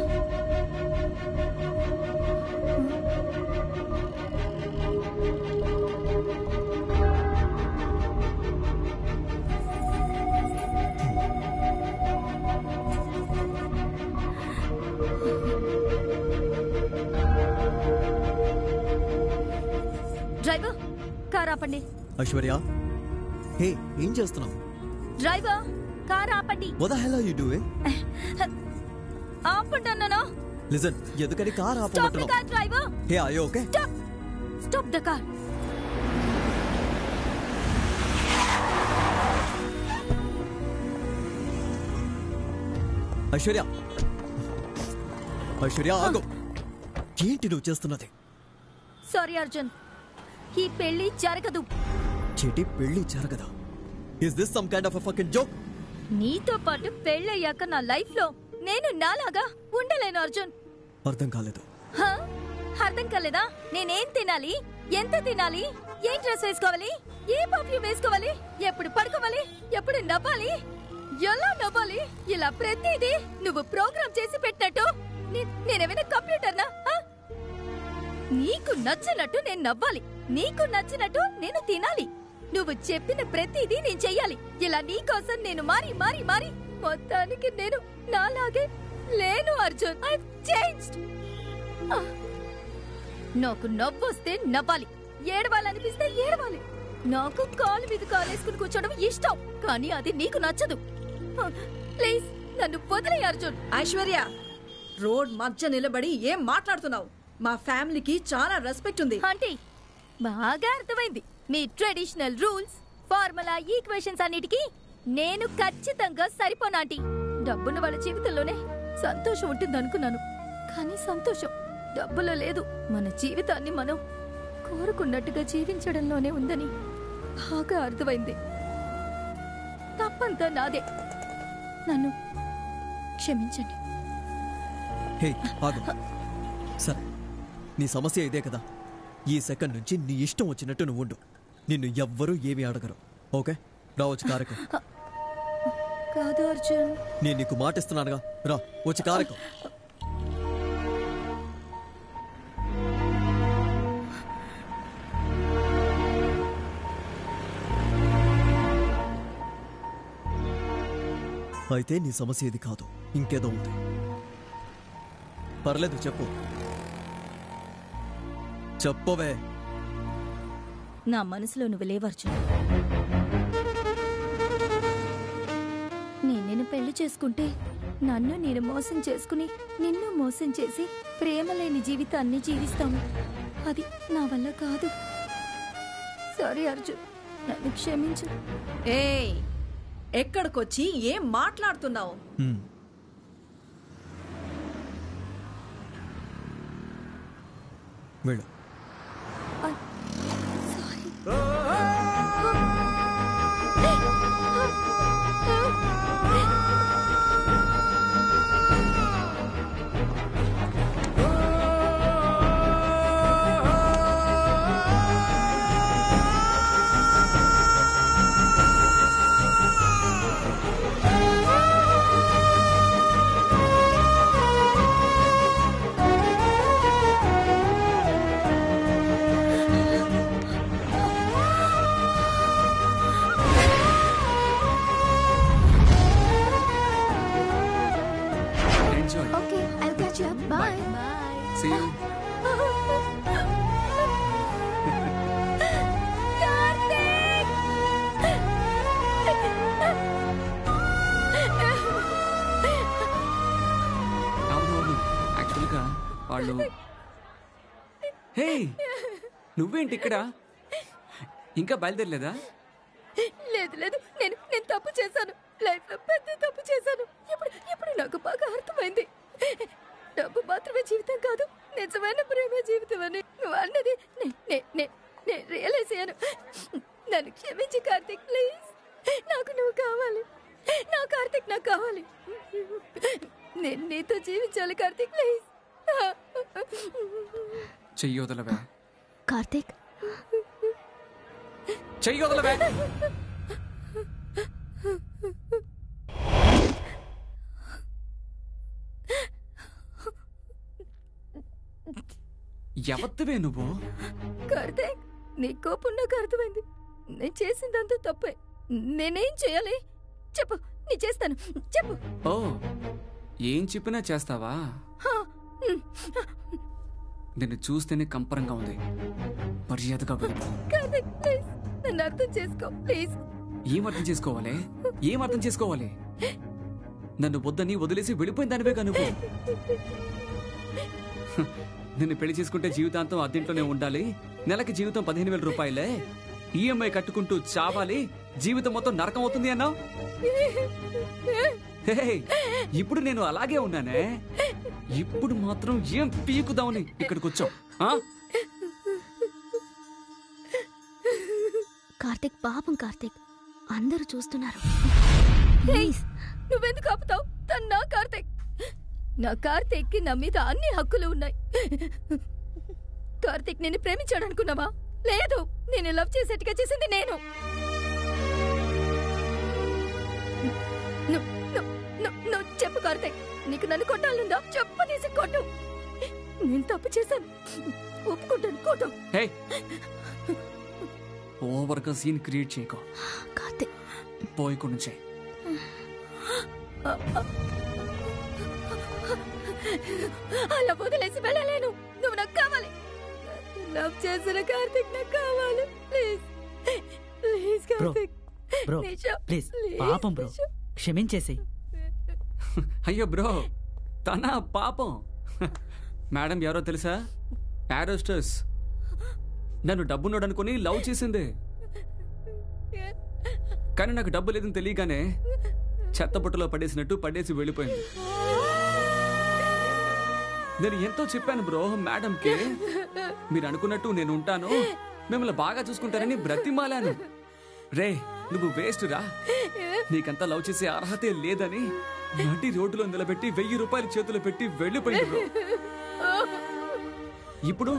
ఆపండి. ఐశ్వర్య హే ఏం చేస్తున్నావు? డ్రైవర్ కార్ ఆపండి. What the hell are you doing? ఆపండి అన్నానా Listen, ఎందుకని కార్ స్టాప్ ది ఆపమంటున్నావు? కార్ డ్రైవర్ హే అయ్యో okay stop stop the car Aishwarya Aishwarya ఆగు. ఏంటి నువ్వు చేస్తున్నది? సారీ అర్జున్. ఈ పెళ్ళి జరగదు. చేటి పెళ్ళి జరగదా? Is this some kind of a fucking joke నీతో పాటు పెళ్ళయ్యాక నా లైఫ్లో నేను నాలాగా ఉండలేను అర్జున్. అర్థం కాలేదు. హా? అర్థం కాలేదా? నేనేం తినాలి? ఎంత తినాలి? ఏం డ్రెస్ వేసుకోవాలి? ఏ పర్ఫ్యూమ్ వేసుకోవాలి? ఎప్పుడు పడుకోవాలి? ఎప్పుడు నవ్వాలి? ఎలా నవ్వాలి? ఇలా ప్రతిదీ నువ్వు ప్రోగ్రామ్ చేసి పెట్టినట్టు? నే- నేనేమైనా కంప్యూటర్నా? హా? నీకు నచ్చినట్టు నేను నవ్వాలి. నీకు నచ్చినట్టు నేను తినాలి. నువ్వు చెప్పిన ప్రతిదీ నేను చెయ్యాలి. ఇలా నీకోసం నేను మారి మారి మారి మొత్తానికి నేను నాలాగే లేను అర్జున్. I changed ah. నాకు నవ్వొస్తే నవ్వాలి. ఏడవాలనిపిస్తే ఏడవాలి. నాకు కాలు మీద కాలేసుకుని కూర్చోవడం ఇష్టం కానీ అది నీకు నచ్చదు. Ah, ప్లీజ్ నన్ను వదిలే అర్జున్. ఐశ్వర్య రోడ్ మధ్య నిలబడి ఏం మాట్లాడుతున్నావు? మా ఫ్యామిలీకి చాలా రెస్పెక్ట్ ఉంది. ఆంటీ బాగా అర్థమైంది. మీ ట్రెడిషనల్ రూల్స్ ఫార్ములా ఈక్వేషన్స్ అన్నిటికీ నేను ఖచ్చితంగా సరిపోనాంటీ డబ్బున్న వాళ్ళ జీవితంలోనే సంతోషం ఉంటుంది అనుకున్నాను కానీ సంతోషం డబ్బులో లేదు. మన జీవితాన్ని మనం కోరుకున్నట్టుగా జీవించడంలోనే ఉందని బాగా అర్థమైంది. తప్పంతా నాదే. నన్ను క్షమించండి. సరే. నీ సమస్య ఇదే కదా. ఈ సెకండ్ నుంచి నీ ఇష్టం వచ్చినట్టు నువ్వు ఉండు. నిన్ను ఎవ్వరూ ఏమీ అడగరు. ఓకే? రావచ్చు కారకు. కాదు అర్జున్. నేను నీకు మాటిస్తున్నానుగా. రా వచ్చి కారకు. అయితే నీ సమస్య ఇది కాదు. ఇంకేదో ఉంది. పర్లేదు చెప్పు. చెప్పవే. నా మనసులో నువ్వు లేవర్చు నేను నిన్ను పెళ్ళి చేసుకుంటే నన్ను నేను మోసం చేసుకుని నిన్ను మోసం చేసి ప్రేమ లేని జీవితాన్ని జీవిస్తాము అది నా వల్ల కాదు. సారీ అర్జున్. నన్ను క్షమించు. ఏయ్ ఎక్కడికొచ్చి ఏం మాట్లాడుతున్నావు. వెళ్ళు. వాళ్ళు. హే నువ్వేంటి ఇక్కడ? ఇంకా బయలుదేరలేదా? లేదు లేదు. నేను నేను తప్పు చేశాను. లైఫ్లో పెద్ద తప్పు చేశాను. ఇప్పుడు ఇప్పుడు నాకు బాగా అర్థమైంది. డబ్బు మాత్రమే జీవితం కాదు నిజమైన ప్రేమ జీవితం అని నువ్వు అన్నది నేను రియలైజ్ అయ్యాను నన్ను క్షమించి కార్తిక్ ప్లీజ్ నాకు నువ్వు కావాలి. నా కార్తిక్ నాకు కావాలి. నేను నీతో జీవించాలి కార్తిక్ ప్లీజ్ చెయ్యి వదలవే. కార్తీక్. చెయ్యి వదలవే. ఎవత్తువే నువ్వు? కార్తీక్ నీ కోపం నాకు అర్థమైంది. నేను చేసిందంతా తప్పే. నేనేం చేయాలి? చెప్పు నీ చేస్తాను. చెప్పు. ఓ ఏం చెప్పినా చేస్తావా. నిన్ను చూస్తేనే కంపరంగా ఉంది. మర్యాదగా వెళ్ళిపో కార్తీక్ ప్లీజ్. నన్ను అర్థం చేసుకో ప్లీజ్. ఏం అర్థం చేసుకోవాలి? ఏం అర్థం చేసుకోవాలి? నన్ను వద్దని వదిలేసి వెళ్ళిపోయిన దానివే కనుకో నిన్ను పెళ్ళి చేసుకుంటే జీవితాంతం అద్దెంట్లోనే ఉండాలి. నెలకి జీవితం పదిహేను వేల రూపాయలే. ఈఎంఐ కట్టుకుంటూ చావాలి. జీవితం మొత్తం నరకం అవుతుంది అన్నావు? హే, ఇప్పుడు నేను అలాగే ఉన్నానే? ఇప్పుడు మాత్రం ఏం పీకుదామని ఇక్కడికి వచ్చావు ఆ? కార్తిక్ పాపం కార్తిక్. అందరూ చూస్తున్నారు. నువ్వెందుకు ఆపుతావు? తను నా కార్తీక్. నా కార్తీక్కి నా మీద అన్ని హక్కులు ఉన్నాయి. కార్తీక్ నేను ప్రేమించాడు అనుకున్నావా? లేదు. నేను లవ్ చేసేట్టుగా చేసింది నేను. చెప్పు కార్తీక్ నీకు నన్ను కొట్టాలనుందా? చెప్పు తీసి కొట్టు. నేను తప్పు చేశాను. ఒప్పుకుంటాను కొట్టు. హే! ఓవర్గా సీన్ క్రియేట్ చేయకో. కార్తిక్. పోయి నుంచే అలా వదిలేసి వెళ్ళలేను. నువ్వు నాకు కావాలి. లవ్ చేసిన కార్తీక్ నాకు కావాలి. ప్లీజ్. ప్లీజ్ కార్తీక్. ప్లీజ్. పాపం బ్రో. నిజం. అయ్యో బ్రో తన పాపం. మేడం ఎవరో తెలుసా? యారోస్టర్స్ నన్ను డబ్బున్నాడు అనుకుని లవ్ చేసింది. కానీ నాకు డబ్బు లేదని తెలియగానే చెత్తబుట్టలో పడేసినట్టు పడేసి వెళ్ళిపోయింది. నేను ఎంతో చెప్పాను బ్రో మేడంకి మీరు అనుకున్నట్టు నేను ఉంటాను. మిమ్మల్ని బాగా చూసుకుంటారని బ్రతిమాలాను. రే నువ్వు వేస్ట్ రా. నీకంతా లవ్ చేసే అర్హతే లేదని నటి రోడ్డులో నిలబెట్టి వెయ్యి రూపాయలు చేతులు పెట్టి వెళ్ళిపోయింది బ్రో ఇప్పుడు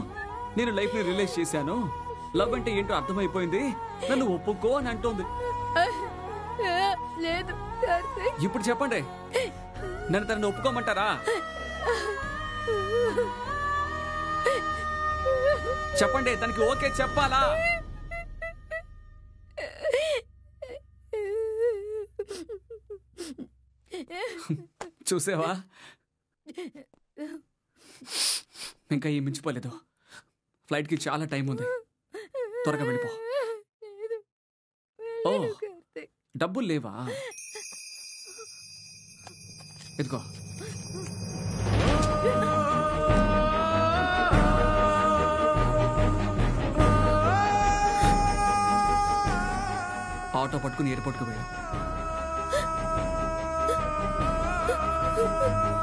నేను లైఫ్ని రిలైజ్ చేశాను. లవ్ అంటే ఏంటో అర్థమైపోయింది. నన్ను ఒప్పుకో అని అంటోంది. లేదు ఇప్పుడు చెప్పండి. నన్ను తనని ఒప్పుకోమంటారా? చెప్పండి తనకి ఓకే చెప్పాలా? చూసావా? ఇంకా ఏం మించిపోలేదు. ఫ్లైట్కి చాలా టైం ఉంది. త్వరగా వెళ్ళిపో. ఓ డబ్బులు లేవా? ఇదిగో. ఆటో పట్టుకుని ఎయిర్పోర్ట్కి వెళ్ళాం Oh!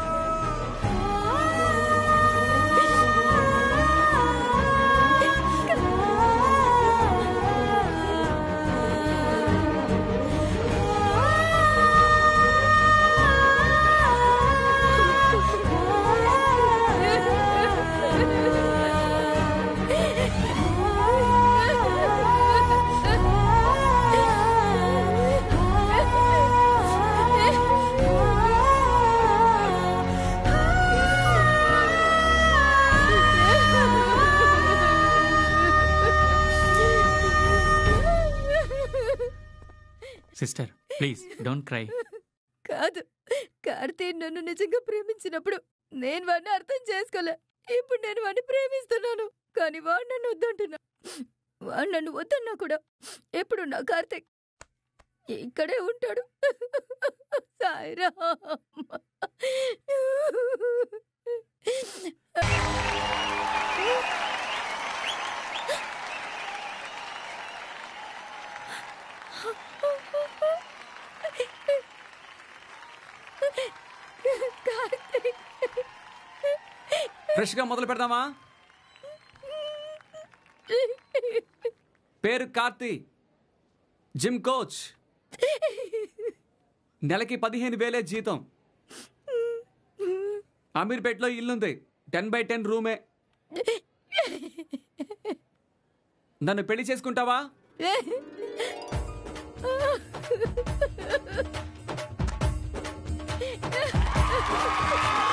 Sister please don't cry. కాదు కార్తీక్ నన్ను నిజంగా ప్రేమించినప్పుడు నేను వాడిని అర్థం చేసుకోలే. ఇప్పుడు నేను వాడిని ప్రేమిస్తున్నాను కానీ వాడు నన్ను వద్దంటున్నా. వాడు నన్ను వద్దన్నా కూడా ఎప్పుడు నా కార్తీక్ ఇక్కడే ఉంటాడు. సాయిరా. ఫ్రెష్గా మొదలు పెడదామా? పేరు కార్తీ. Gym coach. నెలకి పదిహేను వేలే జీతం. అమీర్పేట్లో ఇల్లుంది. టెన్ బై టెన్ రూమే. నన్ను పెళ్ళి చేసుకుంటావా? Ha ha ha!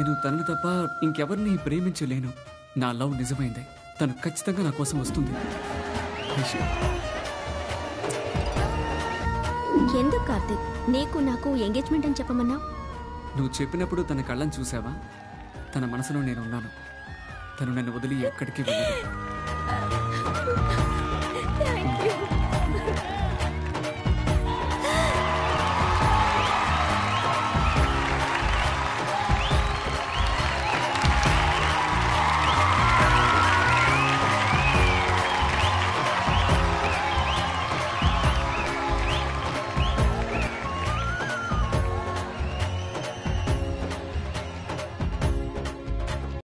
తనని తప్ప ఇంకెవరిని ప్రేమించలేను. నా లవ్ నిజమైంది. తను ఖచ్చితంగా నా కోసం వస్తుంది. ఎందుకు కార్తీక్? నీకు నాకు ఎంగేజ్మెంట్ అని చెప్పమన్నా నువ్వు చెప్పినప్పుడు తన కళ్ళని చూసావా? తన మనసులో నేనున్నాను తను నన్ను వదిలి ఎక్కడికి వెళ్ళదు